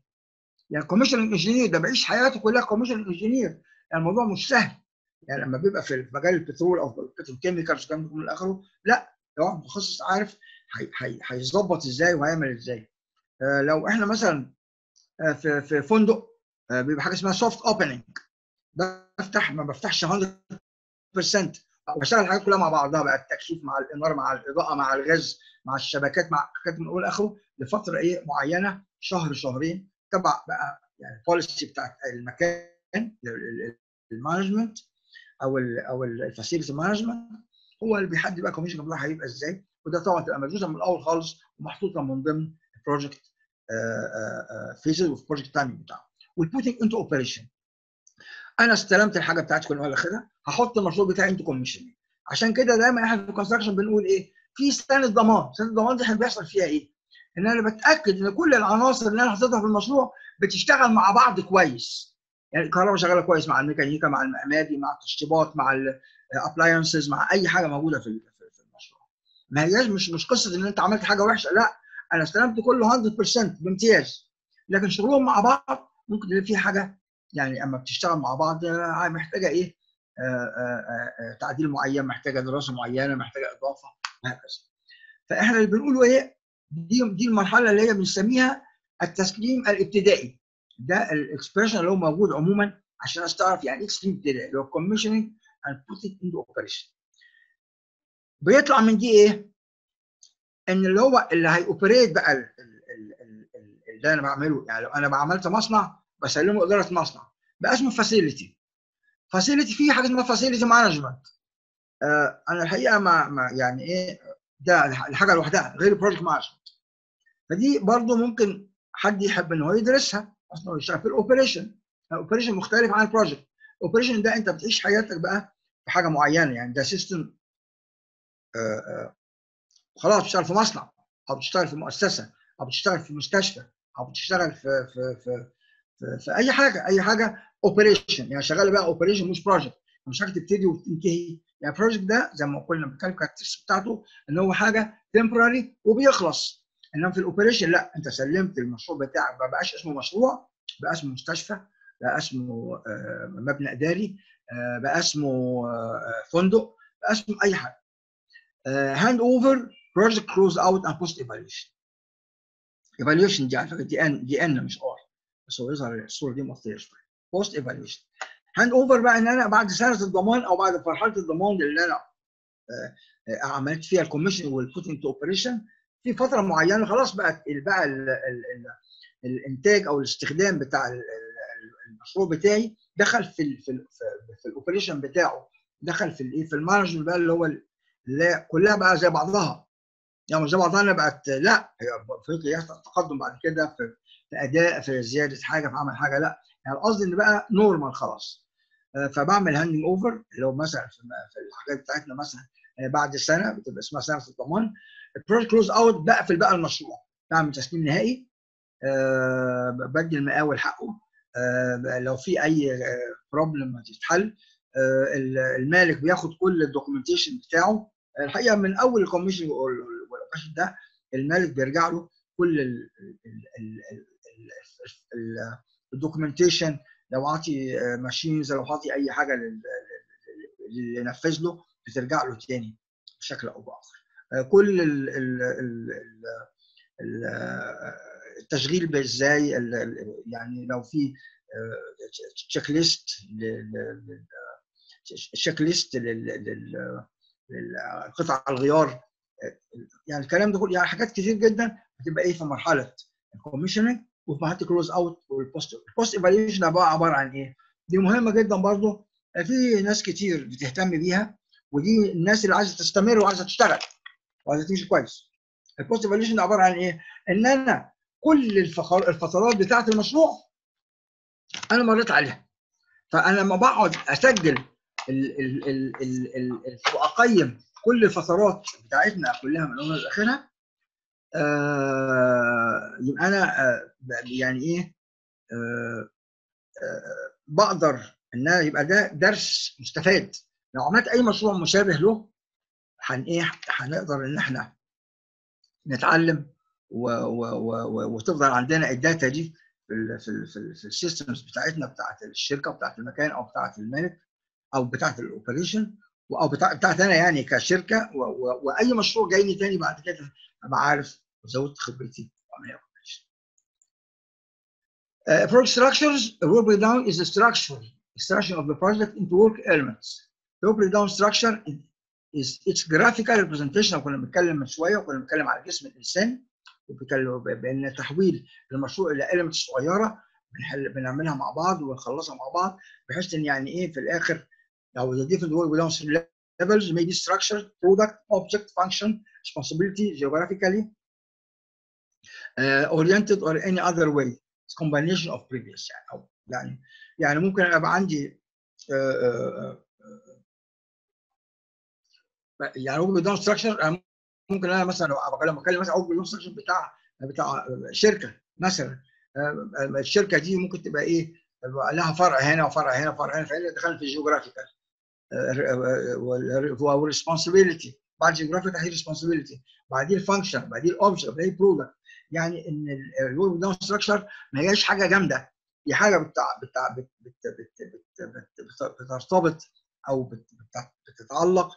يعني commission engineer ده بيعيش حياته كلها commission engineer يعني الموضوع مش سهل. يعني لما بيبقى في مجال البترول أو في ال chemicals والكلام من اخره لا لو متخصص عارف هيظبط إزاي وهيعمل إزاي. آه لو إحنا مثلا آه في في فندق بيبقى حاجة اسمها soft opening بفتح ما بفتحش 100% بشتغل الحاجات كلها مع بعضها بقى التكييف مع الإنارة مع الإضاءة مع الغاز مع الشبكات مع حاجات من أول لاخره لفترة إيه معينة شهر شهرين تبع بقى يعني ال policy بتاعت المكان ال management أو ال أو ال facility management هو اللي بيحدد بقى ال commission بتاعها هيبقى إزاي. وده طبعا تبقى مدروسة من الأول خالص ومحطوطة من ضمن ال project phases وفي project timing بتاعه. وال putting into operation أنا استلمت الحاجة كل مره كده هحط المشروع بتاعي into commission عشان كده دايما إحنا في ال construction بنقول إيه؟ في سنه ضمان. سنه الضمان دي إحنا بيحصل فيها إيه؟ إن أنا بتأكد إن كل العناصر اللي أنا حطيتها في المشروع بتشتغل مع بعض كويس. يعني الكهرباء شغالة كويس مع الميكانيكا مع المعماري مع التشطيبات مع الابلاينسز مع أي حاجة موجودة في المشروع. ما هياش مش مش قصة إن أنت عملت حاجة وحشة لأ أنا استلمت كله 100% بامتياز. لكن شغلهم مع بعض ممكن تلاقي في حاجة يعني أما بتشتغل مع بعض محتاجة إيه؟ آآ آآ تعديل معين محتاجة دراسة معينة محتاجة إضافة وهكذا فإحنا اللي بنقوله إيه؟ دي دي المرحلة اللي هي بنسميها التسليم الابتدائي. ده ال expression اللي هو موجود عموما عشان الناس تعرف يعني إيه تسليم ابتدائي اللي هو commissioning and putting into operation. بيطلع من دي إيه؟ إن اللي هو اللي هي operate بقى ال ال ال اللي أنا بعمله. يعني لو أنا عملت مصنع بسلمه اداره مصنع بقى اسمه facility facility فيه حاجة اسمها facility management آه أنا الحقيقة ما, ما يعني إيه ده الحاجة لوحدها غير project management فدي برضه ممكن حد يحب إن هو يدرسها أصلا يشتغل في ال operation ال operation مختلف عن ال project ال operation ده أنت بتعيش حياتك بقى في حاجة معينة يعني ده system خلاص بتشتغل في مصنع أو بتشتغل في مؤسسة أو بتشتغل في مستشفى أو بتشتغل في في في في, أي حاجة أي حاجة operation يعني شغاله بقى operation مش project مش حاجة تبتدي وتنتهي. يعني project ده زي ما قلنا بنتكلم ال characteristics بتاعته إن هو حاجة temporary وبيخلص. إنما في ال operation لا أنت سلمت المشروع بتاعك ما بقاش اسمه مشروع بقى اسمه مستشفى بقى اسمه مبنى إداري بقى اسمه فندق بقى اسمه أي حاجة. hand over project close out and post evaluation evaluation دي على فكرة دي N دي N مش R بس هو يظهر الصورة دي مغطيه شوية post evaluation hand over بقى إن أنا بعد سنة الضمان أو بعد مرحلة الضمان اللي أنا عملت فيها ال commission وال putting to operation في فترة معينة خلاص بقى بقى ال ال ال الإنتاج أو الاستخدام بتاع المشروع بتاعي دخل في ال في ال في ال operation بتاعه. دخل في الايه في ال management بقى اللي هو اللي كلها بقى زي بعضها. يعني زي بعضها بقت لا هي يحصل تقدم بعد كده في في أداء في زيادة حاجة في عمل حاجة لا. يعني القصد إن بقى normal خلاص. فبعمل handing over اللي هو مثلا في الحاجات بتاعتنا مثلا بعد سنه بتبقى اسمها سنة الضمان ال project close out بقفل بقى المشروع. بعمل تسليم نهائي. أه بدي المقاول حقه. لو في أي problem هتتحل. المالك بياخد كل ال documentation بتاعه. الحقيقة من أول ال commission ده المالك بيرجع له كل ال documentation لو عاطي machines لو عاطي أي حاجة اللي نفذ له بترجع له تاني بشكل أو بآخر. كل ال ال ال التشغيل إزاي يعني لو في check list check list للقطع الغيار. يعني الكلام ده كله يعني حاجات كتير جدا بتبقى إيه في مرحلة ال commissioning وفي ال close out وال post ال post evaluation بقى عباره عن إيه؟ دي مهمة جدا برضو في ناس كتير بتهتم بيها ودي الناس اللي عايزة تستمر وعايزة تشتغل وعايزة تمشي كويس ال post evaluation عباره عن إيه؟ إن أنا كل الفترات بتاعة المشروع أنا مريت عليها فأنا لما بقعد أسجل ال ال ال ال ال واقيم كل الفترات بتاعتنا كلها من أولها لآخرها يبقى أنا آه يعني إيه آه آه بقدر إن أنا يبقى ده درس مستفاد. لو عملت أي مشروع مشابه له هن إيه هنقدر إن إحنا نتعلم و و و وتفضل عندنا ال data دي في ال في ال في, ال في ال systems بتاعتنا بتاعت الشركة بتاعت المكان أو بتاعت المالك أو بتاعت ال operation أو بتاع بتاعت أنا يعني كشركة وأي مشروع جاي لي تاني بعد كده أبقى عارف وزودت خبرتي واعمل Uh, project structures, work breakdown is the structure, structure of the project into work elements. The work breakdown structure is its graphical representation كنا بنتكلم من شوية وكنا بنتكلم على جسم الانسان وبنتكلم بان تحويل المشروع إلى elements صغيره بنحل بنعملها مع بعض ونخلصها مع بعض بحيث ان يعني إيه في الآخر لو the different work to levels may be structured product object function responsibility geographically uh, oriented or any other way. It's combination of previous. يعني أو يعني يعني ممكن أبقى عندي uh, uh, يعني work breakdown structure ممكن أنا مثلا لو بتكلم مثلا work breakdown structure بتاع بتاع شركة مثلا. الشركة دي ممكن تبقى إيه؟ لها فرع هنا وفرع هنا وفرع هنا فهنا دخلنا في ال geographical هو responsibility بعد ال geographical هي responsibility بعدين ال function بعدين ال object بعدين ال product يعني إن ال work down structure ما هياش حاجة جامدة دي حاجة بتاع بتاع بت بت بت بترتبط أو بتتعلق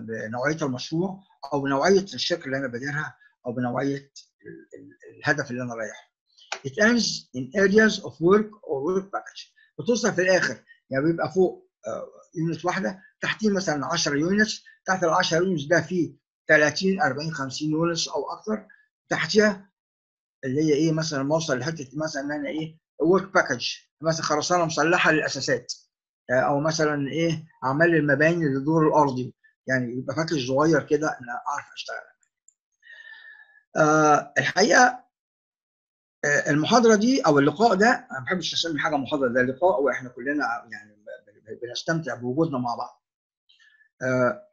بنوعية المشروع أو بنوعية الشركة اللي أنا باديرها أو بنوعية الهدف اللي أنا رايحه. It ends in areas of work or work package. بتوصل في الآخر يعني بيبقى فوق unit واحدة تحتيه مثلا 10 units تحت ال 10 يونتس ده فيه 30 40 50 units أو أكثر تحتها اللي هي إيه مثلا ما اوصل لحتة مثلا ان أنا إيه work package مثلا خرسانة مسلحه للأساسات أو مثلا إيه أعمال المباني للدور الارضي يعني يبقى package صغير كده أنا أعرف أشتغل. أه الحقيقة المحاضرة دي أو اللقاء ده أنا ما بحبش أسمي حاجة محاضرة ده لقاء وإحنا كلنا يعني بنستمتع بوجودنا مع بعض. أه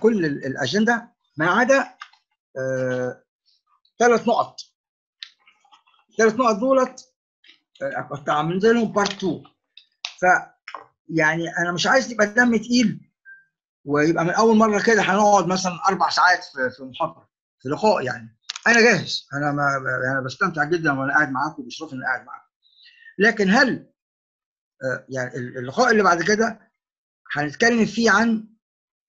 كل الأجندة ما عدا ثلاث نقط. ثلاث نقط دولت كنت عاملين لهم بارت 2 ف يعني أنا مش عايز يبقى دم تقيل ويبقى من أول مرة كده هنقعد مثلا أربع ساعات في محاضرة في لقاء يعني. أنا جاهز. أنا ما أنا بستمتع جدا وأنا قاعد معاكم بيشرفني إني قاعد معاكم. لكن هل يعني اللقاء اللي بعد كده هنتكلم فيه عن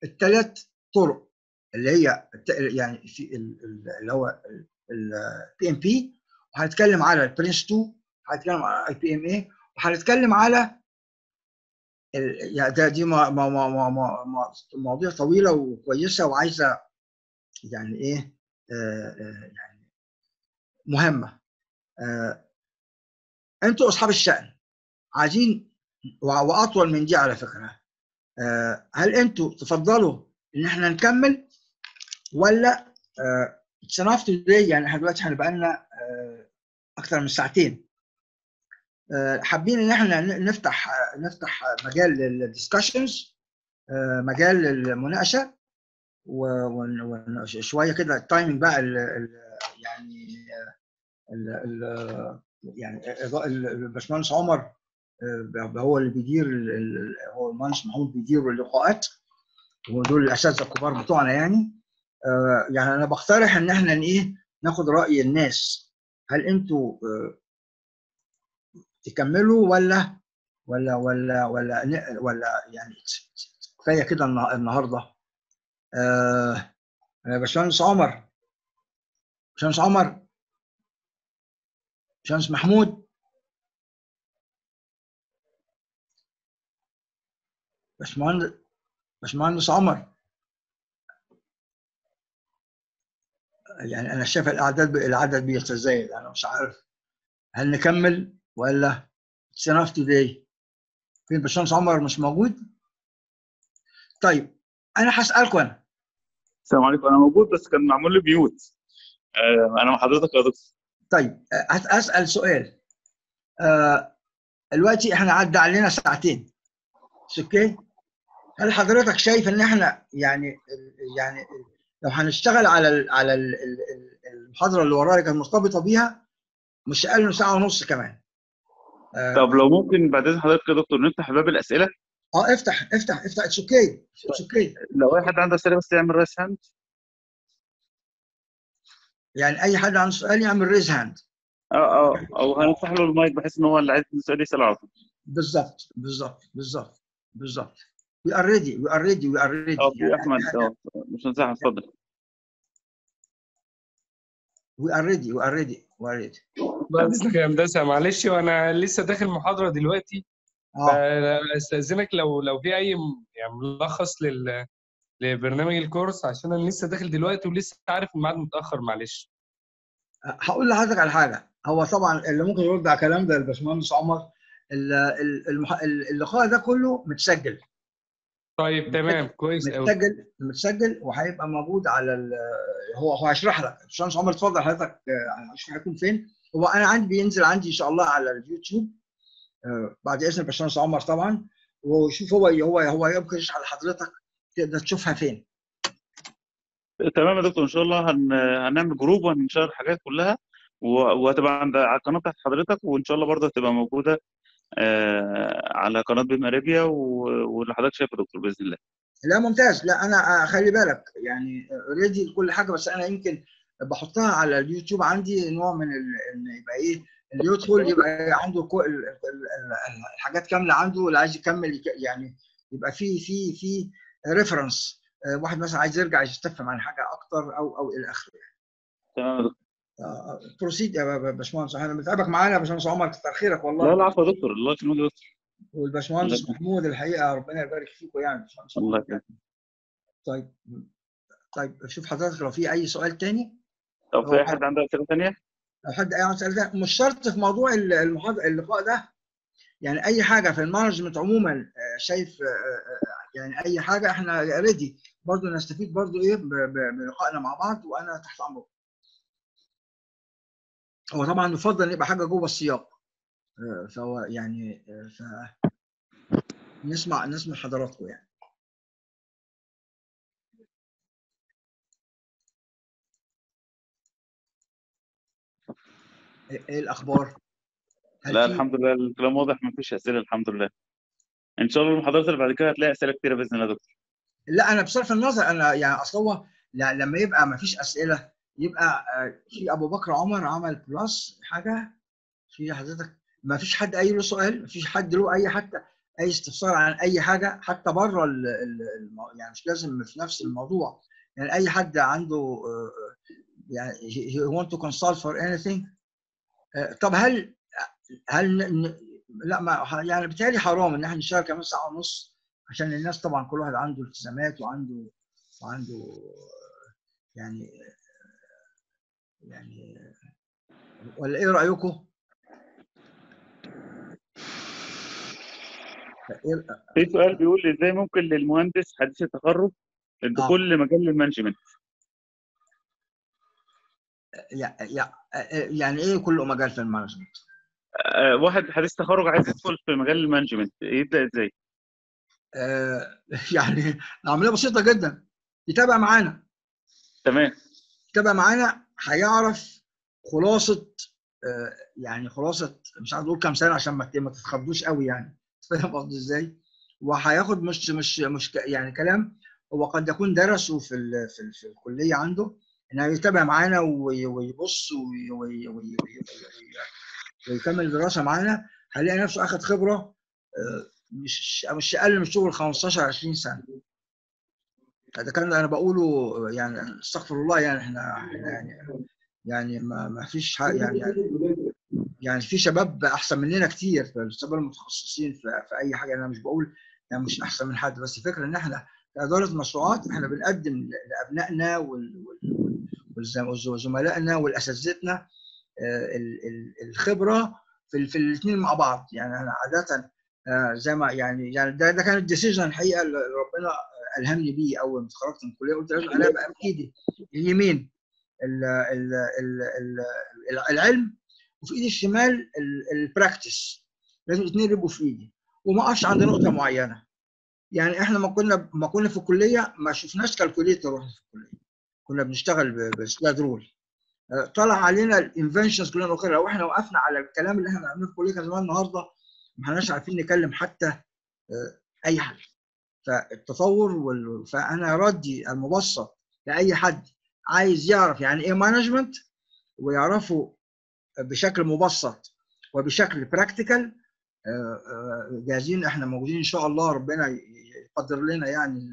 الثلاث طرق اللي هي يعني في اللي هو ال PMP وهنتكلم على PRINCE2 هنتكلم على IPMA وهنتكلم على يعني ده دي مواضيع طويلة وكويسة وعايزة يعني إيه آه آه يعني مهمة. آه أنتوا أصحاب الشأن عايزين وأطول من دي على فكرة. هل أنتوا تفضلوا إن إحنا نكمل ولا اتس انف توداي يعني إحنا دلوقتي هنبقى لنا آه أكثر من ساعتين. حابين إن إحنا نفتح نفتح مجال لل discussions مجال للمناقشة وشويه كده ال timing بقى ال يعني ال ال يعني الباشمهندس عمر هو اللي بيدير هو المهندس محمود بيدير اللقاءات ودول الأساتذة الكبار بتوعنا يعني. يعني أنا بقترح إن إحنا إيه ناخد رأي الناس. هل أنتوا تكملوا ولا ولا ولا ولا ولا يعني كفاية كده النهارده؟ آه باشمهندس عمر. باشمهندس عمر. باشمهندس محمود. باشمهندس باشمهندس عمر. يعني أنا شايف الأعداد العدد بيتزايد. أنا مش عارف هل نكمل ولا it's enough today فين باشمهندس عمر مش موجود؟ طيب أنا هسألكم أنا. السلام عليكم. أنا موجود بس كان معمول لي mute آه أنا مع حضرتك يا دكتور. طيب هسأل سؤال. آه دلوقتي إحنا عدى علينا ساعتين. okay هل حضرتك شايف إن إحنا يعني يعني لو هنشتغل على ال على ال المحاضره اللي ورايا كانت مرتبطة بيها مش أقل من ساعة ونص كمان. طب لو ممكن بعد إذن حضرتك يا دكتور نفتح باب الأسئلة؟ آه افتح افتح افتح. it's okay it's okay لو أي حد عنده أسئلة بس يعمل raise hand يعني أي حد عنده سؤال يعمل raise hand آه آه أو هنفتح له المايك بحيث إن هو اللي عايز يسال يسأل على طول. بالظبط بالظبط بالظبط بالظبط. we are ready we are ready we are ready في أحمد مش هنسحب اتفضل. we are ready we are ready we are ready بعد إذنك يا هندسة معلش وأنا لسه داخل محاضرة دلوقتي. آه. أستأذنك لو لو في أي يعني ملخص لل لبرنامج الكورس عشان أنا لسه داخل دلوقتي ولسه عارف الميعاد متأخر معلش. هقول لحضرتك على حاجة. هو طبعا اللي ممكن يرد على الكلام ده الباشمهندس عمر ال- ال- المح- اللقاء ده كله متسجل. طيب تمام كويس قوي متسجل متسجل وهيبقى موجود على ال- هو هو هيشرح لك. باشمهندس عمر اتفضل حضرتك آه، هشرح هيكون فين. هو أنا عندي بينزل عندي إن شاء الله على اليوتيوب آه، بعد إذن الباشمهندس عمر طبعا. وشوف هو هو هو يمكن يشرح لحضرتك تقدر تشوفها فين. تمام يا دكتور إن شاء الله هن... هنعمل جروب وهنشير الحاجات كلها. و... وهتبقى عند على القناة بتاعت حضرتك وإن شاء الله برضه هتبقى موجودة آه على قناة BIM Arabia. واللي حضرتك شايفه دكتور بإذن الله. لا ممتاز. لا أنا آه، خلي بالك يعني already كل حاجة بس أنا يمكن بحطها على اليوتيوب عندي نوع من إن يبقى إيه اللي يدخل يبقى عنده الحاجات كاملة عنده اللي عايز يكمل يك- يعني يبقى في في في reference واحد مثلا عايز يرجع يستفهم عن حاجة أكتر أو أو إلى آخره تمام يا دكتور. proceed يا باشمهندس. إحنا بنتعبك معانا يا باشمهندس عمر كتر خيرك والله. لا لا عفوا يا دكتور. الله يكرمك يا دكتور. والباشمهندس محمود الحقيقة ربنا يبارك فيكم يعني الله. يكرمك طيب طيب شوف حضرتك لو في أي سؤال تاني. طب في أي حد عنده اسئله ثانية؟ لو حد أي سؤال ده مش شرط في موضوع ال- المحاضره اللقاء ده. يعني أي حاجة في ال management عموما آه، شايف آه، آه، يعني أي حاجة إحنا ready برضه نستفيد برضه إيه بلقائنا مع بعض وأنا تحت أمرك. هو طبعا يفضل يبقى حاجة جوه السياق. آه، فهو يعني آه، ف نسمع نسمع حضراتكم يعني. إيه إيه الأخبار؟ لا الحمد لله. الكلام واضح ما فيش أسئلة الحمد لله. إن شاء الله المحاضرات اللي بعد كده هتلاقي أسئلة كتيرة بإذن الله يا دكتور. لا أنا بصرف النظر أنا يعني أصل هو لما يبقى ما فيش أسئلة يبقى آه، في أبو بكر عمر عمل بلس حاجة في حضرتك ما فيش حد اي له سؤال ما فيش حد له أي حتى أي استفسار عن أي حاجة حتى بره يعني مش لازم في نفس الموضوع. يعني أي حد عنده آه، يعني he- want to consult for anything آه، طب هل هل لا ما يعني بالتالي حرام إن إحنا نشتغل كمان ساعة ونص عشان الناس طبعا كل واحد عنده التزامات وعنده وعنده يعني يعني ولا إيه رأيكم؟ إيه- في سؤال بيقول إزاي ممكن للمهندس حديث التخرج الدخول لمجال المانجمنت يع- يع- يعني إيه كله مجال في ال management؟ آه، واحد حديث تخرج عايز يدخل في مجال ال management يبدأ إزاي؟ آه، يعني عملية بسيطة جدا يتابع معانا تمام يتابع معانا هيعرف خلاصة آه، يعني خلاصة مش عايز أقول كام سنة عشان ما تتخضوش قوي يعني. فاهم قصدي إزاي؟ وهياخد مش مش مش يعني كلام هو قد يكون درسه في في, ال في الكلية عنده إنه يتابع معانا وي- ويبص وي- وي- وي- وي- ويكمل دراسه معانا. هيلاقي نفسه اخذ خبرة آه، مش مش أقل من شغل 15 20 سنة. هذا كان أنا بقوله يعني أستغفر الله يعني إحنا إحنا يعني يعني ما, ما فيش حق يعني, يعني يعني في شباب أحسن مننا كتير في الشباب المتخصصين في, في أي حاجة. أنا مش بقول يعني مش أحسن من حد بس الفكرة إن إحنا كاداره مشروعات إحنا بنقدم لأبنائنا وزملائنا والاساتذتنا آه، ال- ال- الخبرة في في الاثنين مع بعض. يعني أنا عادة آه، زي ما يعني يعني ده ده كان الديسيجن الحقيقة اللي ربنا الهمني بيه أول ما اتخرجت من الكلية قلت لازم أنا ابقى بإيدي اليمين ال- ال- ال- ال- العلم وفي إيدي الشمال ال practice لازم الاثنين يبقوا في إيدي. وما أقفش عند نقطة معينة. يعني إحنا ما كنا ما كنا في الكلية ما شفناش calculator وإحنا في الكلية. كنا بنشتغل ب slide rule. طلع علينا ال inventions كلنا وكده لو إحنا وقفنا على الكلام اللي إحنا عاملينه في الكلية كان زمان النهارده ما إحناش عارفين نكلم حتى آه، أي حد. فالتطور وال... فأنا ردي المبسط لأي حد عايز يعرف يعني إيه management ويعرفه بشكل مبسط وبشكل براكتيكال جاهزين إحنا موجودين إن شاء الله ربنا يقدر لنا يعني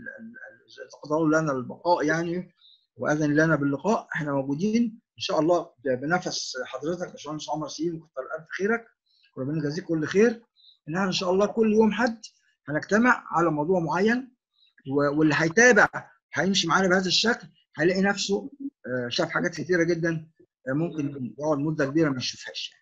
تقدروا لنا البقاء يعني وأذن لنا باللقاء إحنا موجودين إن شاء الله بنفس حضرتك باشمهندس عمر سليم وكتر ألف خيرك وربنا يجازيك كل خير. إن إحنا إن شاء الله كل يوم حد هنجتمع على موضوع معين واللي هيتابع هيمشي معانا بهذا الشكل هيلاقي نفسه آه، شاف حاجات كتيرة جدا آه، ممكن يقعد مده كبيرة ما يشوفهاش يعني.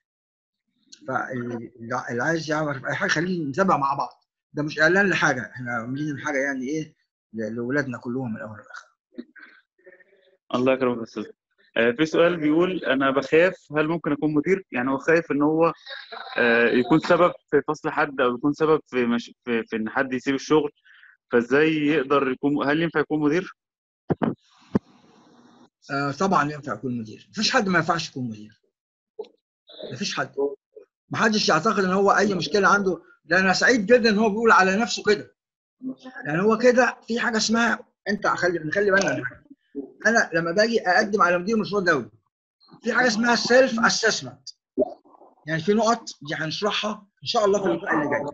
فاللي عايز يعرف أي حاجة خلينا نتابع مع بعض. ده مش إعلان لحاجة إحنا عاملين حاجة يعني إيه لاولادنا كلهم من الأول للآخر. الله يكرمك يا أستاذ. في سؤال بيقول أنا بخاف هل ممكن أكون مدير؟ يعني هو خايف إن هو آه، يكون سبب في فصل حد أو يكون سبب في مش... في, في إن حد يسيب الشغل فإزاي يقدر يكون هل ينفع يكون مدير؟ آه طبعا ينفع يكون مدير. مفيش حد ما ينفعش يكون مدير. مفيش حد. ما حدش يعتقد إن هو أي مشكلة عنده. ده أنا سعيد جدا إن هو بيقول على نفسه كده. يعني هو كده في حاجة اسمها أنت خلي حاجة. أنا لما باجي اقدم على مدير مشروع دولي في حاجة اسمها self assessment يعني في نقط دي هنشرحها إن شاء الله في اللقاء اللي جاي.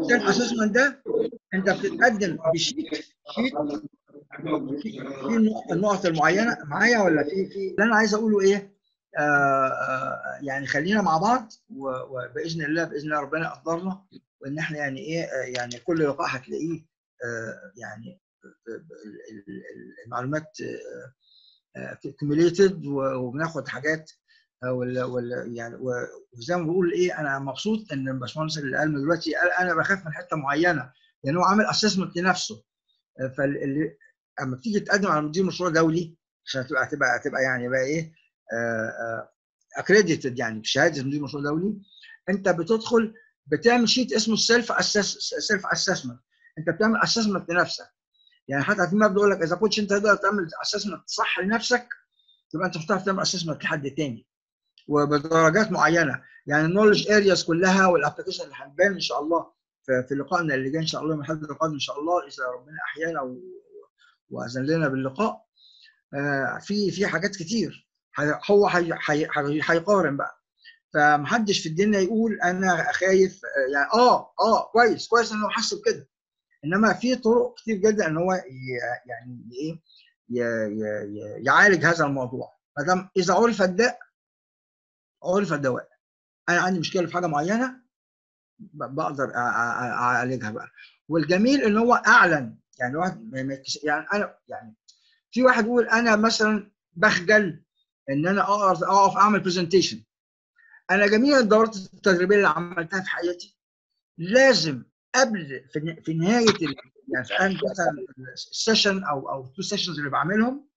ال self assessment ده أنت بتتقدم ب sheet sheet في في النق- النقط المعينة معايا ولا في في اللي أنا عايز أقوله إيه؟ آه آه يعني خلينا مع بعض وباذن الله بإذن الله ربنا يقدرنا وإن إحنا يعني إيه آه، يعني كل لقاء هتلاقيه يعني المعلومات completed وبناخد حاجات آه، ولا ولا يعني وزي ما بقول إيه أنا مبسوط إن الباشمهندس اللي قال دلوقتي قال أنا بخاف من حتة معينة لأن هو عامل assessment لنفسه. فاللي أما بتيجي تقدم على مدير مشروع دولي عشان تبقى تبقى تبقى يعني بقى إيه accredited يعني بشهادة مدير مشروع دولي أنت بتدخل بتعمل شيت اسمه ال self self assessment أنت بتعمل assessment لنفسك. يعني حتى في مبدا بيقول لك إذا كنتش أنت تقدر تعمل assessment صح لنفسك يبقى أنت مش هتعرف تعمل assessment لحد تاني. وبدرجات معينة. يعني ال knowledge areas كلها وال application اللي هنبان إن شاء الله في لقائنا اللي جاي إن شاء الله من الحد القادم إن شاء الله إذا ربنا أحيانا وأذن لنا باللقاء. آه، في في حاجات كتير. هو هي- هي- هي- هيقارن بقى. فمحدش في الدنيا يقول أنا خايف آه، يعني آه آه كويس كويس إنه حس بكده إنما في طرق كتير جدا إن هو يعني إيه يعالج هذا الموضوع. ما دام إذا عرف الداء عرف الدواء. أنا عندي مشكلة في حاجة معينة بقدر أعالجها بقى. والجميل إن هو أعلن. يعني واحد يعني أنا يعني في واحد يقول أنا مثلا بخجل إن أنا اقف اقف أعمل برزنتيشن أنا جميع الدورات التدريبية اللي عملتها في حياتي. لازم قبل في, نهاية يعني في آخر مثلا ال session أو أو two sessions اللي بعملهم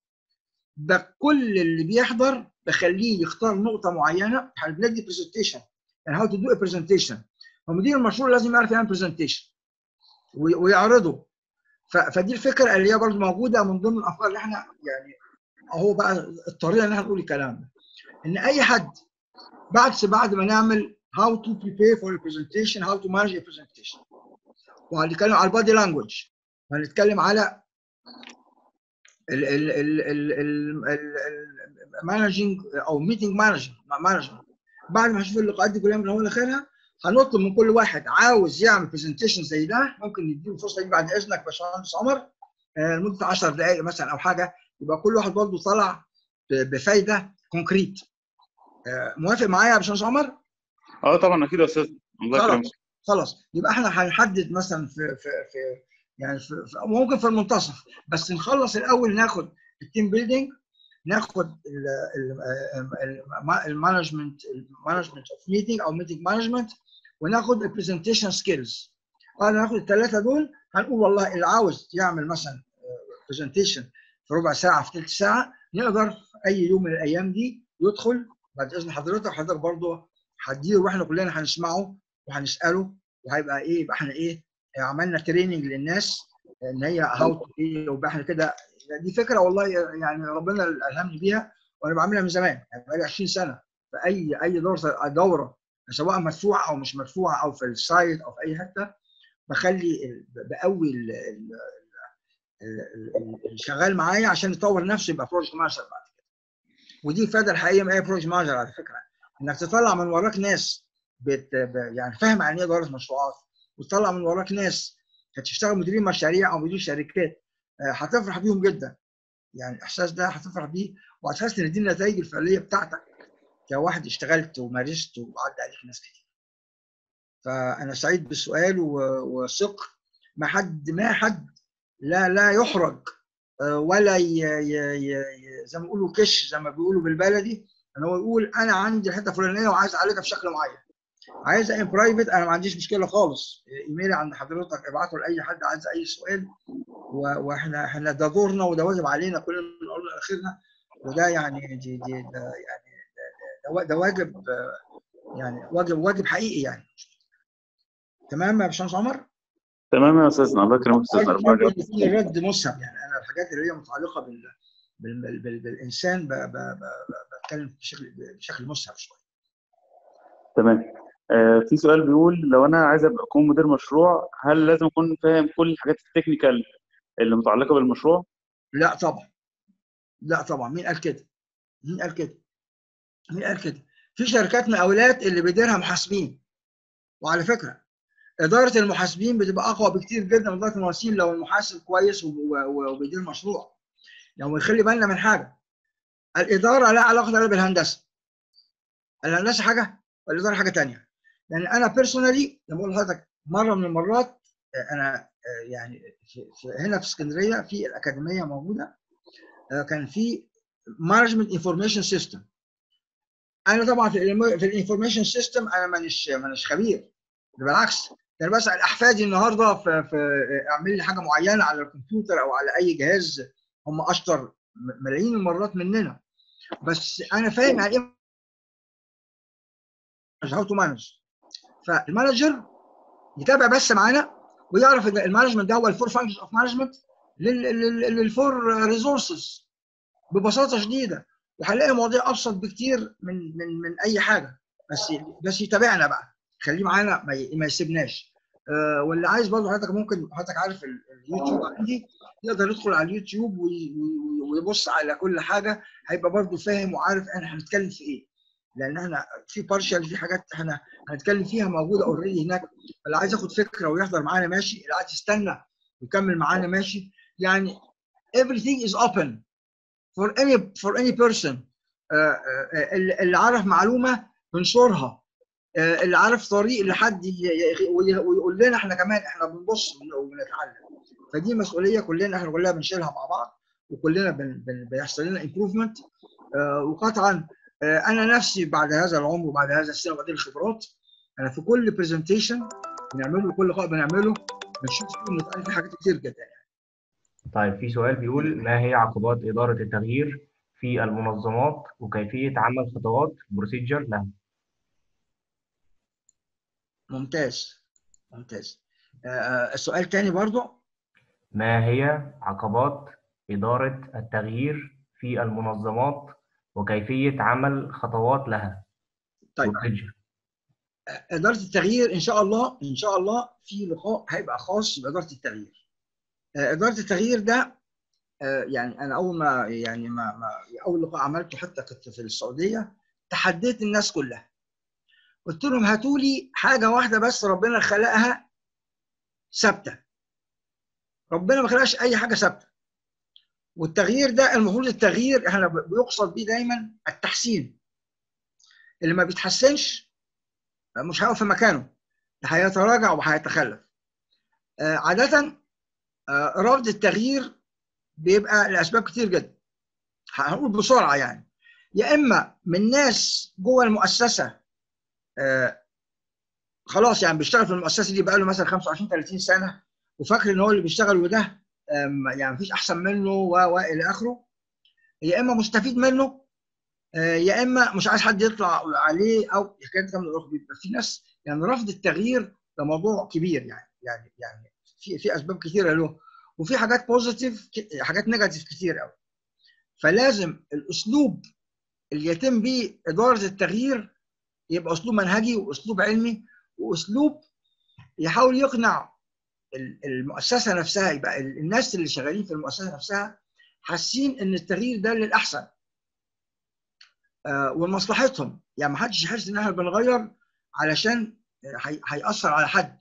ده كل اللي بيحضر بخليه يختار نقطة معينة هندي presentation يعني how to do presentation فمدير المشروع لازم يعرف يعمل presentation ويعرضه. فدي الفكرة اللي هي برضه موجودة من ضمن الأفكار اللي إحنا يعني أهو بقى الطريقة اللي إحنا نقول الكلام ده. إن أي حد بعد بعد ما نعمل how to prepare for a presentation how to manage a presentation. وهنتكلم على ال body language وهنتكلم على ال ال ال ال ال ال managing أو meeting management بعد ما نشوف اللقاءات دي كلها من اولها لآخرها هنطلب من كل واحد عاوز يعمل presentation زي ده. ممكن نديله فرصة دي بعد إذنك يا باشمهندس عمر. آه، لمدة 10 دقائق مثلا أو حاجة. يبقى كل واحد برضه طلع بفايدة concrete آه، موافق معايا يا باشمهندس عمر؟ آه طبعا أكيد يا أستاذ. الله. يكرمك. خلاص. يبقى إحنا هنحدد مثلا في في في يعني في ممكن في المنتصف. بس نخلص الأول ناخد ال team building ناخد ال management ال management of meeting أو meeting management وناخد ال presentation skills بعد ما ناخد الثلاثه دول هنقول والله اللي عاوز يعمل مثلا presentation في ربع ساعة في ثلث ساعة نقدر في أي يوم من الأيام دي يدخل بعد إذن حضرتك حضرتك برضه هتدير وإحنا كلنا هنسمعه. وهنسأله وهيبقى إيه يبقى إحنا إيه عملنا training للناس إن هي how إيه ويبقى إحنا كده دي فكرة والله يعني ربنا ألهمني بيها وأنا بعملها من زمان يعني بقالي 20 سنة. في أي اي دورة دوره سواء مدفوعه أو مش مدفوعه أو في ال site أو في أي حتة بخلي بقوي ال- ال- ال- ال- اللي شغال معايا عشان يطور نفسه يبقى project manager بعد كده. ودي الفائده الحقيقية من أي project manager على فكرة إنك تطلع من وراك ناس بت يعني فاهم يعني إيه اداره مشروعات. وتطلع من وراك ناس هتشتغل مديرين مشاريع أو مدير شركات آه، هتفرح بيهم جدا. يعني الاحساس ده هتفرح بيه وهتحس إن دي النتائج الفعلية بتاعتك كواحد اشتغلت ومارست وعدى عليك ناس كتير. فأنا سعيد بالسؤال وثق. ما حد ما حد لا لا يحرج آه، ولا. ي... ي... ي- زي ما بيقولوا كش زي ما بيقولوا بالبلدي إن هو يقول أنا عندي الحتة الفلانية وعايز أعالجها بشكل معين. عايز ان برايفت أنا ما عنديش مشكلة خالص. إيميلي عند حضرتك ابعته لأي حد عايز أي سؤال. وإحنا إحنا ده دورنا وده واجب علينا كلنا من اولنا لاخرنا وده يعني دي دي ده يعني ده, ده, واجب يعني واجب واجب حقيقي يعني. تمام يا باشمهندس عمر؟ تمام يا أستاذنا. الله يكرمك أستاذنا. يكون الرد مسهم يعني. أنا الحاجات اللي هي متعلقة بال بال بال بالإنسان بتكلم بشكل بشكل مسهم شوية. تمام. آه في سؤال بيقول لو أنا عايز أبقى أكون مدير مشروع هل لازم أكون فاهم كل الحاجات التكنيكال اللي متعلقة بالمشروع؟ لا طبعا لا طبعا مين قال كده؟ مين قال كده؟ مين قال كده؟ في شركات مقاولات اللي بيديرها محاسبين وعلى فكرة إدارة المحاسبين بتبقى أقوى بكتير جدا من إدارة المهندسين لو المحاسب كويس وبيدير مشروع يعني يخلي بالنا من حاجة الإدارة لا علاقة لها بالهندسة الهندسة حاجة والإدارة حاجة ثانية يعني أنا بيرسونالي لما أقول لحضرتك مرة من المرات آه، أنا آه، يعني في هنا في اسكندرية في الأكاديمية موجودة آه، كان في management information system أنا طبعا في ال في ال information system أنا مانيش مانيش خبير. بالعكس أنا بسأل أحفادي النهارده في, في أعمل لي حاجة معينة على الكمبيوتر أو على أي جهاز هم أشطر ملايين المرات مننا. بس أنا فاهم يعني إيه؟ how to manage فال manager يتابع بس معانا ويعرف إن ال management ده هو ال four function of management لل four resources ببساطة شديدة. وهنلاقي المواضيع أبسط بكتير من من من أي حاجة. بس بس يتابعنا بقى. خليه معانا ما يسيبناش. آه، واللي عايز برضه حضرتك ممكن حضرتك عارف ال- اليوتيوب عندي. يقدر يدخل على اليوتيوب وي- وي- ويبص على كل حاجة. هيبقى برضه فاهم وعارف إحنا هنتكلم في إيه. لأن إحنا في partial في حاجات إحنا هنتكلم فيها موجودة already هناك. اللي عايز ياخد فكرة ويحضر معانا ماشي اللي عايز يستنى ويكمل معانا ماشي. يعني everything is open for any for any person. آه، آه، اللي اللي عارف معلومة بنشرها. آه، اللي عارف طريق لحد ويقول لنا إحنا كمان إحنا بنبص وبنتعلم. فدي مسؤولية كلنا إحنا كلنا بنشيلها مع بعض وكلنا بيحصل لنا improvement وقطعا آه، أنا نفسي بعد هذا العمر وبعد هذا السنة وبعد الخبرات أنا في كل presentation بنعمله كل لقاء بنعمله بنشوف فيه فيه حاجات كتير جدا طيب في سؤال بيقول ما هي عقبات إدارة التغيير في المنظمات وكيفية عمل خطوات procedure لها؟ ممتاز ممتاز. آه، آه، السؤال الثاني برضو. ما هي عقبات إدارة التغيير في المنظمات وكيفية عمل خطوات لها؟ طيب. إدارة التغيير إن شاء الله إن شاء الله في لقاء هيبقى خاص بإدارة التغيير. آه، إدارة التغيير ده آه، يعني أنا أول ما يعني ما, ما أول لقاء عملته حتى كنت في السعودية تحديت الناس كلها. قلت لهم هاتوا لي حاجة واحدة بس ربنا خلقها ثابتة. ربنا ما خلقش أي حاجة ثابتة. والتغيير ده المفروض التغيير إحنا بيقصد بيه دايما التحسين. اللي ما بيتحسنش مش هيقف في مكانه هيتراجع وهيتخلف. آه، عادة آه، رفض التغيير بيبقى لأسباب كتير جدا. هنقول بسرعة يعني. يا إما من ناس جوه المؤسسة آه، خلاص يعني بيشتغل في المؤسسة دي بقاله مثلا 25 30 سنة وفاكر إن هو اللي بيشتغل وده يعني مفيش أحسن منه و- وإلى آخره. يا إما مستفيد منه آه، يا إما مش عايز حد يطلع عليه أو حكايه كمان الأخرى. بيبقى في ناس يعني رفض التغيير ده موضوع كبير يعني يعني يعني في في أسباب كثيره له. وفي حاجات positive حاجات negative كتير قوي فلازم الأسلوب اللي يتم بيه إدارة التغيير يبقى أسلوب منهجي وأسلوب علمي وأسلوب يحاول يقنع المؤسسة نفسها يبقى ال- الناس اللي شغالين في المؤسسة نفسها حاسين إن التغيير ده للأحسن. آه، ولمصلحتهم يعني ما حدش يحس إن إحنا بنغير علشان هي- هيأثر على حد.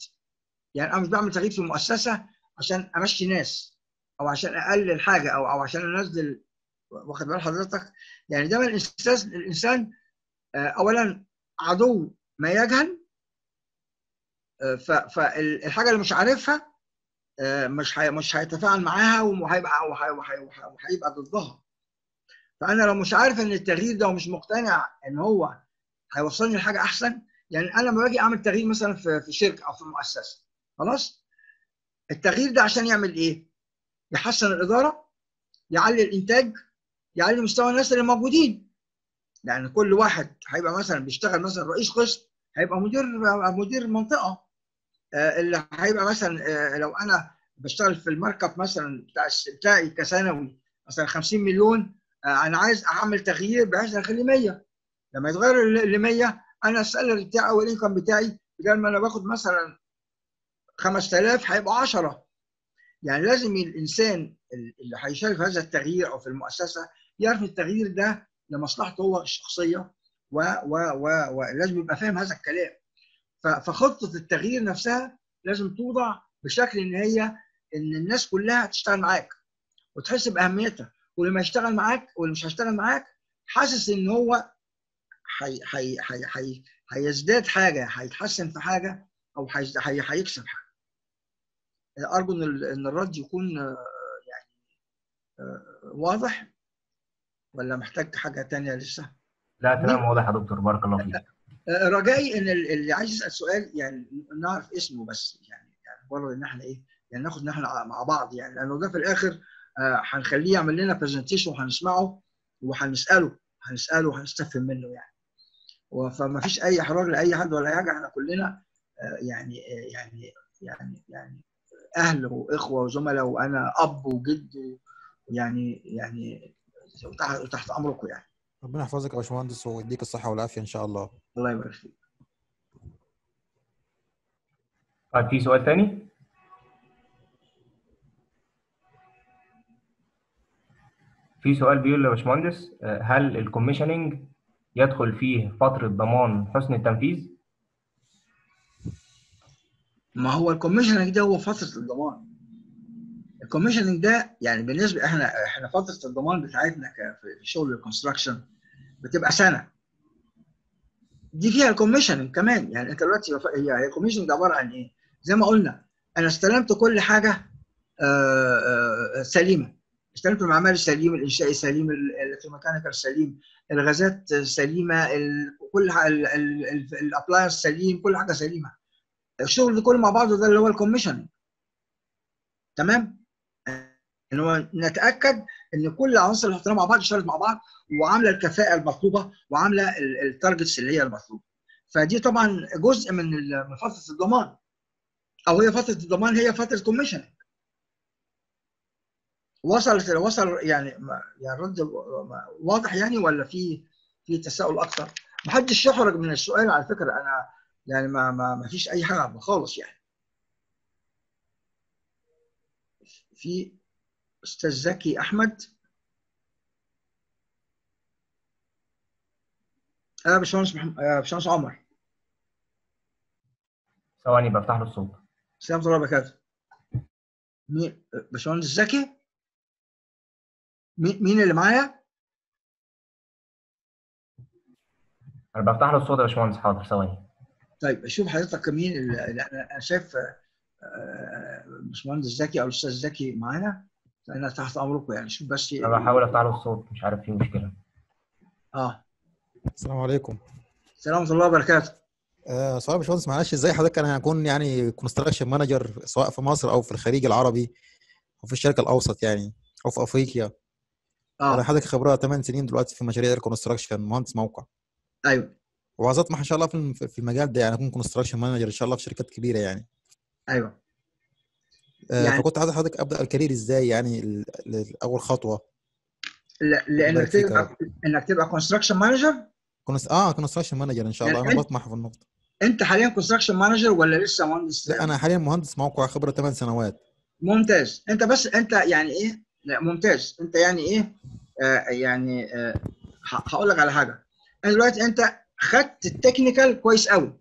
يعني أنا مش بعمل تغيير في المؤسسة عشان أمشي ناس أو عشان أقلل حاجة أو أو عشان أنزل واخد بال حضرتك؟ يعني دايما الانسان الإنسان آه، اولا عدو ما يجهل فالحاجه اللي مش عارفها آه، مش مش هيتفاعل معاها وهيبقى وهي- وهي- وهي- وهيبقى ضدها. فأنا لو مش عارف إن التغيير ده ومش مقتنع إن هو هيوصلني لحاجة أحسن يعني أنا لما باجي أعمل تغيير مثلا في في شركة أو في مؤسسة خلاص؟ التغيير ده عشان يعمل إيه؟ يحسن الإدارة يعلي الإنتاج يعلي مستوى الناس اللي موجودين. يعني كل واحد هيبقى مثلا بيشتغل مثلا رئيس قسم هيبقى مدير مدير منطقة. اللي هيبقى مثلا آه، لو أنا بشتغل في المارك مثلا بتاع بتاعي كثانوي مثلا 50 مليون آه، أنا عايز أعمل تغيير بحيث أخليه 100 لما يتغير ل 100 أنا السالري بتاعي أو الإنكم بتاعي بدل ما أنا باخد مثلا 5000 هيبقى 10 يعني لازم الإنسان اللي هيشارك في هذا التغيير أو في المؤسسة يعرف التغيير ده لمصلحته هو الشخصية و و و ولازم يبقى فاهم هذا الكلام. فخطة التغيير نفسها لازم توضع بشكل إن هي إن الناس كلها تشتغل معاك وتحس بأهميتها. واللي ما يشتغل معاك واللي مش هيشتغل معاك حاسس إن هو هيزداد حاجة هيتحسن في حاجة أو هيكسب حاجة. أرجو إن ال- إن الرد يكون آه، يعني آه، واضح ولا محتاج حاجة تانية لسه؟ لا تمام واضح يا دكتور. بارك الله فيك. رجائي إن ال- اللي عايز يسأل سؤال يعني نعرف اسمه بس يعني يعني بره إن إحنا إيه يعني ناخد إن إحنا مع بعض يعني لأنه ده في الآخر آه، هنخليه يعمل لنا برزنتيشن وهنسمعه وهنسأله هنسأله وهنستفهم منه يعني. فما فيش أي إحراج لأي حد ولا أي حاجة إحنا كلنا آه، يعني آه، يعني يعني يعني أهل وإخوة وزملاء وأنا أب وجد يعني يعني تحت أمركم يعني. ربنا يحفظك يا باشمهندس ويديك الصحة والعافية إن شاء الله. الله يبارك فيك. طيب في سؤال تاني؟ في سؤال بيقول يا باشمهندس آه، هل ال commissioning يدخل فيه فترة ضمان حسن التنفيذ؟ ما هو ال commissioning ده هو فترة الضمان. ال commissioning ده يعني بالنسبة إحنا إحنا فترة الضمان بتاعتنا في شغل ال construction بتبقى سنة. دي فيها ال commissioning كمان. يعني أنت دلوقتي هي هي ال commissioning ده عبارة عن إيه؟ زي ما قلنا أنا استلمت كل حاجة آه، آه، سليمة. استلمت المعماري سليم الانشائي سليم ال electromechanical سليم الغازات سليمة كل ال appliances سليم كل حاجة سليمة. الشغل ده كله مع بعضه ده اللي هو ال commission تمام؟ إن هو نتأكد إن كل العناصر اللي حطيناها مع بعض اشتغلت مع بعض وعاملة الكفاءة المطلوبة وعاملة ال targets اللي هي المطلوبة. فدي طبعا جزء من فترة الضمان. أو هي فترة الضمان هي فترة كوميشن وصلت وصل يعني ما- يعني ما- واضح يعني ولا في في تساؤل أكتر؟ محدش يحرج من السؤال على فكرة. أنا يعني ما ما ما فيش أي حاجة خالص يعني. في أستاذ زكي أحمد. آه باشمهندس محمد آه باشمهندس عمر. ثواني بفتح له الصوت. السلام عليكم ورحمة الله وبركاته. مين باشمهندس زكي؟ مين اللي معايا؟ أنا بفتح له الصوت يا باشمهندس. حاضر ثواني. طيب أشوف حضرتك مين اللي أنا أنا شايف آه، آه، باشمهندس زكي أو الأستاذ زكي معانا. أنا تحت أمركم يعني شوف بس أنا بحاول له الصوت مش عارف في مشكلة. آه. السلام عليكم. السلام ورحمة الله وبركاته. آه سؤال باشمهندس معلش إزاي حضرتك أنا هكون يعني construction manager سواء في مصر أو في الخليج العربي أو في الشرق الأوسط يعني أو في أفريقيا؟ أنا آه حضرتك خبرة 8 سنين دلوقتي في مشاريع ال construction مهندس موقع. أيوه. وعايز اطمح ان شاء الله في في المجال ده يعني أكون construction manager إن شاء الله في شركات كبيرة يعني. أيوه. يعني- فكنت عايز حضرتك أبدأ ال career إزاي؟ يعني أول خطوة. لا- لأنك تبقى إنك تبقى construction manager const... آه construction manager إن شاء الله. يعني أنا بطمح في النقطة. أنت حاليا construction manager ولا لسه مهندس؟ لا أنا حاليا مهندس موقع خبرة 8 سنوات. ممتاز. أنت بس أنت يعني إيه؟ لا ممتاز. أنت يعني إيه؟ آه يعني آه هقول لك على حاجة. أنا دلوقتي أنت خدت ال technical كويس قوي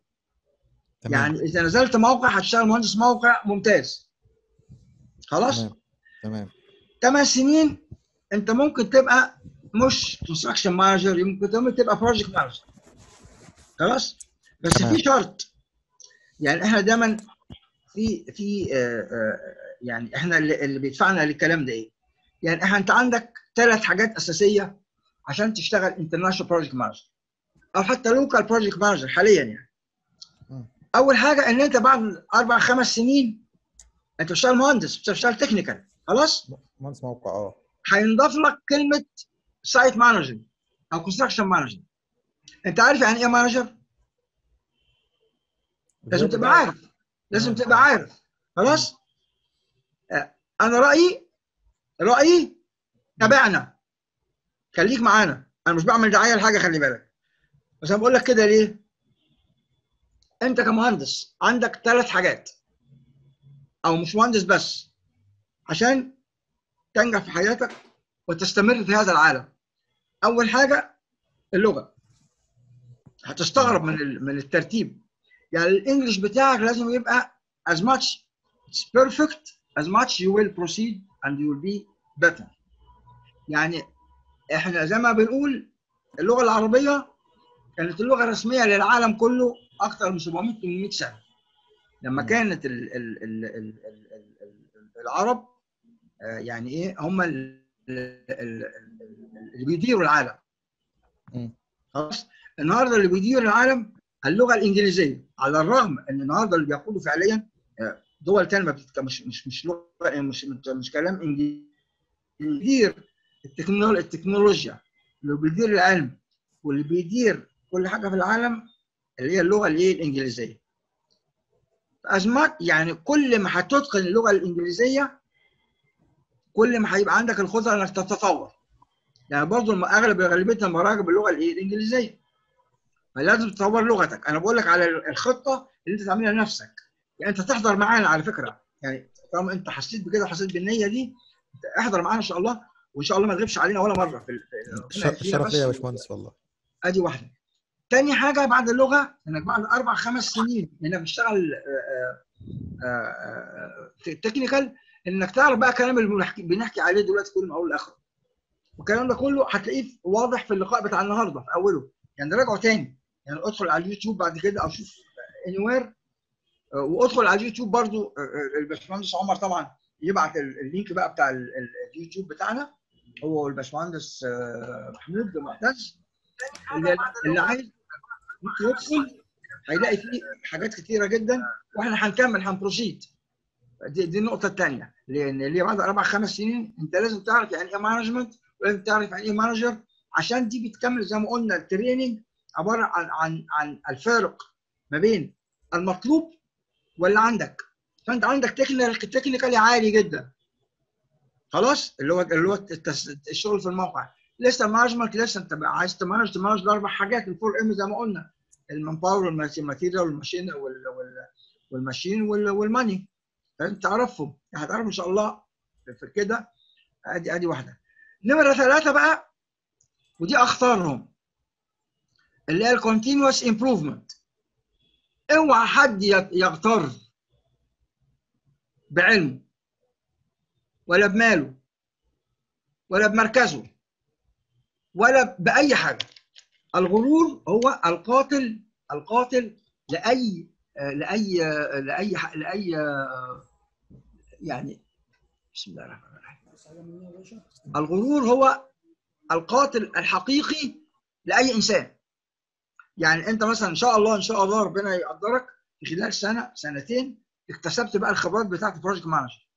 تمام. يعني إذا نزلت موقع هتشتغل مهندس موقع ممتاز. خلاص تمام تمام سنين انت ممكن تبقى مش construction manager ممكن تبقى project manager خلاص بس تمام. في شرط يعني إحنا دايما في في آه، آه، يعني إحنا اللي اللي بيدفعنا للكلام ده إيه؟ يعني إحنا انت عندك ثلاث حاجات أساسية عشان تشتغل international project manager أو حتى local project manager حاليا يعني. أول حاجة إن أنت بعد أربع خمس سنين انت بتشتغل مهندس بتشتغل technical خلاص؟ مهندس موقع آه. هينضاف لك كلمة site manager أو construction manager أنت عارف يعني إيه manager؟ لازم تبقى عارف لازم. تبقى عارف خلاص؟ آه، أنا رأيي رأيي تابعنا خليك معانا. أنا مش بعمل دعاية لحاجة خلي بالك. بس أنا بقول لك كده ليه؟ أنت كمهندس عندك ثلاث حاجات. أو مش مهندس بس عشان تنجح في حياتك وتستمر في هذا العالم. أول حاجة اللغة. هتستغرب من من الترتيب. يعني الإنجليش بتاعك لازم يبقى as much it's perfect as much you will proceed and you will be better. يعني إحنا زي ما بنقول اللغة العربية كانت اللغة الرسمية للعالم كله أكثر من 700 800 سنة. لما كانت الـ الـ الـ الـ الـ الـ الـ الـ العرب آه، يعني إيه هم اللي بيديروا العالم. خلاص؟ النهارده اللي بيدير العالم اللغة الإنجليزية على الرغم إن النهارده اللي بيقولوا فعليا آه، دول ثانية بتتك... مش مش مش لغة يعني مش مش كلام إنجليزي. بيدير التكنول... التكنولوجيا اللي بيدير العلم واللي بيدير كل حاجة في العالم اللي هي اللغة الايه الإنجليزية. أزمات يعني كل ما هتتقن اللغة الإنجليزية كل ما هيبقى عندك القدره إنك تتطور. يعني برضه أغلب غالبيه المراجع باللغة؟ الإنجليزية. فلازم تطور لغتك. أنا بقول لك على الخطة اللي أنت تعملها لنفسك. يعني أنت تحضر معانا على فكرة. يعني طالما أنت حسيت بكده وحسيت بالنية دي احضر معانا إن شاء الله. وإن شاء الله ما تغيبش علينا ولا مرة في في- الش- الشرف ليا يا باشمهندس والله. أدي واحدة. تاني حاجة بعد اللغة إنك بعد أربع خمس سنين إنك بتشتغل آه، آه، آه، في ال technical إنك تعرف بقى كلام اللي بنحكي, بنحكي عليه دلوقتي كله من أول لآخره. والكلام ده كله هتلاقيه واضح في اللقاء بتاع النهارده في أوله. يعني راجعه تاني. يعني ادخل على اليوتيوب بعد كده أو شوف anywhere وادخل على اليوتيوب برضو آه، آه، الباشمهندس عمر طبعا يبعت ال- ال link بقى بتاع ال- ال- اليوتيوب بتاعنا. هو والباشمهندس آه، محمود معتز اللي, اللي عايز يدخل هيلاقي فيه حاجات كتيرة جدا وإحنا هنكمل هن proceed دي, دي النقطة الثانية لأن اللي بعد أربع خمس سنين أنت لازم تعرف يعني إيه management ولازم تعرف يعني إيه manager عشان دي بتكمل زي ما قلنا ال training عبارة عن عن عن الفارق ما بين المطلوب واللي عندك. فأنت عندك technical technically عالي جدا. خلاص؟ اللي هو اللي هو الشغل في الموقع. لسه management لسه انت عايز ت manage ت manage الأربع حاجات ال four M زي ما قلنا المان باور والماتيريال والماشين وال- وال- والماشين وال- والماني. فأنت تعرفهم هتعرف إن شاء الله في كده. أدي أدي واحدة. نمرة ثلاثة بقى ودي أخطرهم. اللي هي ال continuous improvement اوعى حد يغتر بعلمه ولا بماله ولا بمركزه. ولا بأي حاجة. الغرور هو القاتل القاتل لأي لأي لأي لأي يعني بسم الله الرحمن الرحيم. الغرور هو القاتل الحقيقي لأي إنسان. يعني أنت مثلا إن شاء الله إن شاء الله ربنا يقدرك في خلال سنة سنتين اكتسبت بقى الخبرات بتاعت ال project manager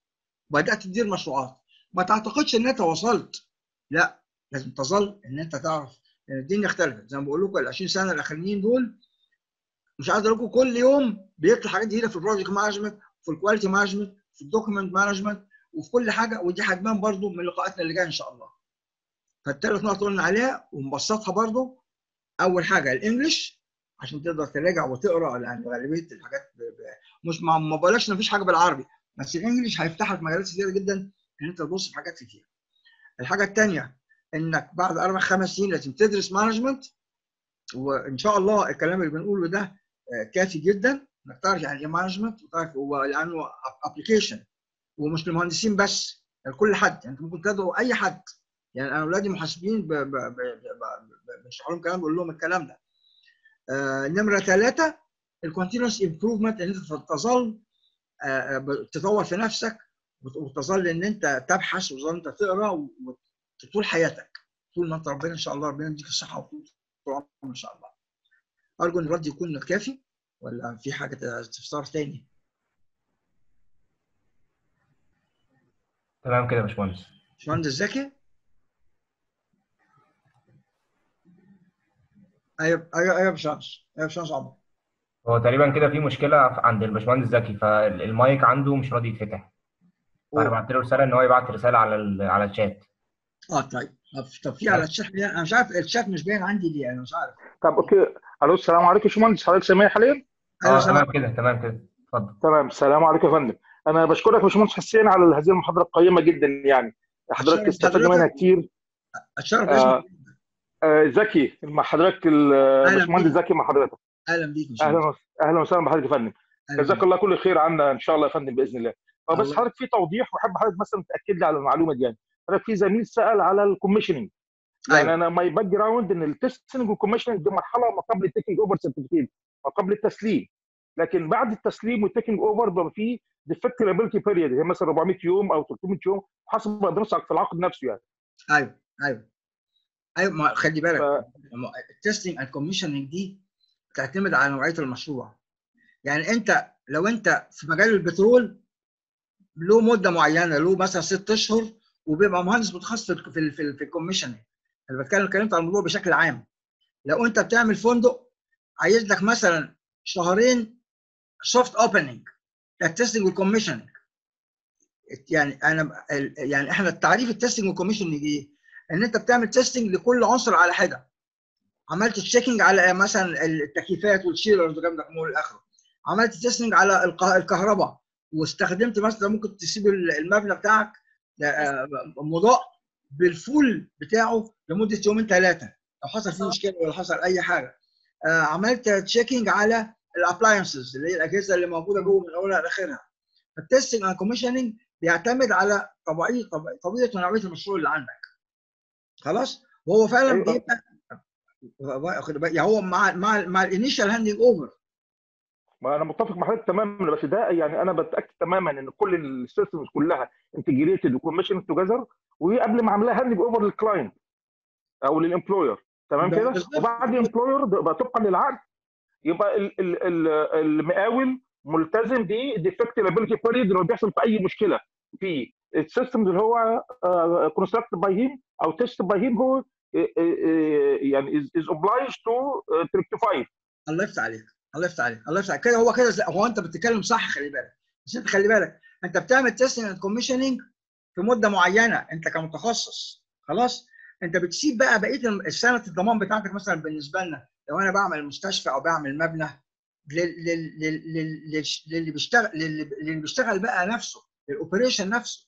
وبدات تدير مشروعات. ما تعتقدش إن أنت وصلت. لا. لازم تظل إن أنت تعرف لأن الدنيا اختلفت زي ما بقول لكم ال 20 سنة الأخرانيين دول مش عايز أقول لكم كل يوم بيطلع حاجات جديدة في ال project management في ال quality management في ال document management وفي كل حاجة. ودي هتبان برضو من لقاءاتنا اللي جاية إن شاء الله. فالثلاث نقط قلنا عليها ونبسطها برضو. أول حاجة ال English عشان تقدر تراجع وتقرأ لأن غالبية الحاجات. مش ما ما إن مفيش حاجة بالعربي بس ال English هيفتح لك مجالات كتيرة جدا إن أنت تبص في حاجات كتير. الحاجة الثانية إنك بعد أربع خمس سنين لازم تدرس management وإن شاء الله الكلام اللي بنقوله ده آه، كافي جدا إنك تعرف يعني إيه management وتعرف هو لأنه application ومش للمهندسين بس لكل حد. يعني ممكن تدعو أي حد. يعني أنا اولادي محاسبين بشرح لهم كلام بقول لهم الكلام ده. آه، نمرة ثلاثة ال continuous improvement إن أنت تظل آه، تطور في نفسك وت- وتظل إن أنت تبحث وتظل أنت تقرأ طول حياتك طول ما انت ربنا إن شاء الله ربنا يديك الصحة وطول العمر إن شاء الله. أرجو إن الرد يكون كافي ولا في حاجة استفسار تاني؟ تمام كده يا باشمهندس. باشمهندس زكي؟ أيوه أيوه أيوه باشمهندس أيوه باشمهندس عمر. هو تقريبا كده في مشكلة عند الباشمهندس زكي فالمايك عنده مش راضي يتفتح. فأنا بعت له رسالة إن هو يبعت رسالة على على الشات. آه طيب. طب في على الشات أنا مش عارف الشات مش باين عندي ليه أنا مش عارف. طب okay. ألو السلام عليكم يا باشمهندس حضرتك سامعني حاليا؟ أيوه آه تمام كده تمام كده. اتفضل. تمام. السلام عليكم يا فندم. أنا بشكرك يا باشمهندس حسين على هذه المحاضرة القيمة جدا يعني. حضرتك استفدنا حضرتك. منها كتير. اتشرف آه باسمك آه زكي مع حضرتك ال- أهلا باشمهندس بيك. زكي مع حضرتك. أهلا بيك يا أهلا أهلا وسهلا بحضرتك يا فندم. جزاك. الله كل خير عنا إن شاء الله يا فندم بإذن الله. آه، بس. حضرتك في توضيح وأحب حضرتك مثلا تأكد لي على المعلومة دي يعني. حضرتك في زميل سأل على ال commissioning يعني أيوة. أنا my background إن ال testing وال commissioning دي مرحلة ما قبل ال taking over certificate ما قبل التسليم. لكن بعد التسليم وال taking over بيبقى في defect liability period هي مثلا 400 يوم أو 300 يوم حسب ما درجت في العقد نفسه يعني. أيوه أيوه. أيوه ما خلي بالك. ف- ال testing and commissioning دي بتعتمد على نوعية المشروع. يعني أنت لو أنت في مجال البترول له مدة معينة له مثلا ست أشهر وبيبقى مهندس متخصص في في في, ال commissioning. أنا بتكلم اتكلمت عن الموضوع بشكل عام. لو أنت بتعمل فندق عايز لك مثلا شهرين soft opening ال testing وال commissioning يعني أنا يعني إحنا التعريف ال testing وال commissioning إيه؟ إن أنت بتعمل testing لكل عنصر على حده عملت checking على مثلا التكييفات وال chillers والكلام ده كله إلى اخره عملت testing على الكهرباء واستخدمت مثلا ممكن تسيب المبنى بتاعك مضاء بال full بتاعه لمدة يومين ثلاثة. لو حصل فيه مشكلة ولا حصل أي حاجة. آه، عملت checking على ال appliances اللي هي الأجهزة اللي موجودة جوه من أولها لاخرها ال testing and commissioning بيعتمد على طبيعيه طبيعيه طبيعة ونوعية المشروع اللي عندك. خلاص؟ وهو فعلا أيوة. بيبقى؟ يعني هو مع مع مع ال initial handing over ما أنا متفق مع حضرتك تماما بس ده يعني أنا بتأكد تماما إن كل ال systems كلها integrated و commissioned together وقبل ما اعملها handing over لل client أو لل employer تمام كده. وبعد ال employer بقى طبقا للعقد يبقى ال- ال- ال- المقاول ملتزم ب defect liability period لو بيحصل في أي مشكلة. في ال system اللي هو constructed by him أو tested by him هو آه، آه، آه، يعني از اوبلايج تو تريكتيفاي الله يفتح عليك. الله يفتح عليك الله يفتح عليك. كده هو كده هو أنت بتتكلم صح خلي بالك. بس أنت خلي بالك أنت بتعمل testing and commissioning في مدة معينة أنت كمتخصص. خلاص؟ أنت بتسيب بقى بقية السنة الضمان بتاعتك مثلا بالنسبة لنا. لو أنا بعمل مستشفى أو بعمل مبنى لل- لل- لل- لل- لل- للي بيشتغل للي للي بيشتغل بقى نفسه لل operation نفسه.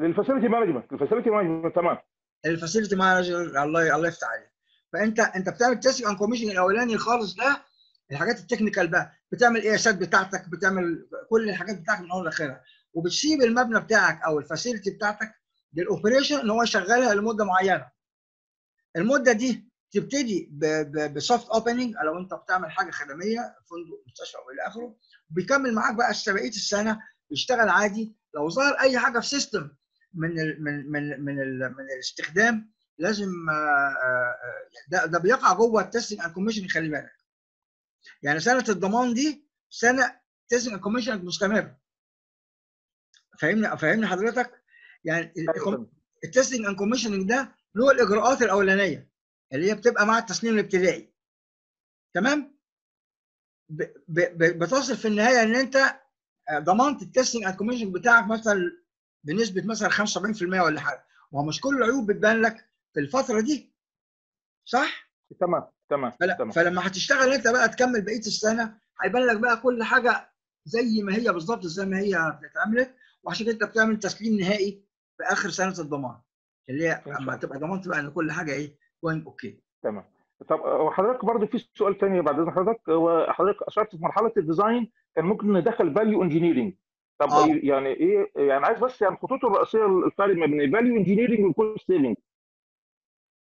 لل facility management ال facility management تمام. ال facility manager الله الله يفتح عليك. فانت أنت بتعمل testing and commissioning الأولاني خالص ده الحاجات ال technical بقى بتعمل قياسات بتاعتك؟ بتعمل كل الحاجات بتاعتك من أول لآخرها. وبتسيب المبنى بتاعك أو ال facility بتاعتك لل operation إن هو يشغلها لمدة معينة. المدة دي تبتدي ب soft opening لو انت بتعمل حاجة خدمية فندق مستشفى أو إلى آخره. بيكمل معاك بقى بقية السنة بيشتغل عادي. لو ظهر أي حاجة في system من ال من من من من الاستخدام لازم آه، آه، ده ده بيقع جوه ال testing and commissioning خلي بالك. يعني سنة الضمان دي سنة testing and commissioning مستمر فاهمني فاهمني حضرتك؟ يعني ال testing and commissioning ده له الإجراءات الأولانية اللي هي بتبقى مع التسليم الابتدائي. تمام؟ ب- ب- بتصل في النهاية إن أنت آه، ضمنت ال testing and commissioning بتاعك مثلا بنسبة مثلا 75% ولا حاجة. وهو مش كل العيوب بتبان لك في الفترة دي. صح؟ تمام. تمام فل- تمام. فلما هتشتغل انت بقى تكمل بقية السنة هيبان لك بقى كل حاجة زي ما هي بالظبط زي ما هي اتعملت وعشان كده انت بتعمل تسليم نهائي في آخر سنة الضمان اللي هي اما. تبقى ضمنت بقى إن كل حاجة إيه going okay تمام. طب هو حضرتك برضه في سؤال تاني بعد إذن حضرتك. هو حضرتك أشرت في مرحلة ال design كان ممكن ندخل value engineering طب آه. يعني إيه يعني عايز بس يعني الخطوط الرئيسية الفرق ما بين الفاليو انجينيرنج والكوست سيفنج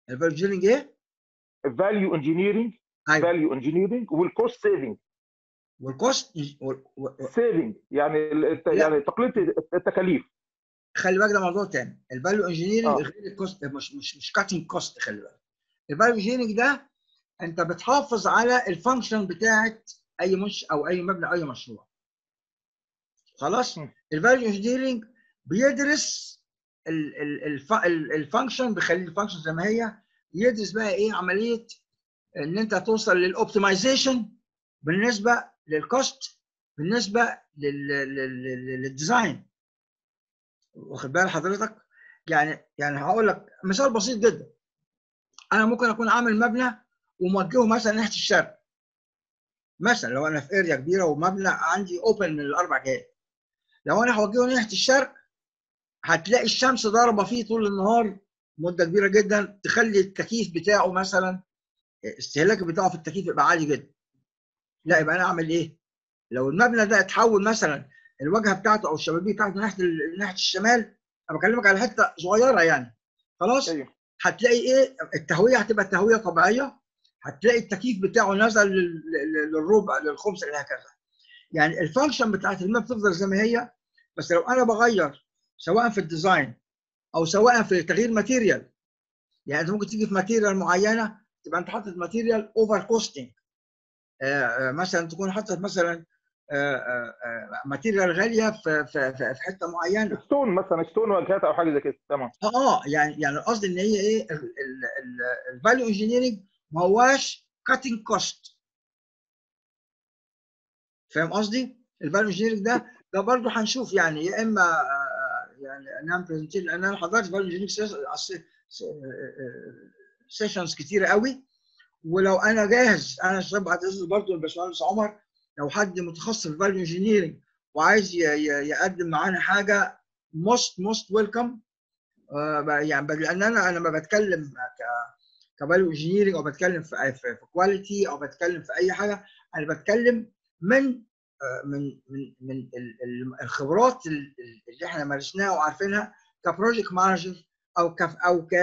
الفالجيننج إيه؟ ال value engineering value engineering وال cost saving وال cost saving يعني الت-. يعني تقليل التكاليف. خلي بالك ده موضوع تاني. ال value engineering آه. غير ال cost مش مش مش cutting cost خلي بالك. ال value engineering ده أنت بتحافظ على ال function بتاعت أي منشأ أو أي مبنى أو أي مشروع. خلاص. ال value engineering بيدرس ال function بيخلي ال function زي ما هي يدرس بقى إيه عملية إن أنت توصل لل optimization بالنسبة لل cost بالنسبة لل- لل- لل- لل design واخد بال حضرتك؟ يعني يعني هقول لك مثال بسيط جدا. أنا ممكن أكون عامل مبنى وموجهه مثلا ناحية الشرق. مثلا لو أنا في area كبيرة ومبنى عندي open من الأربع جهات. لو أنا هوجهه ناحية الشرق هتلاقي الشمس ضاربة فيه طول النهار مدة كبيرة جدا تخلي التكييف بتاعه مثلا استهلاك بتاعه في التكييف يبقى عالي جدا. لا يبقى أنا أعمل إيه؟ لو المبنى ده اتحول مثلا الواجهة بتاعته أو الشبابيك بتاعته ناحية ناحية الشمال أنا بكلمك على حتة صغيرة يعني. خلاص؟ أيوه. هتلاقي إيه؟ التهوية هتبقى تهوية طبيعية. هتلاقي التكييف بتاعه نزل لل- لل- للربع للخمس إلى هكذا. يعني ال function بتاعت المبنى تفضل زي ما هي بس لو أنا بغير سواء في ال design أو سواء في تغيير material يعني أنت ممكن تيجي في material معينة تبقى أنت حاطط material over costing مثلا تكون حاطط مثلا آه، آه، آه، material غالية في في في حتة معينة. stone مثلا stone واجهات أو حاجة زي كده. تمام. آه يعني يعني القصد إن هي إيه ال value engineering ما هواش cutting cost فاهم قصدي؟ ال value engineering ده ده برضه هنشوف يعني يا إما آه، يعني نعمل presentation لأن أنا حضرت value engineering sessions كتيرة قوي. ولو أنا جاهز أنا شباب بعد اذن برضه الباشمهندس عمر. لو حد متخصص في value engineering وعايز يقدم معانا حاجة most most welcome يعني لأن أنا أنا لما بتكلم ك ك value engineering أو بتكلم في في quality أو بتكلم في أي حاجة أنا بتكلم من آه، من من من ال- ال- الخبرات ال- ال- اللي إحنا مارسناها وعارفينها ك project manager أو ك أو ك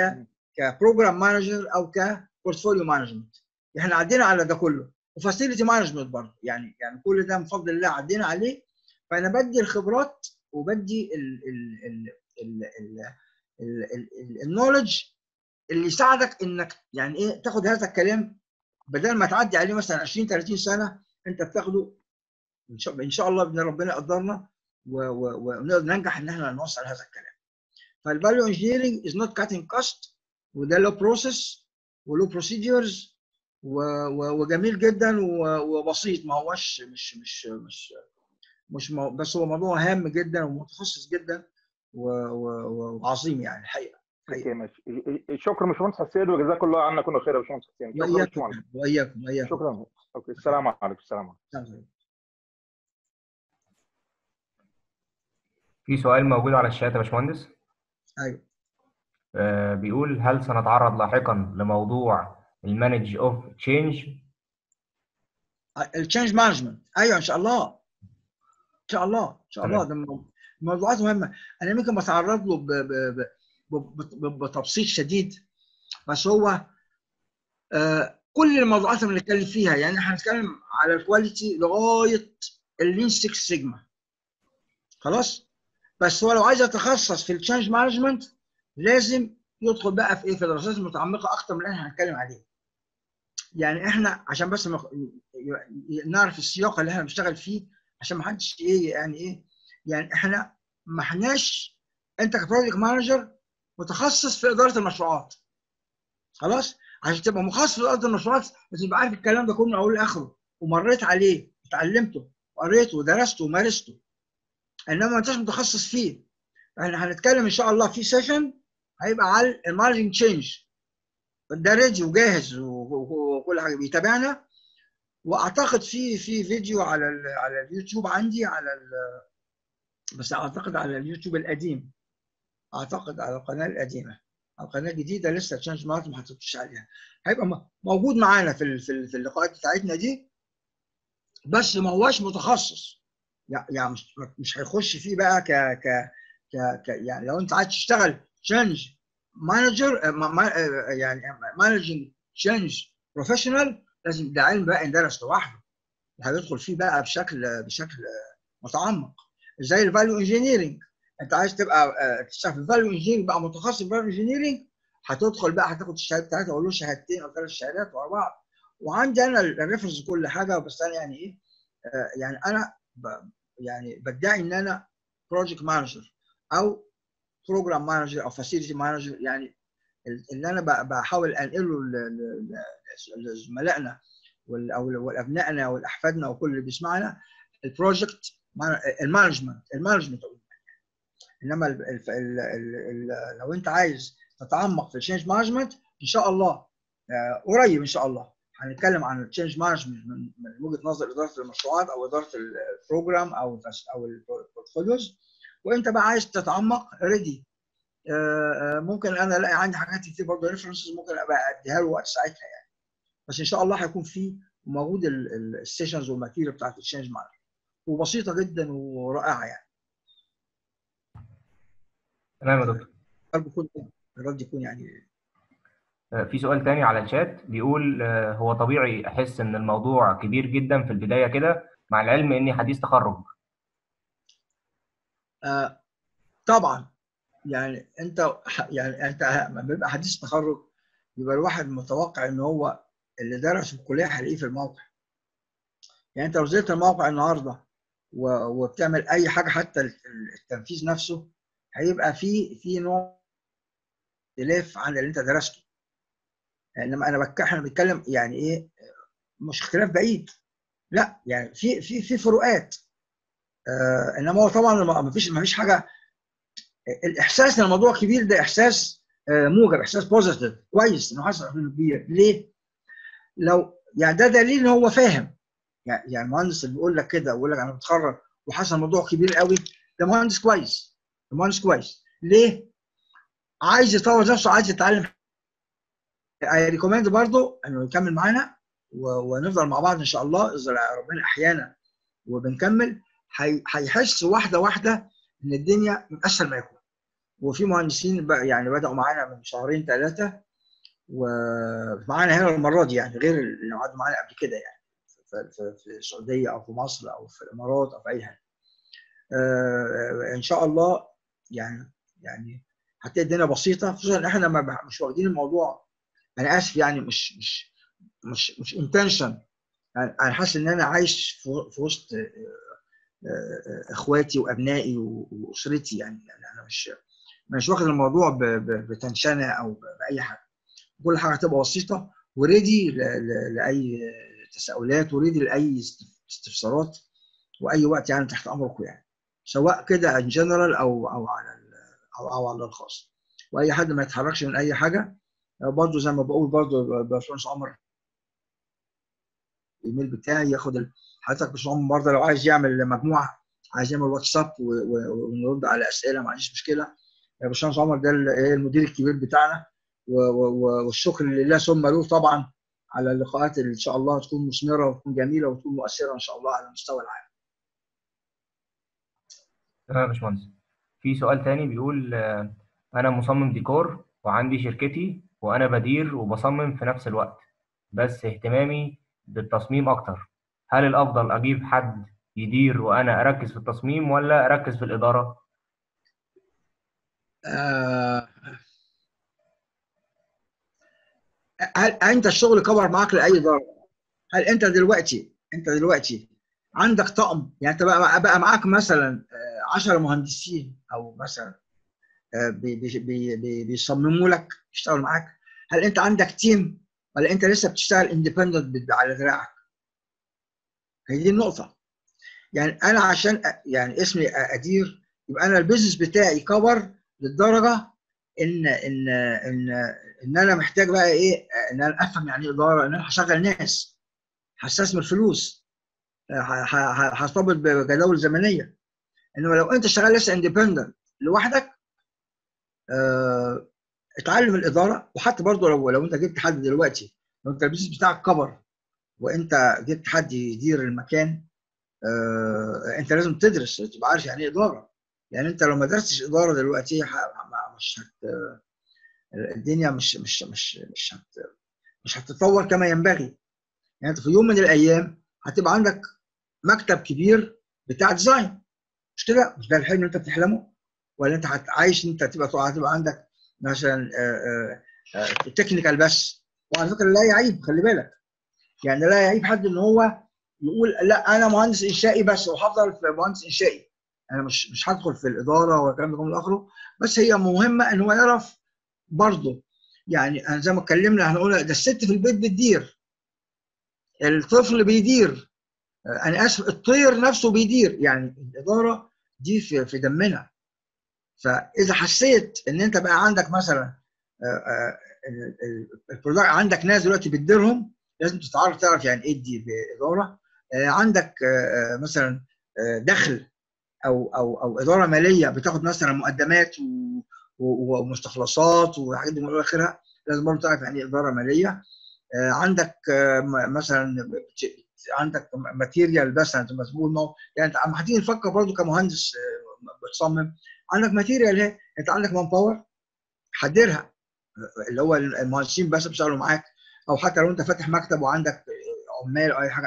ك program manager أو ك portfolio management إحنا عدينا على ده كله. و facility management برضه. يعني يعني كل ده من فضل الله عدينا عليه. فأنا بدي الخبرات وبدي ال ال ال ال ال ال knowledge اللي يساعدك إنك يعني إيه تاخد هذا الكلام بدل ما تعدي عليه مثلا 20 30 سنة أنت بتاخده إن شاء إن شاء الله بإذن ربنا يقدرنا ونقدر ننجح إن إحنا نوصل هذا الكلام. فال value engineering is not cutting cost وده له process وله بروسيدورز وجميل جدا وبسيط. ما هوش مش مش مش مش بس هو موضوع هام جدا ومتخصص جدا وعظيم يعني الحقيقة okay ماشي. شكرا باشمهندس حسين وجزاك الله عنا كل خير يا باشمهندس حسين. شكرا باشمهندس. واياكم واياكم شكرا. okay السلام عليكم. السلام عليكم. في سؤال موجود على الشات يا باشمهندس؟ أيوه. آه، بيقول هل سنتعرض لاحقا لموضوع ال manage of change ال change management أيوه إن شاء الله. إن شاء الله إن شاء الله. ده مو- موضوعات مهمة. أنا ممكن بتعرض له ب- ب- ب- بتبسيط شديد. بس هو آه، كل الموضوعات اللي بنتكلم فيها يعني إحنا هنتكلم على ال quality لغاية ال lean 6 سيجما خلاص؟ بس هو لو عايز يتخصص في ال change management لازم يدخل بقى في إيه في الدراسات المتعمقه أكتر من اللي إحنا هنتكلم عليه. يعني إحنا عشان بس مخ... نعرف السياق اللي إحنا بنشتغل فيه عشان ما حدش إيه يعني إيه يعني إحنا ما إحناش أنت ك project manager متخصص في إدارة المشروعات. خلاص؟ عشان تبقى متخصص في إدارة المشروعات لازم تبقى عارف الكلام ده كله من أوله لآخره. ومريت عليه اتعلمته وقريته ودرسته ومارسته. إنما ما انتش متخصص فيه. إحنا هنتكلم إن شاء الله في session هيبقى على ال managing change ده ready وجاهز وكل حاجة. بيتابعنا. وأعتقد في في فيديو على على اليوتيوب عندي على بس أعتقد على اليوتيوب القديم. أعتقد على القناة القديمة. القناة الجديدة لسه تشانج مارك ما حطيتش عليها. هيبقى موجود معانا في في ال- في اللقاءات بتاعتنا دي. بس ما هوش متخصص. يعني مش مش هيخش فيه بقى ك ك ك يعني لو انت عايز تشتغل change manager يعني managing change professional لازم ده علم بقى يندرس لوحده. وهيدخل فيه بقى بشكل بشكل متعمق. زي ال value engineering انت عايز تبقى آه، تشتغل في ال value engineering بقى متخصص في ال value engineering هتدخل بقى هتاخد الشهاده بتاعتها أقول له شهادتين أو ثلاث شهادات ورا بعض. وعندي أنا ال reference كل حاجة بس أنا يعني إيه؟ آه، يعني أنا يعني بدعي إن أنا project manager أو program manager أو facility manager يعني ال- اللي أنا بحاول أنقله لزملائنا أو لابنائنا والاحفادنا وكل اللي بيسمعنا. ال project ال management ال management إنما ال ال ال ال ال لو أنت عايز تتعمق في ال change management إن شاء الله آه، قريب إن شاء الله. هنتكلم عن ال change management من وجهة نظر إدارة المشروعات أو إدارة ال program أو أو ال portfolios وأنت بقى عايز تتعمق ready ممكن أنا ألاقي عندي حاجات كتير برضه references ممكن أبقى أديها له وقت ساعتها يعني. بس إن شاء الله هيكون في موجود ال sessions وال material بتاعت ال change management وبسيطة جدا ورائعة يعني. تمام يا دكتور. يكون الرد يكون يعني آه، في سؤال تاني على الشات بيقول آه، هو طبيعي أحس إن الموضوع كبير جدا في البداية كده مع العلم إني حديث تخرج؟ آه طبعا. يعني أنت يعني أنت بيبقى حديث تخرج يبقى الواحد متوقع إن هو اللي درس في الكلية هيلاقيه في الموقع. يعني أنت لو نزلت الموقع النهارده وبتعمل أي حاجة حتى التنفيذ نفسه هيبقى في في نوع اختلاف عن اللي أنت درسته. إنما أنا بك... إحنا بنتكلم يعني إيه مش اختلاف بعيد. لا يعني في في في فروقات. آه إنما هو طبعا ما فيش ما فيش حاجة. الإحساس إن الموضوع كبير ده إحساس آه موجب إحساس بوزيتيف كويس إنه حصل إنه كبير. ليه؟ لو يعني ده دليل إن هو فاهم. يعني المهندس اللي بيقول لك كده ويقول لك أنا متخرج وحصل موضوع كبير قوي ده مهندس كويس. ده مهندس كويس. ليه؟ عايز يطور نفسه عايز يتعلم اي ريكومند برضه إنه يكمل معانا ونفضل مع بعض إن شاء الله. إذا ربنا أحيانا وبنكمل هي- هيحس واحدة واحدة إن الدنيا من أسهل ما يكون. وفي مهندسين يعني بدأوا معانا من شهرين ثلاثة ومعانا هنا المرة دي يعني غير اللي قعدوا معانا قبل كده يعني. في, السعودية أو في مصر أو في الإمارات أو في أي حاجة. آه، إن شاء الله يعني يعني هتلاقي الدنيا بسيطة خصوصا إن إحنا مش واخدين الموضوع أنا آسف يعني مش مش مش مش انتنشن أنا حاسس إن أنا عايش في وسط آه، آه، إخواتي وأبنائي وأسرتي. يعني يعني أنا مش مش واخد الموضوع بتنشنة أو بأي حاجة. كل حاجة هتبقى بسيطة و ready لأي تساؤلات و ready لأي است- استفسارات وأي وقت يعني تحت أمركم يعني. سواء كده in general أو أو على أو أو على الخاص. وأي حد ما يتحرجش من أي حاجة برضه زي ما بقول برضه باشمهندس عمر الايميل بتاعي ياخد حضرتك باشمهندس عمر برضه لو عايز يعمل مجموعة عايز يعمل واتساب ونرد على أسئلة ما عنديش مشكلة. يا باشمهندس عمر ده ال- المدير الكبير بتاعنا. والشكر لله ثم له طبعا على اللقاءات اللي إن شاء الله تكون مثمرة وتكون جميلة وتكون مؤثرة إن شاء الله على المستوى العام. تمام يا باشمهندس. في سؤال تاني بيقول آه، أنا مصمم ديكور وعندي شركتي وأنا بدير وبصمم في نفس الوقت بس اهتمامي بالتصميم أكتر. هل الأفضل أجيب حد يدير وأنا أركز في التصميم ولا أركز في الإدارة؟ آه، هل أنت الشغل كبر معاك لأي درجه؟ هل أنت دلوقتي أنت دلوقتي عندك طقم؟ يعني أنت بقى بقى معاك مثلا 10 مهندسين أو مثلا بيصمموا لك يشتغلوا معاك. هل أنت عندك team ولا أنت لسه بتشتغل independent على دراعك؟ هي دي النقطة. يعني أنا عشان يعني اسمي أدير يبقى أنا ال business بتاعي كبر للدرجة ان ان ان إن أنا محتاج بقى إيه إن أنا أفهم يعني إيه إدارة إن أنا هشغل ناس هستثمر فلوس ه- ه- ه- هرتبط بجداول زمنية. إنما لو أنت شغال لسه independent لوحدك آه، اتعلم الإدارة وحتى برضه لو لو أنت جبت حد دلوقتي لو أنت ال business بتاعك كبر وأنت جبت حد يدير المكان آه، أنت لازم تدرس تبقى عارف يعني إيه إدارة. يعني أنت لو ما درستش إدارة دلوقتي مش هت الدنيا مش مش مش مش هت مش هتتطور كما ينبغي. يعني أنت في يوم من الأيام هتبقى عندك مكتب كبير بتاع design. مش كده؟ مش ده الحلم اللي أنت بتحلمه؟ ولا انت عايش ان انت تبقى هتبقى عندك مثلا تكنيكال بس. وعلى فكرة لا يعيب خلي بالك. يعني لا يعيب حد إن هو يقول لا أنا مهندس إنشائي بس وهفضل في مهندس إنشائي. أنا مش مش هدخل في الإدارة والكلام ده كله آخره. بس هي مهمة إن هو يعرف برضه. يعني أنا زي ما اتكلمنا هنقول ده الست في البيت بتدير. الطفل بيدير. أنا آسف الطير نفسه بيدير. يعني الإدارة دي في في دمنا. فإذا حسيت إن أنت بقى عندك مثلا آه، آه، ال- ال- البرودكت عندك ناس دلوقتي بتديرهم لازم تتعرف تعرف يعني إيه دي باداره آه، عندك مثلا دخل أو أو أو إدارة مالية بتاخد مثلا مقدمات ومستخلصات وحاجات دي من اخرها لازم برضه تعرف يعني إيه إدارة مالية. عندك مثلا عندك material مثلا هو- يعني أنت اما هتيجي تفكر برضه كمهندس بتصمم عندك material اهي انت عندك manpower حددها. اللي هو المهندسين بس بيشتغلوا معاك أو حتى لو أنت فاتح مكتب وعندك عمال أو أي حاجة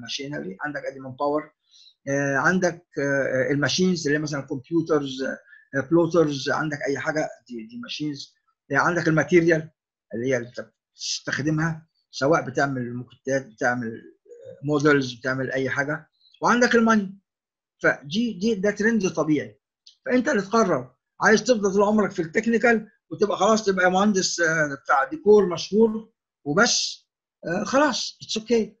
machinery عندك أدي manpower عندك آه، ال machines اللي هي مثلا computers plotters عندك أي حاجة دي دي machines عندك ال material اللي هي اللي بتستخدمها سواء بتعمل ماكيتات بتعمل models بتعمل أي حاجة. وعندك ال money فدي دي ده ترند طبيعي. فأنت اللي تقرر. عايز تفضل طول عمرك في ال technical وتبقى خلاص تبقى مهندس آه، بتاع ديكور مشهور وبس آه، خلاص it's okay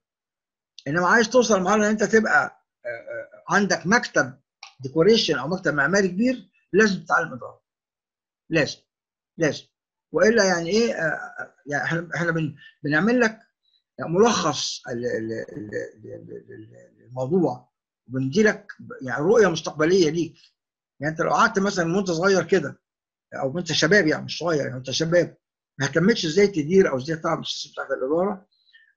إنما عايز توصل لمرحلة إن أنت تبقى آه، عندك مكتب decoration أو مكتب معماري كبير لازم تتعلم إدارة. لازم لازم. وإلا يعني إيه يعني إحنا إحنا بن- بنعمل لك ملخص ال- ال- ال- ال- ال- الموضوع وبندي لك يعني رؤية مستقبلية ليك. يعني انت لو قعدت مثلا وانت صغير كده أو انت شباب يعني مش صغير يعني انت شباب ما اهتمتش إزاي تدير أو إزاي تعرف السيستم بتاعت الإدارة؟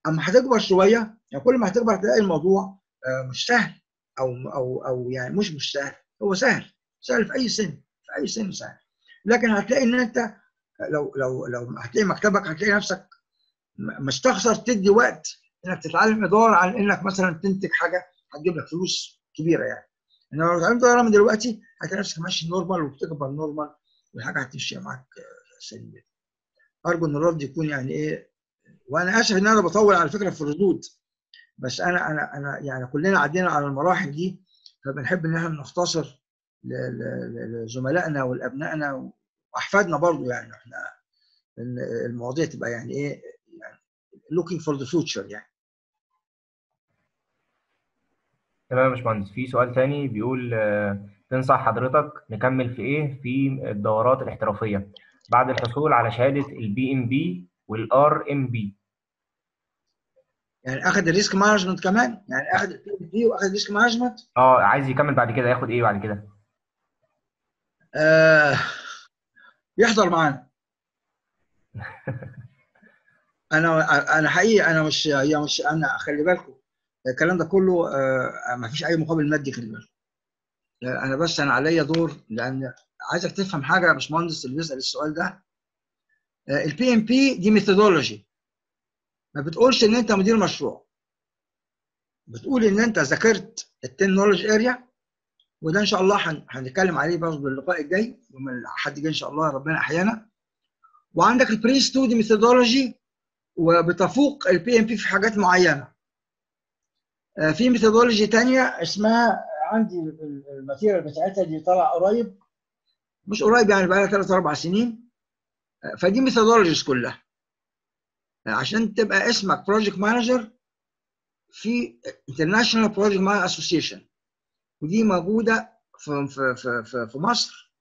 أما هتكبر شوية يعني كل ما هتكبر هتلاقي الموضوع آه، مش سهل أو أو أو يعني مش مش سهل. هو سهل سهل في أي سن في أي سن سهل. لكن هتلاقي إن أنت لو لو لو هتلاقي مكتبك هتلاقي نفسك مستخسر تدي وقت إنك تتعلم إدارة عن إنك مثلا تنتج حاجة هتجيب لك فلوس كبيرة يعني. انما لو اتعلمت اداره من دلوقتي هتلاقي نفسك ماشي normal وبتكبر normal والحاجة هتمشي معاك سليم. أرجو إن الرد يكون يعني إيه وأنا آسف إن أنا بطول على فكرة في الردود بس أنا أنا أنا يعني كلنا عدينا على المراحل دي فبنحب إن إحنا نختصر لزملائنا ولأبنائنا وأحفادنا برضو يعني إحنا المواضيع تبقى يعني إيه يعني looking for the future يعني تمام يا باشمهندس. في سؤال تاني بيقول آه، تنصح حضرتك نكمل في إيه؟ في الدورات الاحترافية. بعد الحصول على شهادة ال PMP وال RMP يعني اخذ ال risk management كمان؟ يعني اخذ ال PMP واخذ ال risk management؟ آه عايز يكمل بعد كده. ياخد إيه بعد كده؟ آه يحضر معانا. أنا أنا حقيقي أنا مش هي مش أنا خلي بالكم. الكلام ده كله آه ما فيش أي مقابل مادي خلي بالكم آه، أنا بس أنا عليا دور لأن عايزك تفهم حاجة يا باشمهندس اللي بيسأل السؤال ده. ال PMP دي methodology ما بتقولش إن أنت مدير مشروع. بتقول إن أنت ذاكرت ال ten knowledge area وده إن شاء الله هن- هنتكلم عليه برضه باللقاء الجاي يوم الاحد الجاي إن شاء الله ربنا أحيانا وعندك ال pre study methodology وبتفوق ال PMP في حاجات معينة. في methodology تانية اسمها عندي ال material بتاعتها دي طالعه قريب مش قريب يعني بقى لها ثلاث أربع سنين. آه، فدي methodologies كلها. آه، عشان تبقى اسمك project manager في International Project Manager Association ودي موجودة في في في في, مصر.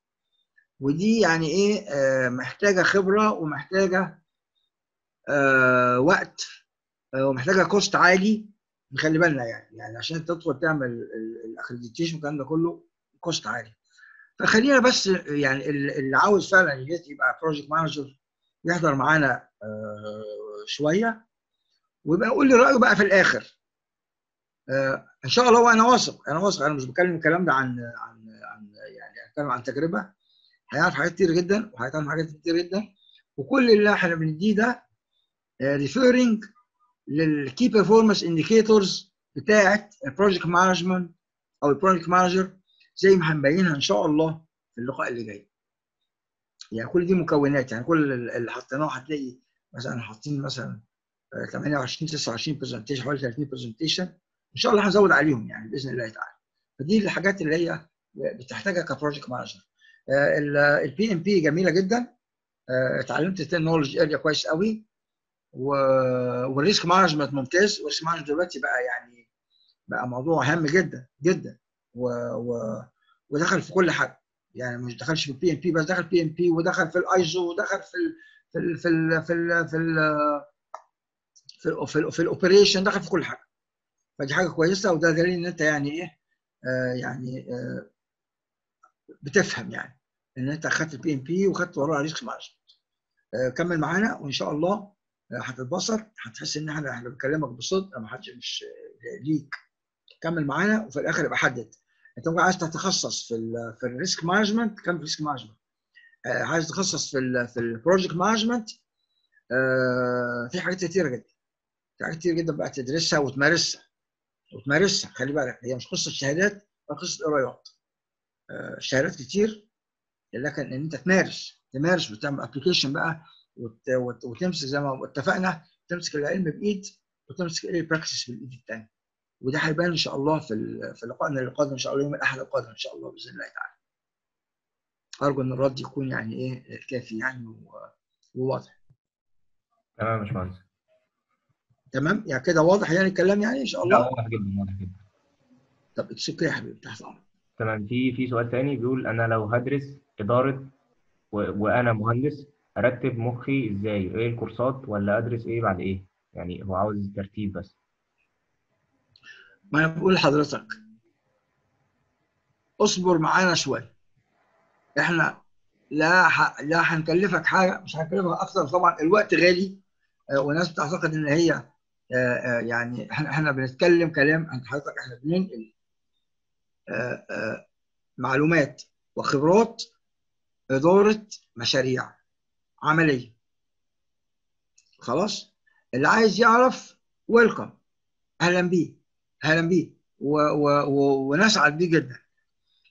ودي يعني إيه آه، محتاجة خبرة ومحتاجة آه، وقت آه، ومحتاجة cost عالي. نخلي بالنا يعني يعني عشان تدخل تعمل ال accreditation والكلام ده كله cost عالي. فخلينا بس يعني اللي عاوز فعلا يبقى project manager يحضر معانا آه، شوية. ويبقى يقول لي رأيه بقى في الآخر. آه، إن شاء الله وأنا واثق أنا واثق أنا مش بتكلم الكلام ده عن عن عن يعني بتكلم عن تجربة. هيعرف حاجات كتير جدا وهيتعلم حاجات كتير جدا. وكل اللي إحنا بنديه ده referring لل key performance indicators بتاعه ال project management أو ال project manager زي ما هنبينها إن شاء الله في اللقاء اللي جاي. يعني كل دي مكونات يعني كل اللي حطيناه هتلاقي مثلا حاطين مثلا آه، 28 29 presentation حوالي 30 presentation إن شاء الله هنزود عليهم يعني بإذن الله تعالى. فدي الحاجات اللي هي بتحتاجها ك project manager ال PMP جميلة جدا. آه، اتعلمت ال technology area كويس قوي. وال risk management ممتاز. وال risk management دلوقتي بقى يعني بقى موضوع هام جدا جدا. و... و... ودخل في كل حاجة. يعني مش دخلش في ال PMP بس دخل في MP ودخل في الايزو ودخل في ال... في ال... في ال... في ال... في ال... في ال... في, ال... في ال operation دخل في كل حاجة. فدي حاجة كويسة وده دليل إن أنت يعني إيه آه يعني آه بتفهم يعني إن أنت أخدت ال PMP وخدت وراها risk management. آه كمل معانا وإن شاء الله هتتبسط هتحس إن إحنا إحنا بنكلمك بصدق ما حدش مش آه، ليك. كمل معانا وفي الآخر يبقى حدد. أنت ممكن عايز تتخصص في ال في ال risk management كمل في ال risk management آه، عايز تتخصص في ال في ال project management في حاجات كتيرة جدا. في حاجات كتير جدا بقى تدرسها وتمارسها. وتمارسها. خلي بالك هي مش قصة شهادات ولا قصة قرايات. آه، شهادات كتير لكن إن أنت تمارس تمارس وتعمل application بقى وتمسك زي ما اتفقنا تمسك العلم بإيد وتمسك ال practice بالإيد الثانية وده هيبان إن شاء الله في في لقائنا القادم إن شاء الله يوم الأحد القادم إن شاء الله بإذن الله تعالى. أرجو إن الرد يكون يعني إيه كافي يعني وواضح. تمام يا باشمهندس. تمام؟ يعني كده واضح يعني الكلام يعني إن شاء الله واضح جدا واضح جدا. طب it's okay يا حبيبي تحت أمرك. تمام في في سؤال تاني بيقول أنا لو هدرس إدارة و... وأنا مهندس أرتب مخي إزاي؟ إيه الكورسات؟ ولا أدرس إيه بعد إيه؟ يعني هو عاوز ترتيب بس. ما أنا بقول لحضرتك. اصبر معانا شوية. إحنا لا ح... لا هنكلفك حاجة مش هنكلفك أكتر. طبعا الوقت غالي آه، والناس بتعتقد إن هي آه، آه، يعني إحنا بنتكلم كلام عند حضرتك. إحنا بننقل معلومات وخبرات إدارة مشاريع. عملية. خلاص؟ اللي عايز يعرف ويلكم أهلا بيه. أهلا بيه. و- و- و- ونسعد بيه جدا.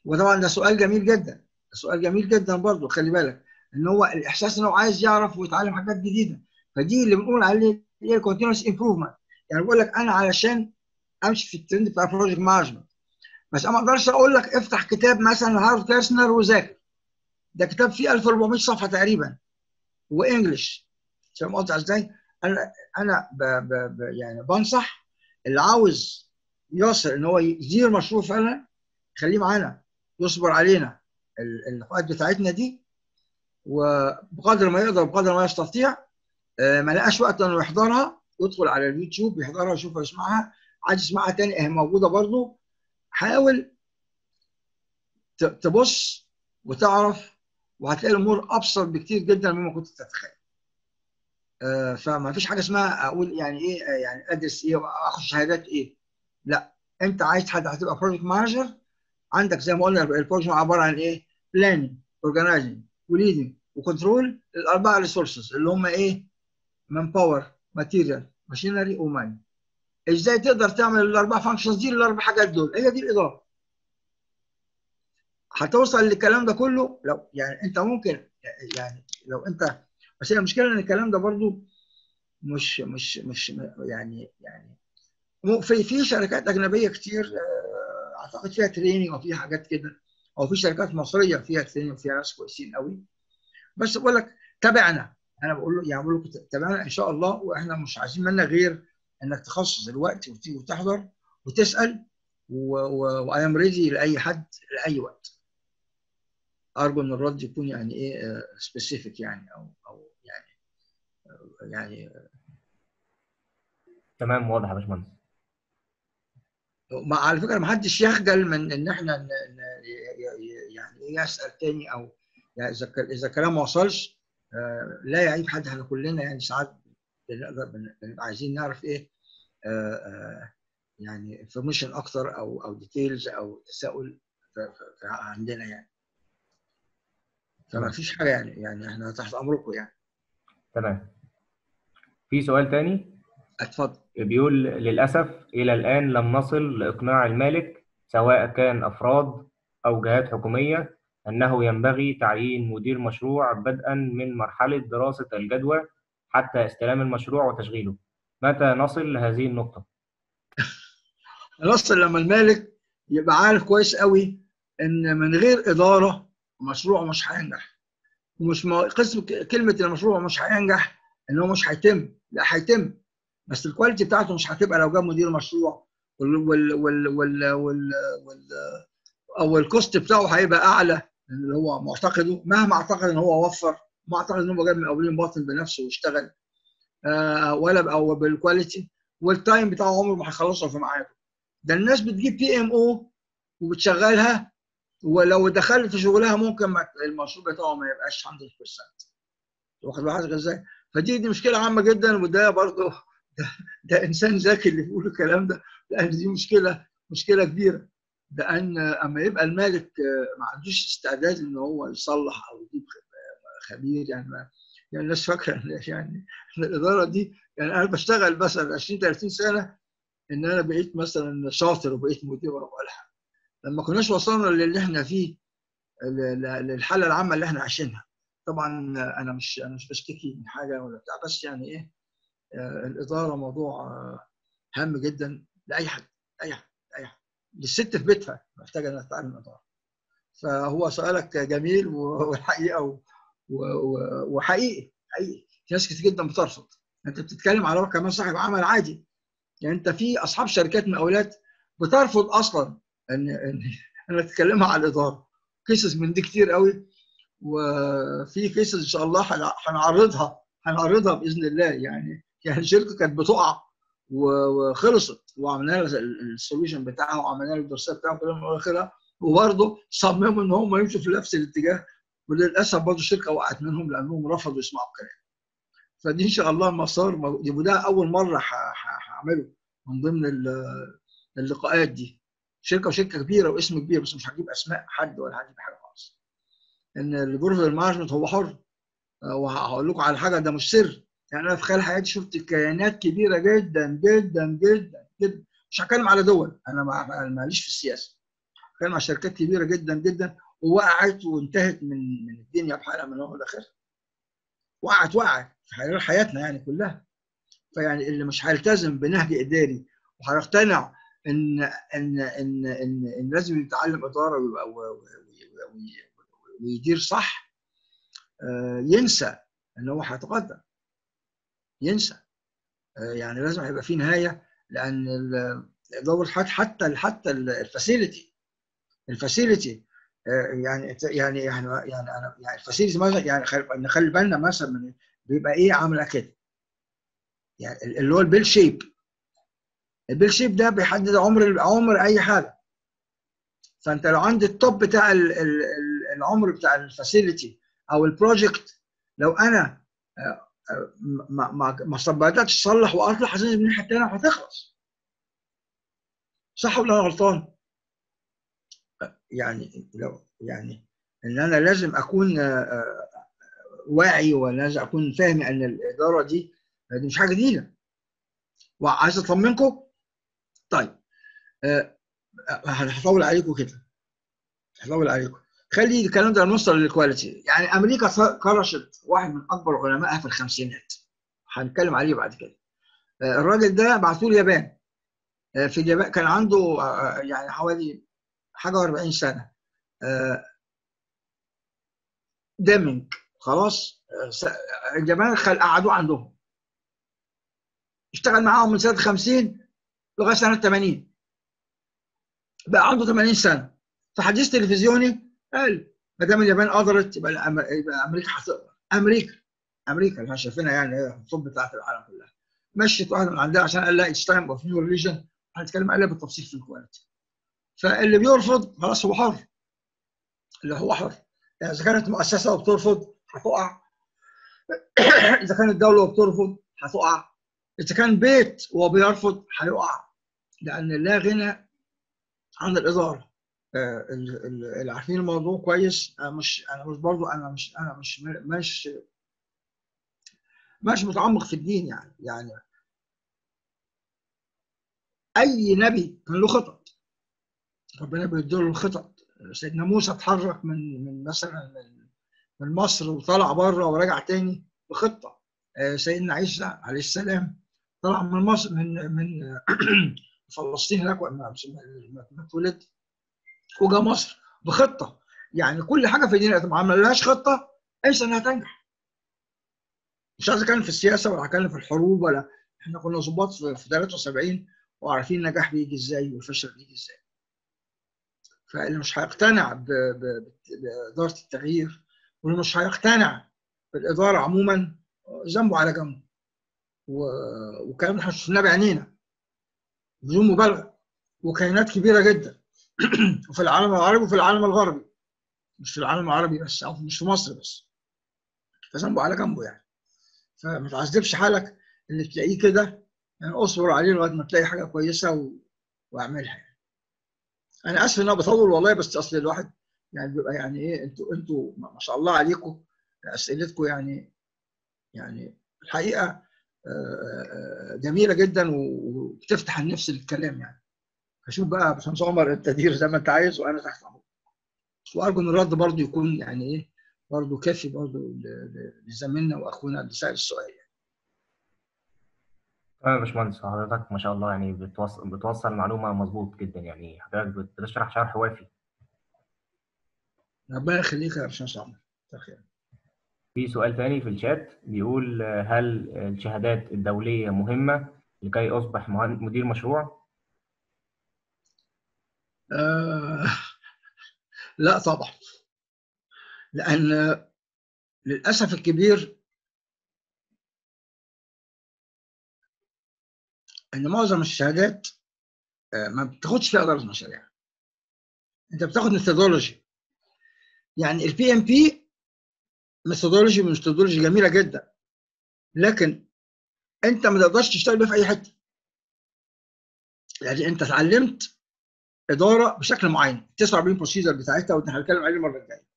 وطبعا ده سؤال جميل جدا. سؤال جميل جدا برضه خلي بالك. إن هو الإحساس إنه عايز يعرف ويتعلم حاجات جديدة. فدي اللي بنقول عليه هي continuous improvement يعني بقول لك أنا علشان أمشي في الترند بتاع project management بس أنا ما أقدرش أقول لك افتح كتاب مثلا هارولد كيرزنر وذاكر. ده كتاب فيه 1400 صفحة تقريبا. و English. فاهم قصدي إزاي؟ أنا أنا ب ب ب يعني بنصح اللي عاوز يصل إن هو يدير مشروع فعلا خليه معانا يصبر علينا. ال- اللقاءات بتاعتنا دي وبقدر ما يقدر بقدر ما يستطيع آه، ما لقاش وقت إنه يحضرها يدخل على اليوتيوب يحضرها يشوفها يسمعها عايز يسمعها تاني اهي موجودة برضو. حاول تبص وتعرف وهتلاقي الأمور أبسط بكتير جدا مما كنت تتخيل. آه، فما فيش حاجة اسمها أقول يعني إيه آه، يعني أدرس إيه واخد شهادات إيه. لا أنت عايز حد هتبقى project manager عندك زي ما قلنا ال project عبارة عن إيه؟ planning organizing و leading و control الأربعة resources اللي هم إيه؟ manpower material machinery و money. إزاي تقدر تعمل الأربع functions دي الاربع حاجات دول؟ هي دي الاداره هتوصل للكلام ده كله لو يعني انت ممكن يعني لو انت بس هي المشكلة إن الكلام ده برضو مش مش مش يعني يعني في في شركات أجنبية كتير آه، أعتقد فيها training وفيها حاجات كده أو في شركات مصرية فيها training وفيها ناس كويسين قوي. بس بقول لك تابعنا. أنا بقول له يعني بقول لكم تابعنا إن شاء الله وإحنا مش عايزين منا غير إنك تخصص الوقت وتيجي وتحضر وتسأل و I'm ready لأي حد لأي وقت. أرجو إن الرد يكون يعني إيه سبيسيفيك يعني أو أو يعني يعني تمام واضح يا باشمهندس. ما على فكرة ما حدش يخجل من إن إحنا يعني إيه يسأل تاني أو يعني إذا إذا كلام ما وصلش آه، لا يعيب حد إحنا كلنا يعني ساعات بنقدر بن- بنبقى عايزين نعرف إيه آه، آه، يعني information أكتر أو أو details أو تساؤل عندنا يعني. فما. فيش حاجة يعني يعني إحنا تحت أمركم يعني تمام في سؤال تاني اتفضل بيقول للأسف إلى الآن لم نصل لإقناع المالك سواء كان أفراد أو جهات حكومية أنه ينبغي تعيين مدير مشروع بدءا من مرحلة دراسة الجدوى حتى استلام المشروع وتشغيله متى نصل لهذه النقطة؟ نصل لما المالك يبقى عارف كويس قوي إن من غير إدارة المشروع مش هينجح. ومش م- قسم كلمة المشروع مش هينجح إن هو مش هيتم. لا هيتم. بس ال quality بتاعته مش هتبقى لو جاب مدير مشروع وال وال وال وال وال, وال أو ال cost بتاعه هيبقى أعلى اللي هو معتقده مهما اعتقد إن هو وفر ما اعتقد إن هو جاب من مقاولين باطن بنفسه واشتغل آه ولا أو بال quality وال time بتاعه عمره ما هيخلصه في ميعاده. ده الناس بتجيب PMO وبتشغلها ولو دخلت في شغلها ممكن المشروع بتاعه ما يبقاش 100% واخد بالك إزاي؟ فدي دي مشكلة عامة جدا وده برضه ده, ده إنسان ذكي اللي بيقول الكلام ده. لأن دي مشكلة مشكلة كبيرة. لأن أما يبقى المالك آه، ما عندوش استعداد إن هو يصلح أو يجيب خبير يعني يعني الناس فاكرة يعني الإدارة دي يعني أنا بشتغل مثلا 20 30 سنة إن أنا بقيت مثلا شاطر وبقيت مدير ولا حاجة لما كناش وصلنا للي إحنا فيه للحالة العامة اللي إحنا عايشينها. طبعا أنا مش أنا مش بشتكي من حاجة ولا بتاع بس يعني إيه آه، الإدارة موضوع آه، هام جدا لأي حد أي حد أي حد. للست في بيتها محتاجة إنها تتعلم اداره فهو سؤالك جميل والحقيقة وحقيقي حقيقي. في ناس كتير جدا بترفض. أنت بتتكلم على كمان صاحب عمل عادي. يعني أنت في أصحاب شركات مقاولات بترفض أصلا ان ان أنا اتكلمها على الاداره قصص من دي كتير قوي وفي قصص إن شاء الله هن- هنعرضها هنعرضها بإذن الله. يعني يعني شركة كانت بتقع وخلصت وعملنا لها السوليوشن بتاعها وعملنا لها الدراسات بتاعها وكلام من آخرها. وبرضه صمموا إن هم يمشوا في نفس الاتجاه. وللأسف برضه الشركة وقعت منهم لأنهم رفضوا يسمعوا الكلام. فدي إن شاء الله مسار يبقى ده أول مرة هعمله من ضمن ال- اللقاءات دي. شركة وشركة كبيرة واسم كبير بس مش هجيب أسماء حد ولا هجيب حاجة خالص. إن اللي بيرفض ال management هو حر. آه، وهقول لكم على حاجة ده مش سر. يعني أنا في خلال حياتي شفت كيانات كبيرة جدا جدا جدا جدا. مش هتكلم على دول. أنا ما- ماليش في السياسة. هتكلم على شركات كبيرة جدا جدا. ووقعت وانتهت من من الدنيا بحالها من أول لآخر. وقعت وقعت في حياتنا يعني كلها. فيعني اللي مش هيلتزم بنهج إداري وهيقتنع إن إن إن إن, إن لازم يتعلم إدارة ويدير صح آه، ينسى إن هو هيتقدم ينسى. آه، يعني لازم هيبقى في نهاية لأن دور حتى حتى ال facility ال facility يعني يعني يعني يعني أنا يعني ال facility مثلا يعني خل- نخلي بالنا مثلا من بيبقى إيه عاملة كده. يعني اللي هو ال bell shape. ال bell shape ده بيحدد عمر عمر أي حاجة. فأنت لو عندي ال top بتاع ال- ال- ال- العمر بتاع ال facility أو البروجكت لو أنا آه، آه، ما ما ما أصلح وأصلح هتنزل من الناحية الثانية وهتخلص صح ولا أنا غلطان؟ يعني لو يعني إن أنا لازم أكون آه، آه، واعي ولازم أكون فاهم إن الإدارة دي دي مش حاجة جديدة. وعايز أطمنكم طيب. آه، هطول عليكم كده. هطول عليكم. خلي الكلام ده نوصل لل quality يعني أمريكا كرشت واحد من أكبر علمائها في الخمسينات. هنتكلم عليه بعد كده. آه، الراجل ده بعثوه اليابان. آه، في اليابان كان عنده يعني حوالي حاجة و40 سنة. ديمنج خلاص؟ اليابان قعدوه عندهم. اشتغل معاهم من سنة 50 لغاية سنة 80 بقى عنده 80 سنة. في حديث تلفزيوني قال ما دام اليابان قدرت يبقى أمريكا هتقدر أمريكا أمريكا اللي إحنا شايفينها يعني هي ال top بتاعت العالم كلها. مشيت واحد من عندها عشان قال لا it's time of new religion هنتكلم عليها بالتفصيل في ال quality فاللي بيرفض خلاص هو حر. اللي هو حر. يعني إذا كانت مؤسسة وبترفض هتقع. إذا كانت دولة وبترفض هتقع. إذا كان بيت وبيرفض هيقع لأن لا غنى عن الإدارة. آه، ال- ال- اللي عارفين الموضوع كويس. أنا مش أنا مش برضو أنا مش أنا مش مش مش متعمق في الدين يعني. يعني أي نبي كان له خطط. ربنا بيديله الخطط. سيدنا موسى اتحرك من من مثلا من- من مصر وطلع بره ورجع تاني بخطة. آه، سيدنا عيسى عليه السلام طلع من مصر من من فلسطين هناك لما اتولد وجا مصر بخطة. يعني كل حاجة في ديننا ما عملهاش خطة انسى إنها تنجح. مش عايز أتكلم في السياسة ولا اتكلم في الحروب ولا إحنا كنا ظباط في في 73 وعارفين النجاح بيجي إزاي والفشل بيجي إزاي. فاللي مش هيقتنع بإدارة التغيير واللي مش هيقتنع بالإدارة عموما ذنبه على جنبه و- والكلام ده إحنا شفناه بعينينا بدون مبالغة وكيانات كبيرة جدا. وفي العالم العربي وفي العالم الغربي. مش في العالم العربي بس أو مش في مصر بس. فذنبه على جنبه يعني. فما تعذبش حالك اللي تلاقيه كده. يعني اصبر عليه لغاية ما تلاقي حاجة كويسة و... واعملها يعني. أنا آسف إن أنا بطول والله بس أصل الواحد يعني بيبقى يعني إيه أنتوا أنتوا ما شاء الله عليكم اسئلتكم يعني يعني الحقيقة جميلة جدا وبتفتح النفس للكلام يعني. هشوف بقى يا باشمهندس عمر انت دير زي ما أنت عايز وأنا تحت أمرك. وأرجو إن الرد برضه يكون يعني إيه برضه كافي برضه لزميلنا وأخونا اللي سأل السؤال يعني. تمام يا باشمهندس حضرتك ما شاء الله يعني بتوصل بتوصل معلومة مظبوط جدا يعني. حضرتك بتشرح شرح وافي. ربنا يخليك يا باشمهندس عمر. في سؤال تاني في الشات بيقول هل الشهادات الدولية مهمة؟ لكي أصبح مدير مشروع؟ آه لا طبعا. لأن للأسف الكبير إن معظم الشهادات آه، ما بتاخدش فيها إدارة مشاريع أنت بتاخد methodology يعني ال PMP methodology methodology جميلة جدا. لكن أنت ما تقدرش تشتغل بيها في أي حتة. يعني أنت اتعلمت إدارة بشكل معين. 49 procedure بتاعتها وإحنا هنتكلم عليه المرة الجاية.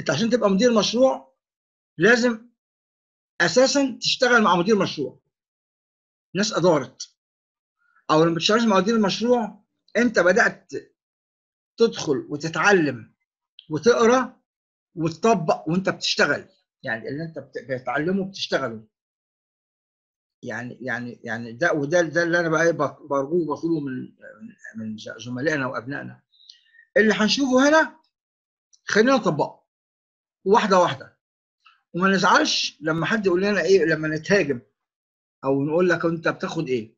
أنت عشان تبقى مدير مشروع لازم أساسا تشتغل مع مدير مشروع. ناس ادارت أو لما تشتغلش مع مدير المشروع أنت بدأت تدخل وتتعلم وتقرأ وتطبق وانت بتشتغل. يعني اللي انت بت- بتتعلمه بتشتغله. يعني يعني يعني ده وده ده اللي أنا بقى بق- برجوه وبطلبه من من زملائنا وأبنائنا. اللي هنشوفه هنا خلينا نطبقه. واحدة واحدة. وما نزعلش لما حد يقول لنا إيه لما نتهاجم أو نقول لك انت بتاخد إيه.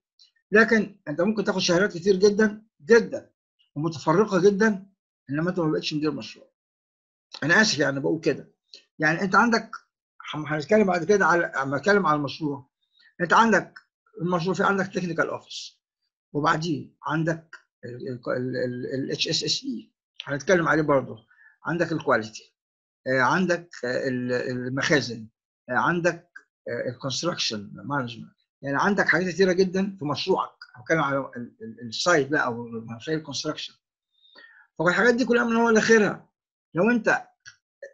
لكن انت ممكن تاخد شهادات كتير جدا جدا ومتفرقة جدا إنما انت ما بقتش مدير مشروع. أنا آسف يعني بقول كده. يعني أنت عندك هنتكلم بعد كده على أما أتكلم على المشروع. أنت عندك المشروع في عندك technical office وبعدين عندك ال HSSE هنتكلم عليه برضه. عندك ال quality عندك آه، ال- المخازن. آه، عندك ال construction management يعني عندك حاجات كتيرة جدا في مشروعك. هتكلم على ال- ال- ال site بقى أو مشاريع ال construction فالحاجات دي كلها من اول لاخرها لو انت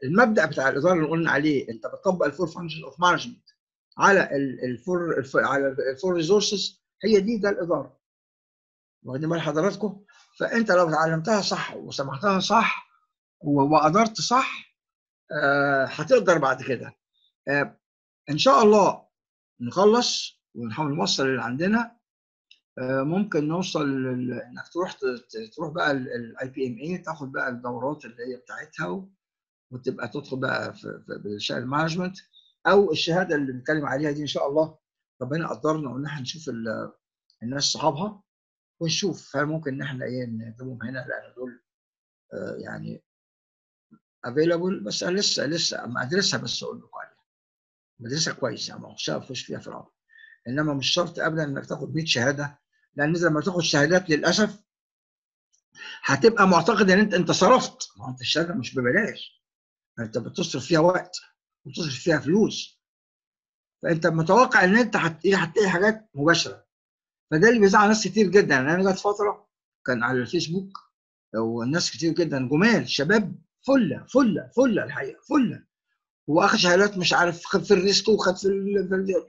المبدأ بتاع الإدارة اللي قلنا عليه انت بتطبق ال four function of management على ال- ال four ال f- على ال four resources هي دي ده الإدارة. واخدين بال حضراتكم؟ فأنت لو اتعلمتها صح وسمعتها صح وادرت صح آه، هتقدر بعد كده. آه، إن شاء الله نخلص ونحاول نوصل اللي عندنا. ممكن نوصل إنك تروح تروح بقى ال IPMA تاخد بقى الدورات اللي هي بتاعتها وتبقى تدخل بقى في بالشهادة ال management أو الشهادة اللي بنتكلم عليها دي إن شاء الله. ربنا قدرنا وإن إحنا نشوف ال- الناس صحابها ونشوف هل ممكن إن إحنا إيه نجيبهم هنا لأن دول آه، يعني available بس لسه لسه اما ادرسها بس أقول لكم عليها. بدرسها كويس يعني ما اخشها اخش فيها في العمر إنما مش شرط ابدا إنك تاخد 100 شهادة لأن إنت لما تاخد شهادات للاسف هتبقى معتقد ان انت انت صرفت ما انت الشهاده مش ببلاش انت بتصرف فيها وقت وبتصرف فيها فلوس فانت متوقع ان انت هت- إيه، هتلاقي حاجات مباشره فده اللي بيزعل ناس كتير جدا يعني أنا جت فتره كان على الفيسبوك والناس كتير جدا جمال شباب فله فله فله الحقيقة فله واخد شهادات مش عارف خد في الريسك وخد في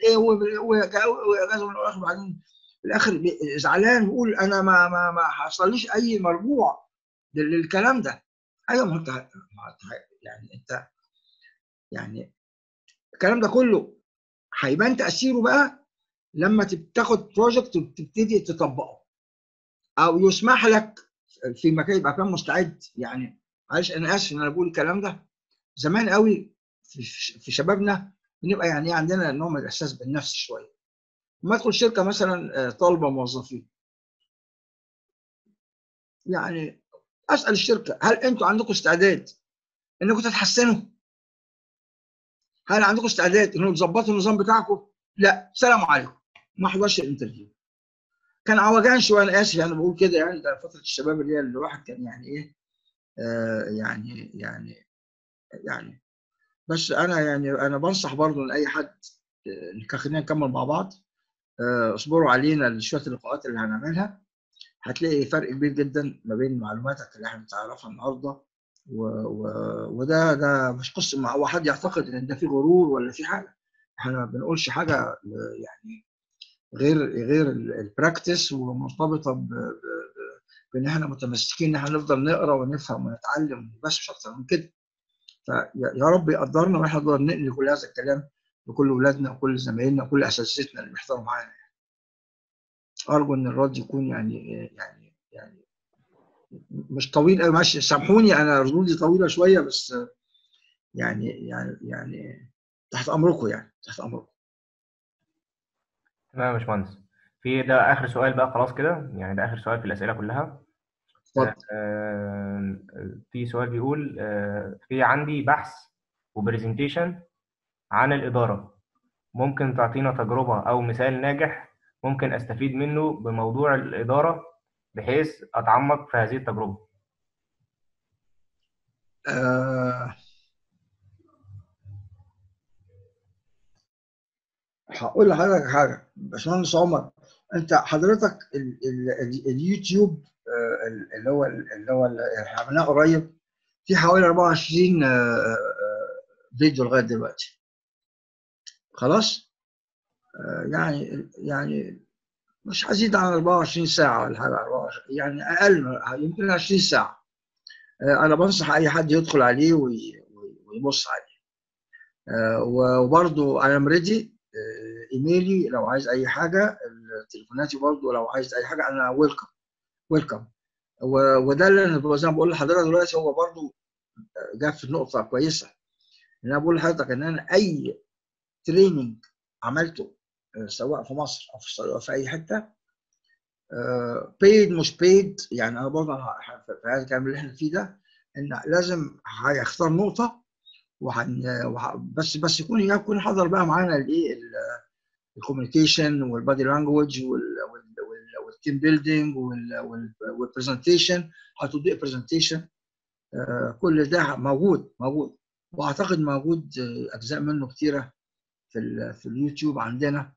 إيه وجاز من الآخر بعدين في الآخر زعلان ويقول أنا ما ما ما حصليش أي مرجوع لل- للكلام ده. أيوه ما أنت يعني أنت يعني الكلام ده كله هيبان تأثيره بقى لما تاخد بروجكت وتبتدي تطبقه. أو يسمح لك في مكان يبقى كان مستعد. يعني معلش أنا آسف إن أنا بقول الكلام ده. زمان قوي في, في شبابنا بنبقى يعني عندنا نوع من الإحساس بالنفس شوية. لما ادخل شركة مثلا آه، طالبة موظفين. يعني أسأل الشركة هل أنتوا عندكم استعداد إنكم تتحسنوا؟ هل عندكم استعداد انكم تظبطوا النظام بتاعكم؟ لا. سلام عليكم. ما حضرش الانترفيو. كان عوجان شوية أنا آسف يعني بقول كده يعني ده فترة الشباب اللي هي الواحد كان يعني إيه آه يعني يعني يعني. بس أنا يعني أنا بنصح برضو لأي حد آه، خلينا نكمل مع بعض. اصبروا علينا شوية اللقاءات اللي هنعملها. هتلاقي فرق كبير جدا ما بين معلوماتك اللي إحنا بنتعرفها النهارده و... و... وده ده مش قصة هو حد يعتقد إن ده في غرور ولا في حاجة. إحنا ما بنقولش حاجة آه، يعني غير غير البراكتس ومرتبطة ب... ب... بإن إحنا متمسكين إن إحنا نفضل نقرأ ونفهم ونتعلم بس مش أكتر من كده. فيا يا رب يقدرنا وإحنا نقدر ننقل كل هذا الكلام لكل أولادنا وكل زمايلنا وكل أساتذتنا اللي بيحضروا معانا. أرجو إن الرد يكون يعني يعني يعني مش طويل قوي ماشي سامحوني أنا ردودي طويلة شوية بس يعني يعني يعني تحت أمركم يعني تحت أمركم. تمام يا باشمهندس. في ده آخر سؤال بقى خلاص كده؟ يعني ده آخر سؤال في الأسئلة كلها. اتفضل. آه، في سؤال بيقول آه، في عندي بحث وبرزنتيشن عن الإدارة. ممكن تعطينا تجربة أو مثال ناجح ممكن أستفيد منه بموضوع الإدارة بحيث أتعمق في هذه التجربة. آه هقول لحضرتك حاجة باشمهندس عمر أنت حضرتك ال ال ال اليوتيوب آه، ال- اللي هو اللي هو اللي عملناه قريب في حوالي 24 آه، آه، فيديو لغاية دلوقتي. خلاص؟ آه، يعني يعني مش هزيد عن 24 ساعة ولا حاجة 24 يعني من- يمكن 20 ساعة. آه، أنا بنصح أي حد يدخل عليه وي- وي- ويبص عليه. آه، وبرضو أنا ready إيميلي لو عايز أي حاجة تليفوناتي برضو لو عايز أي حاجة أنا welcome welcome وده اللي زي ما بقول لحضرتك دلوقتي هو برضو جاب في نقطه كويسة. إن أنا بقول لحضرتك إن أنا أي training عملته آه، سواء في مصر أو في في أي حتة. paid مش paid يعني أنا برضه في هذا الكلام اللي إحنا فيه ده إن لازم هيختار نقطة وه- بس بس يكون يكون حضر بقى معانا الايه الكوميونيكيشن والبادي لانجوج والتيم بيلدينج والبرزنتيشن هتضيء برزنتيشن كل ده موجود موجود وأعتقد موجود آه، أجزاء منه كتيرة. في في اليوتيوب عندنا.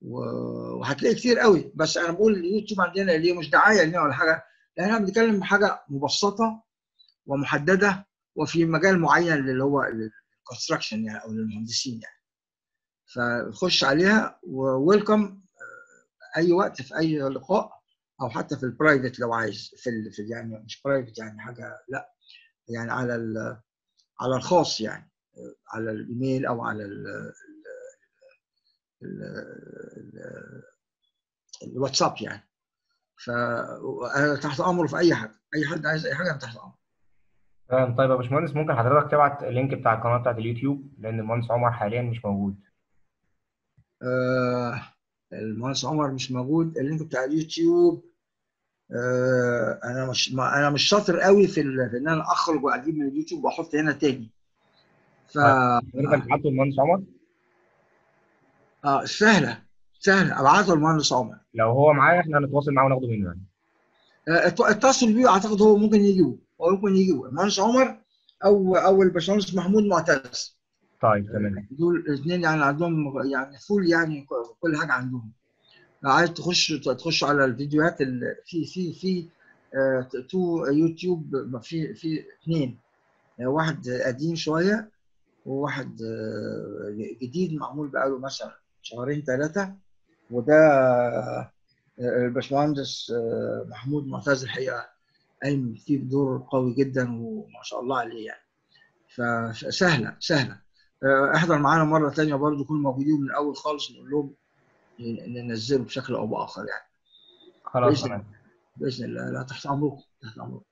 وهتلاقي كتير قوي. بس أنا بقول اليوتيوب عندنا ليه مش دعاية لنا ولا حاجة؟ لأن إحنا بنتكلم حاجة مبسطة ومحددة وفي مجال معين اللي هو ال construction يعني أو للمهندسين يعني. فخش عليها و welcome أي وقت في أي لقاء أو حتى في ال private لو عايز. في, في يعني مش private يعني حاجة لأ يعني على على الخاص يعني على الإيميل أو على الواتساب يعني. فانا تحت أمره في أي حاجة أي حد عايز أي حاجة أنا تحت أمره. تمام. طيب يا باشمهندس ممكن حضرتك تبعت ال link بتاع القناة بتاعت اليوتيوب؟ لأن المهندس عمر حاليا مش موجود. آه المهندس عمر مش موجود. ال link بتاع اليوتيوب آه أنا مش ما أنا مش شاطر قوي في, في إن أنا أخرج وأجيب من اليوتيوب وأحط هنا تاني. ف حضرتك تبعته المهندس عمر؟ آه سهلة سهلة. ابعته للمهندس عمر. لو هو معايا إحنا هنتواصل معاه وناخده منه يعني. آه، ات- اتصل بيه أعتقد هو ممكن يجيبه. هو ممكن يجيبه. المهندس عمر أو أو الباشمهندس محمود معتز. طيب تمام. دول الاثنين يعني عندهم يعني full يعني كل حاجة عندهم. عايز تخش تخش على الفيديوهات ال- في في في آه، two YouTube في في اثنين. آه، واحد قديم شوية وواحد آه، جديد معمول بقاله مثلا شهرين ثلاثة وده آه، الباشمهندس آه، محمود معتز الحقيقة قايم فيه بدور قوي جدا وما شاء الله عليه يعني. فسهله سهلة آه، احضر معانا مرة تانية برضو كل موجودين من الأول خالص نقول لهم ننزله بشكل أو بآخر يعني. خلاص بإذن تمام. بإذن الله. لا تحت أمركم تحت أمركم.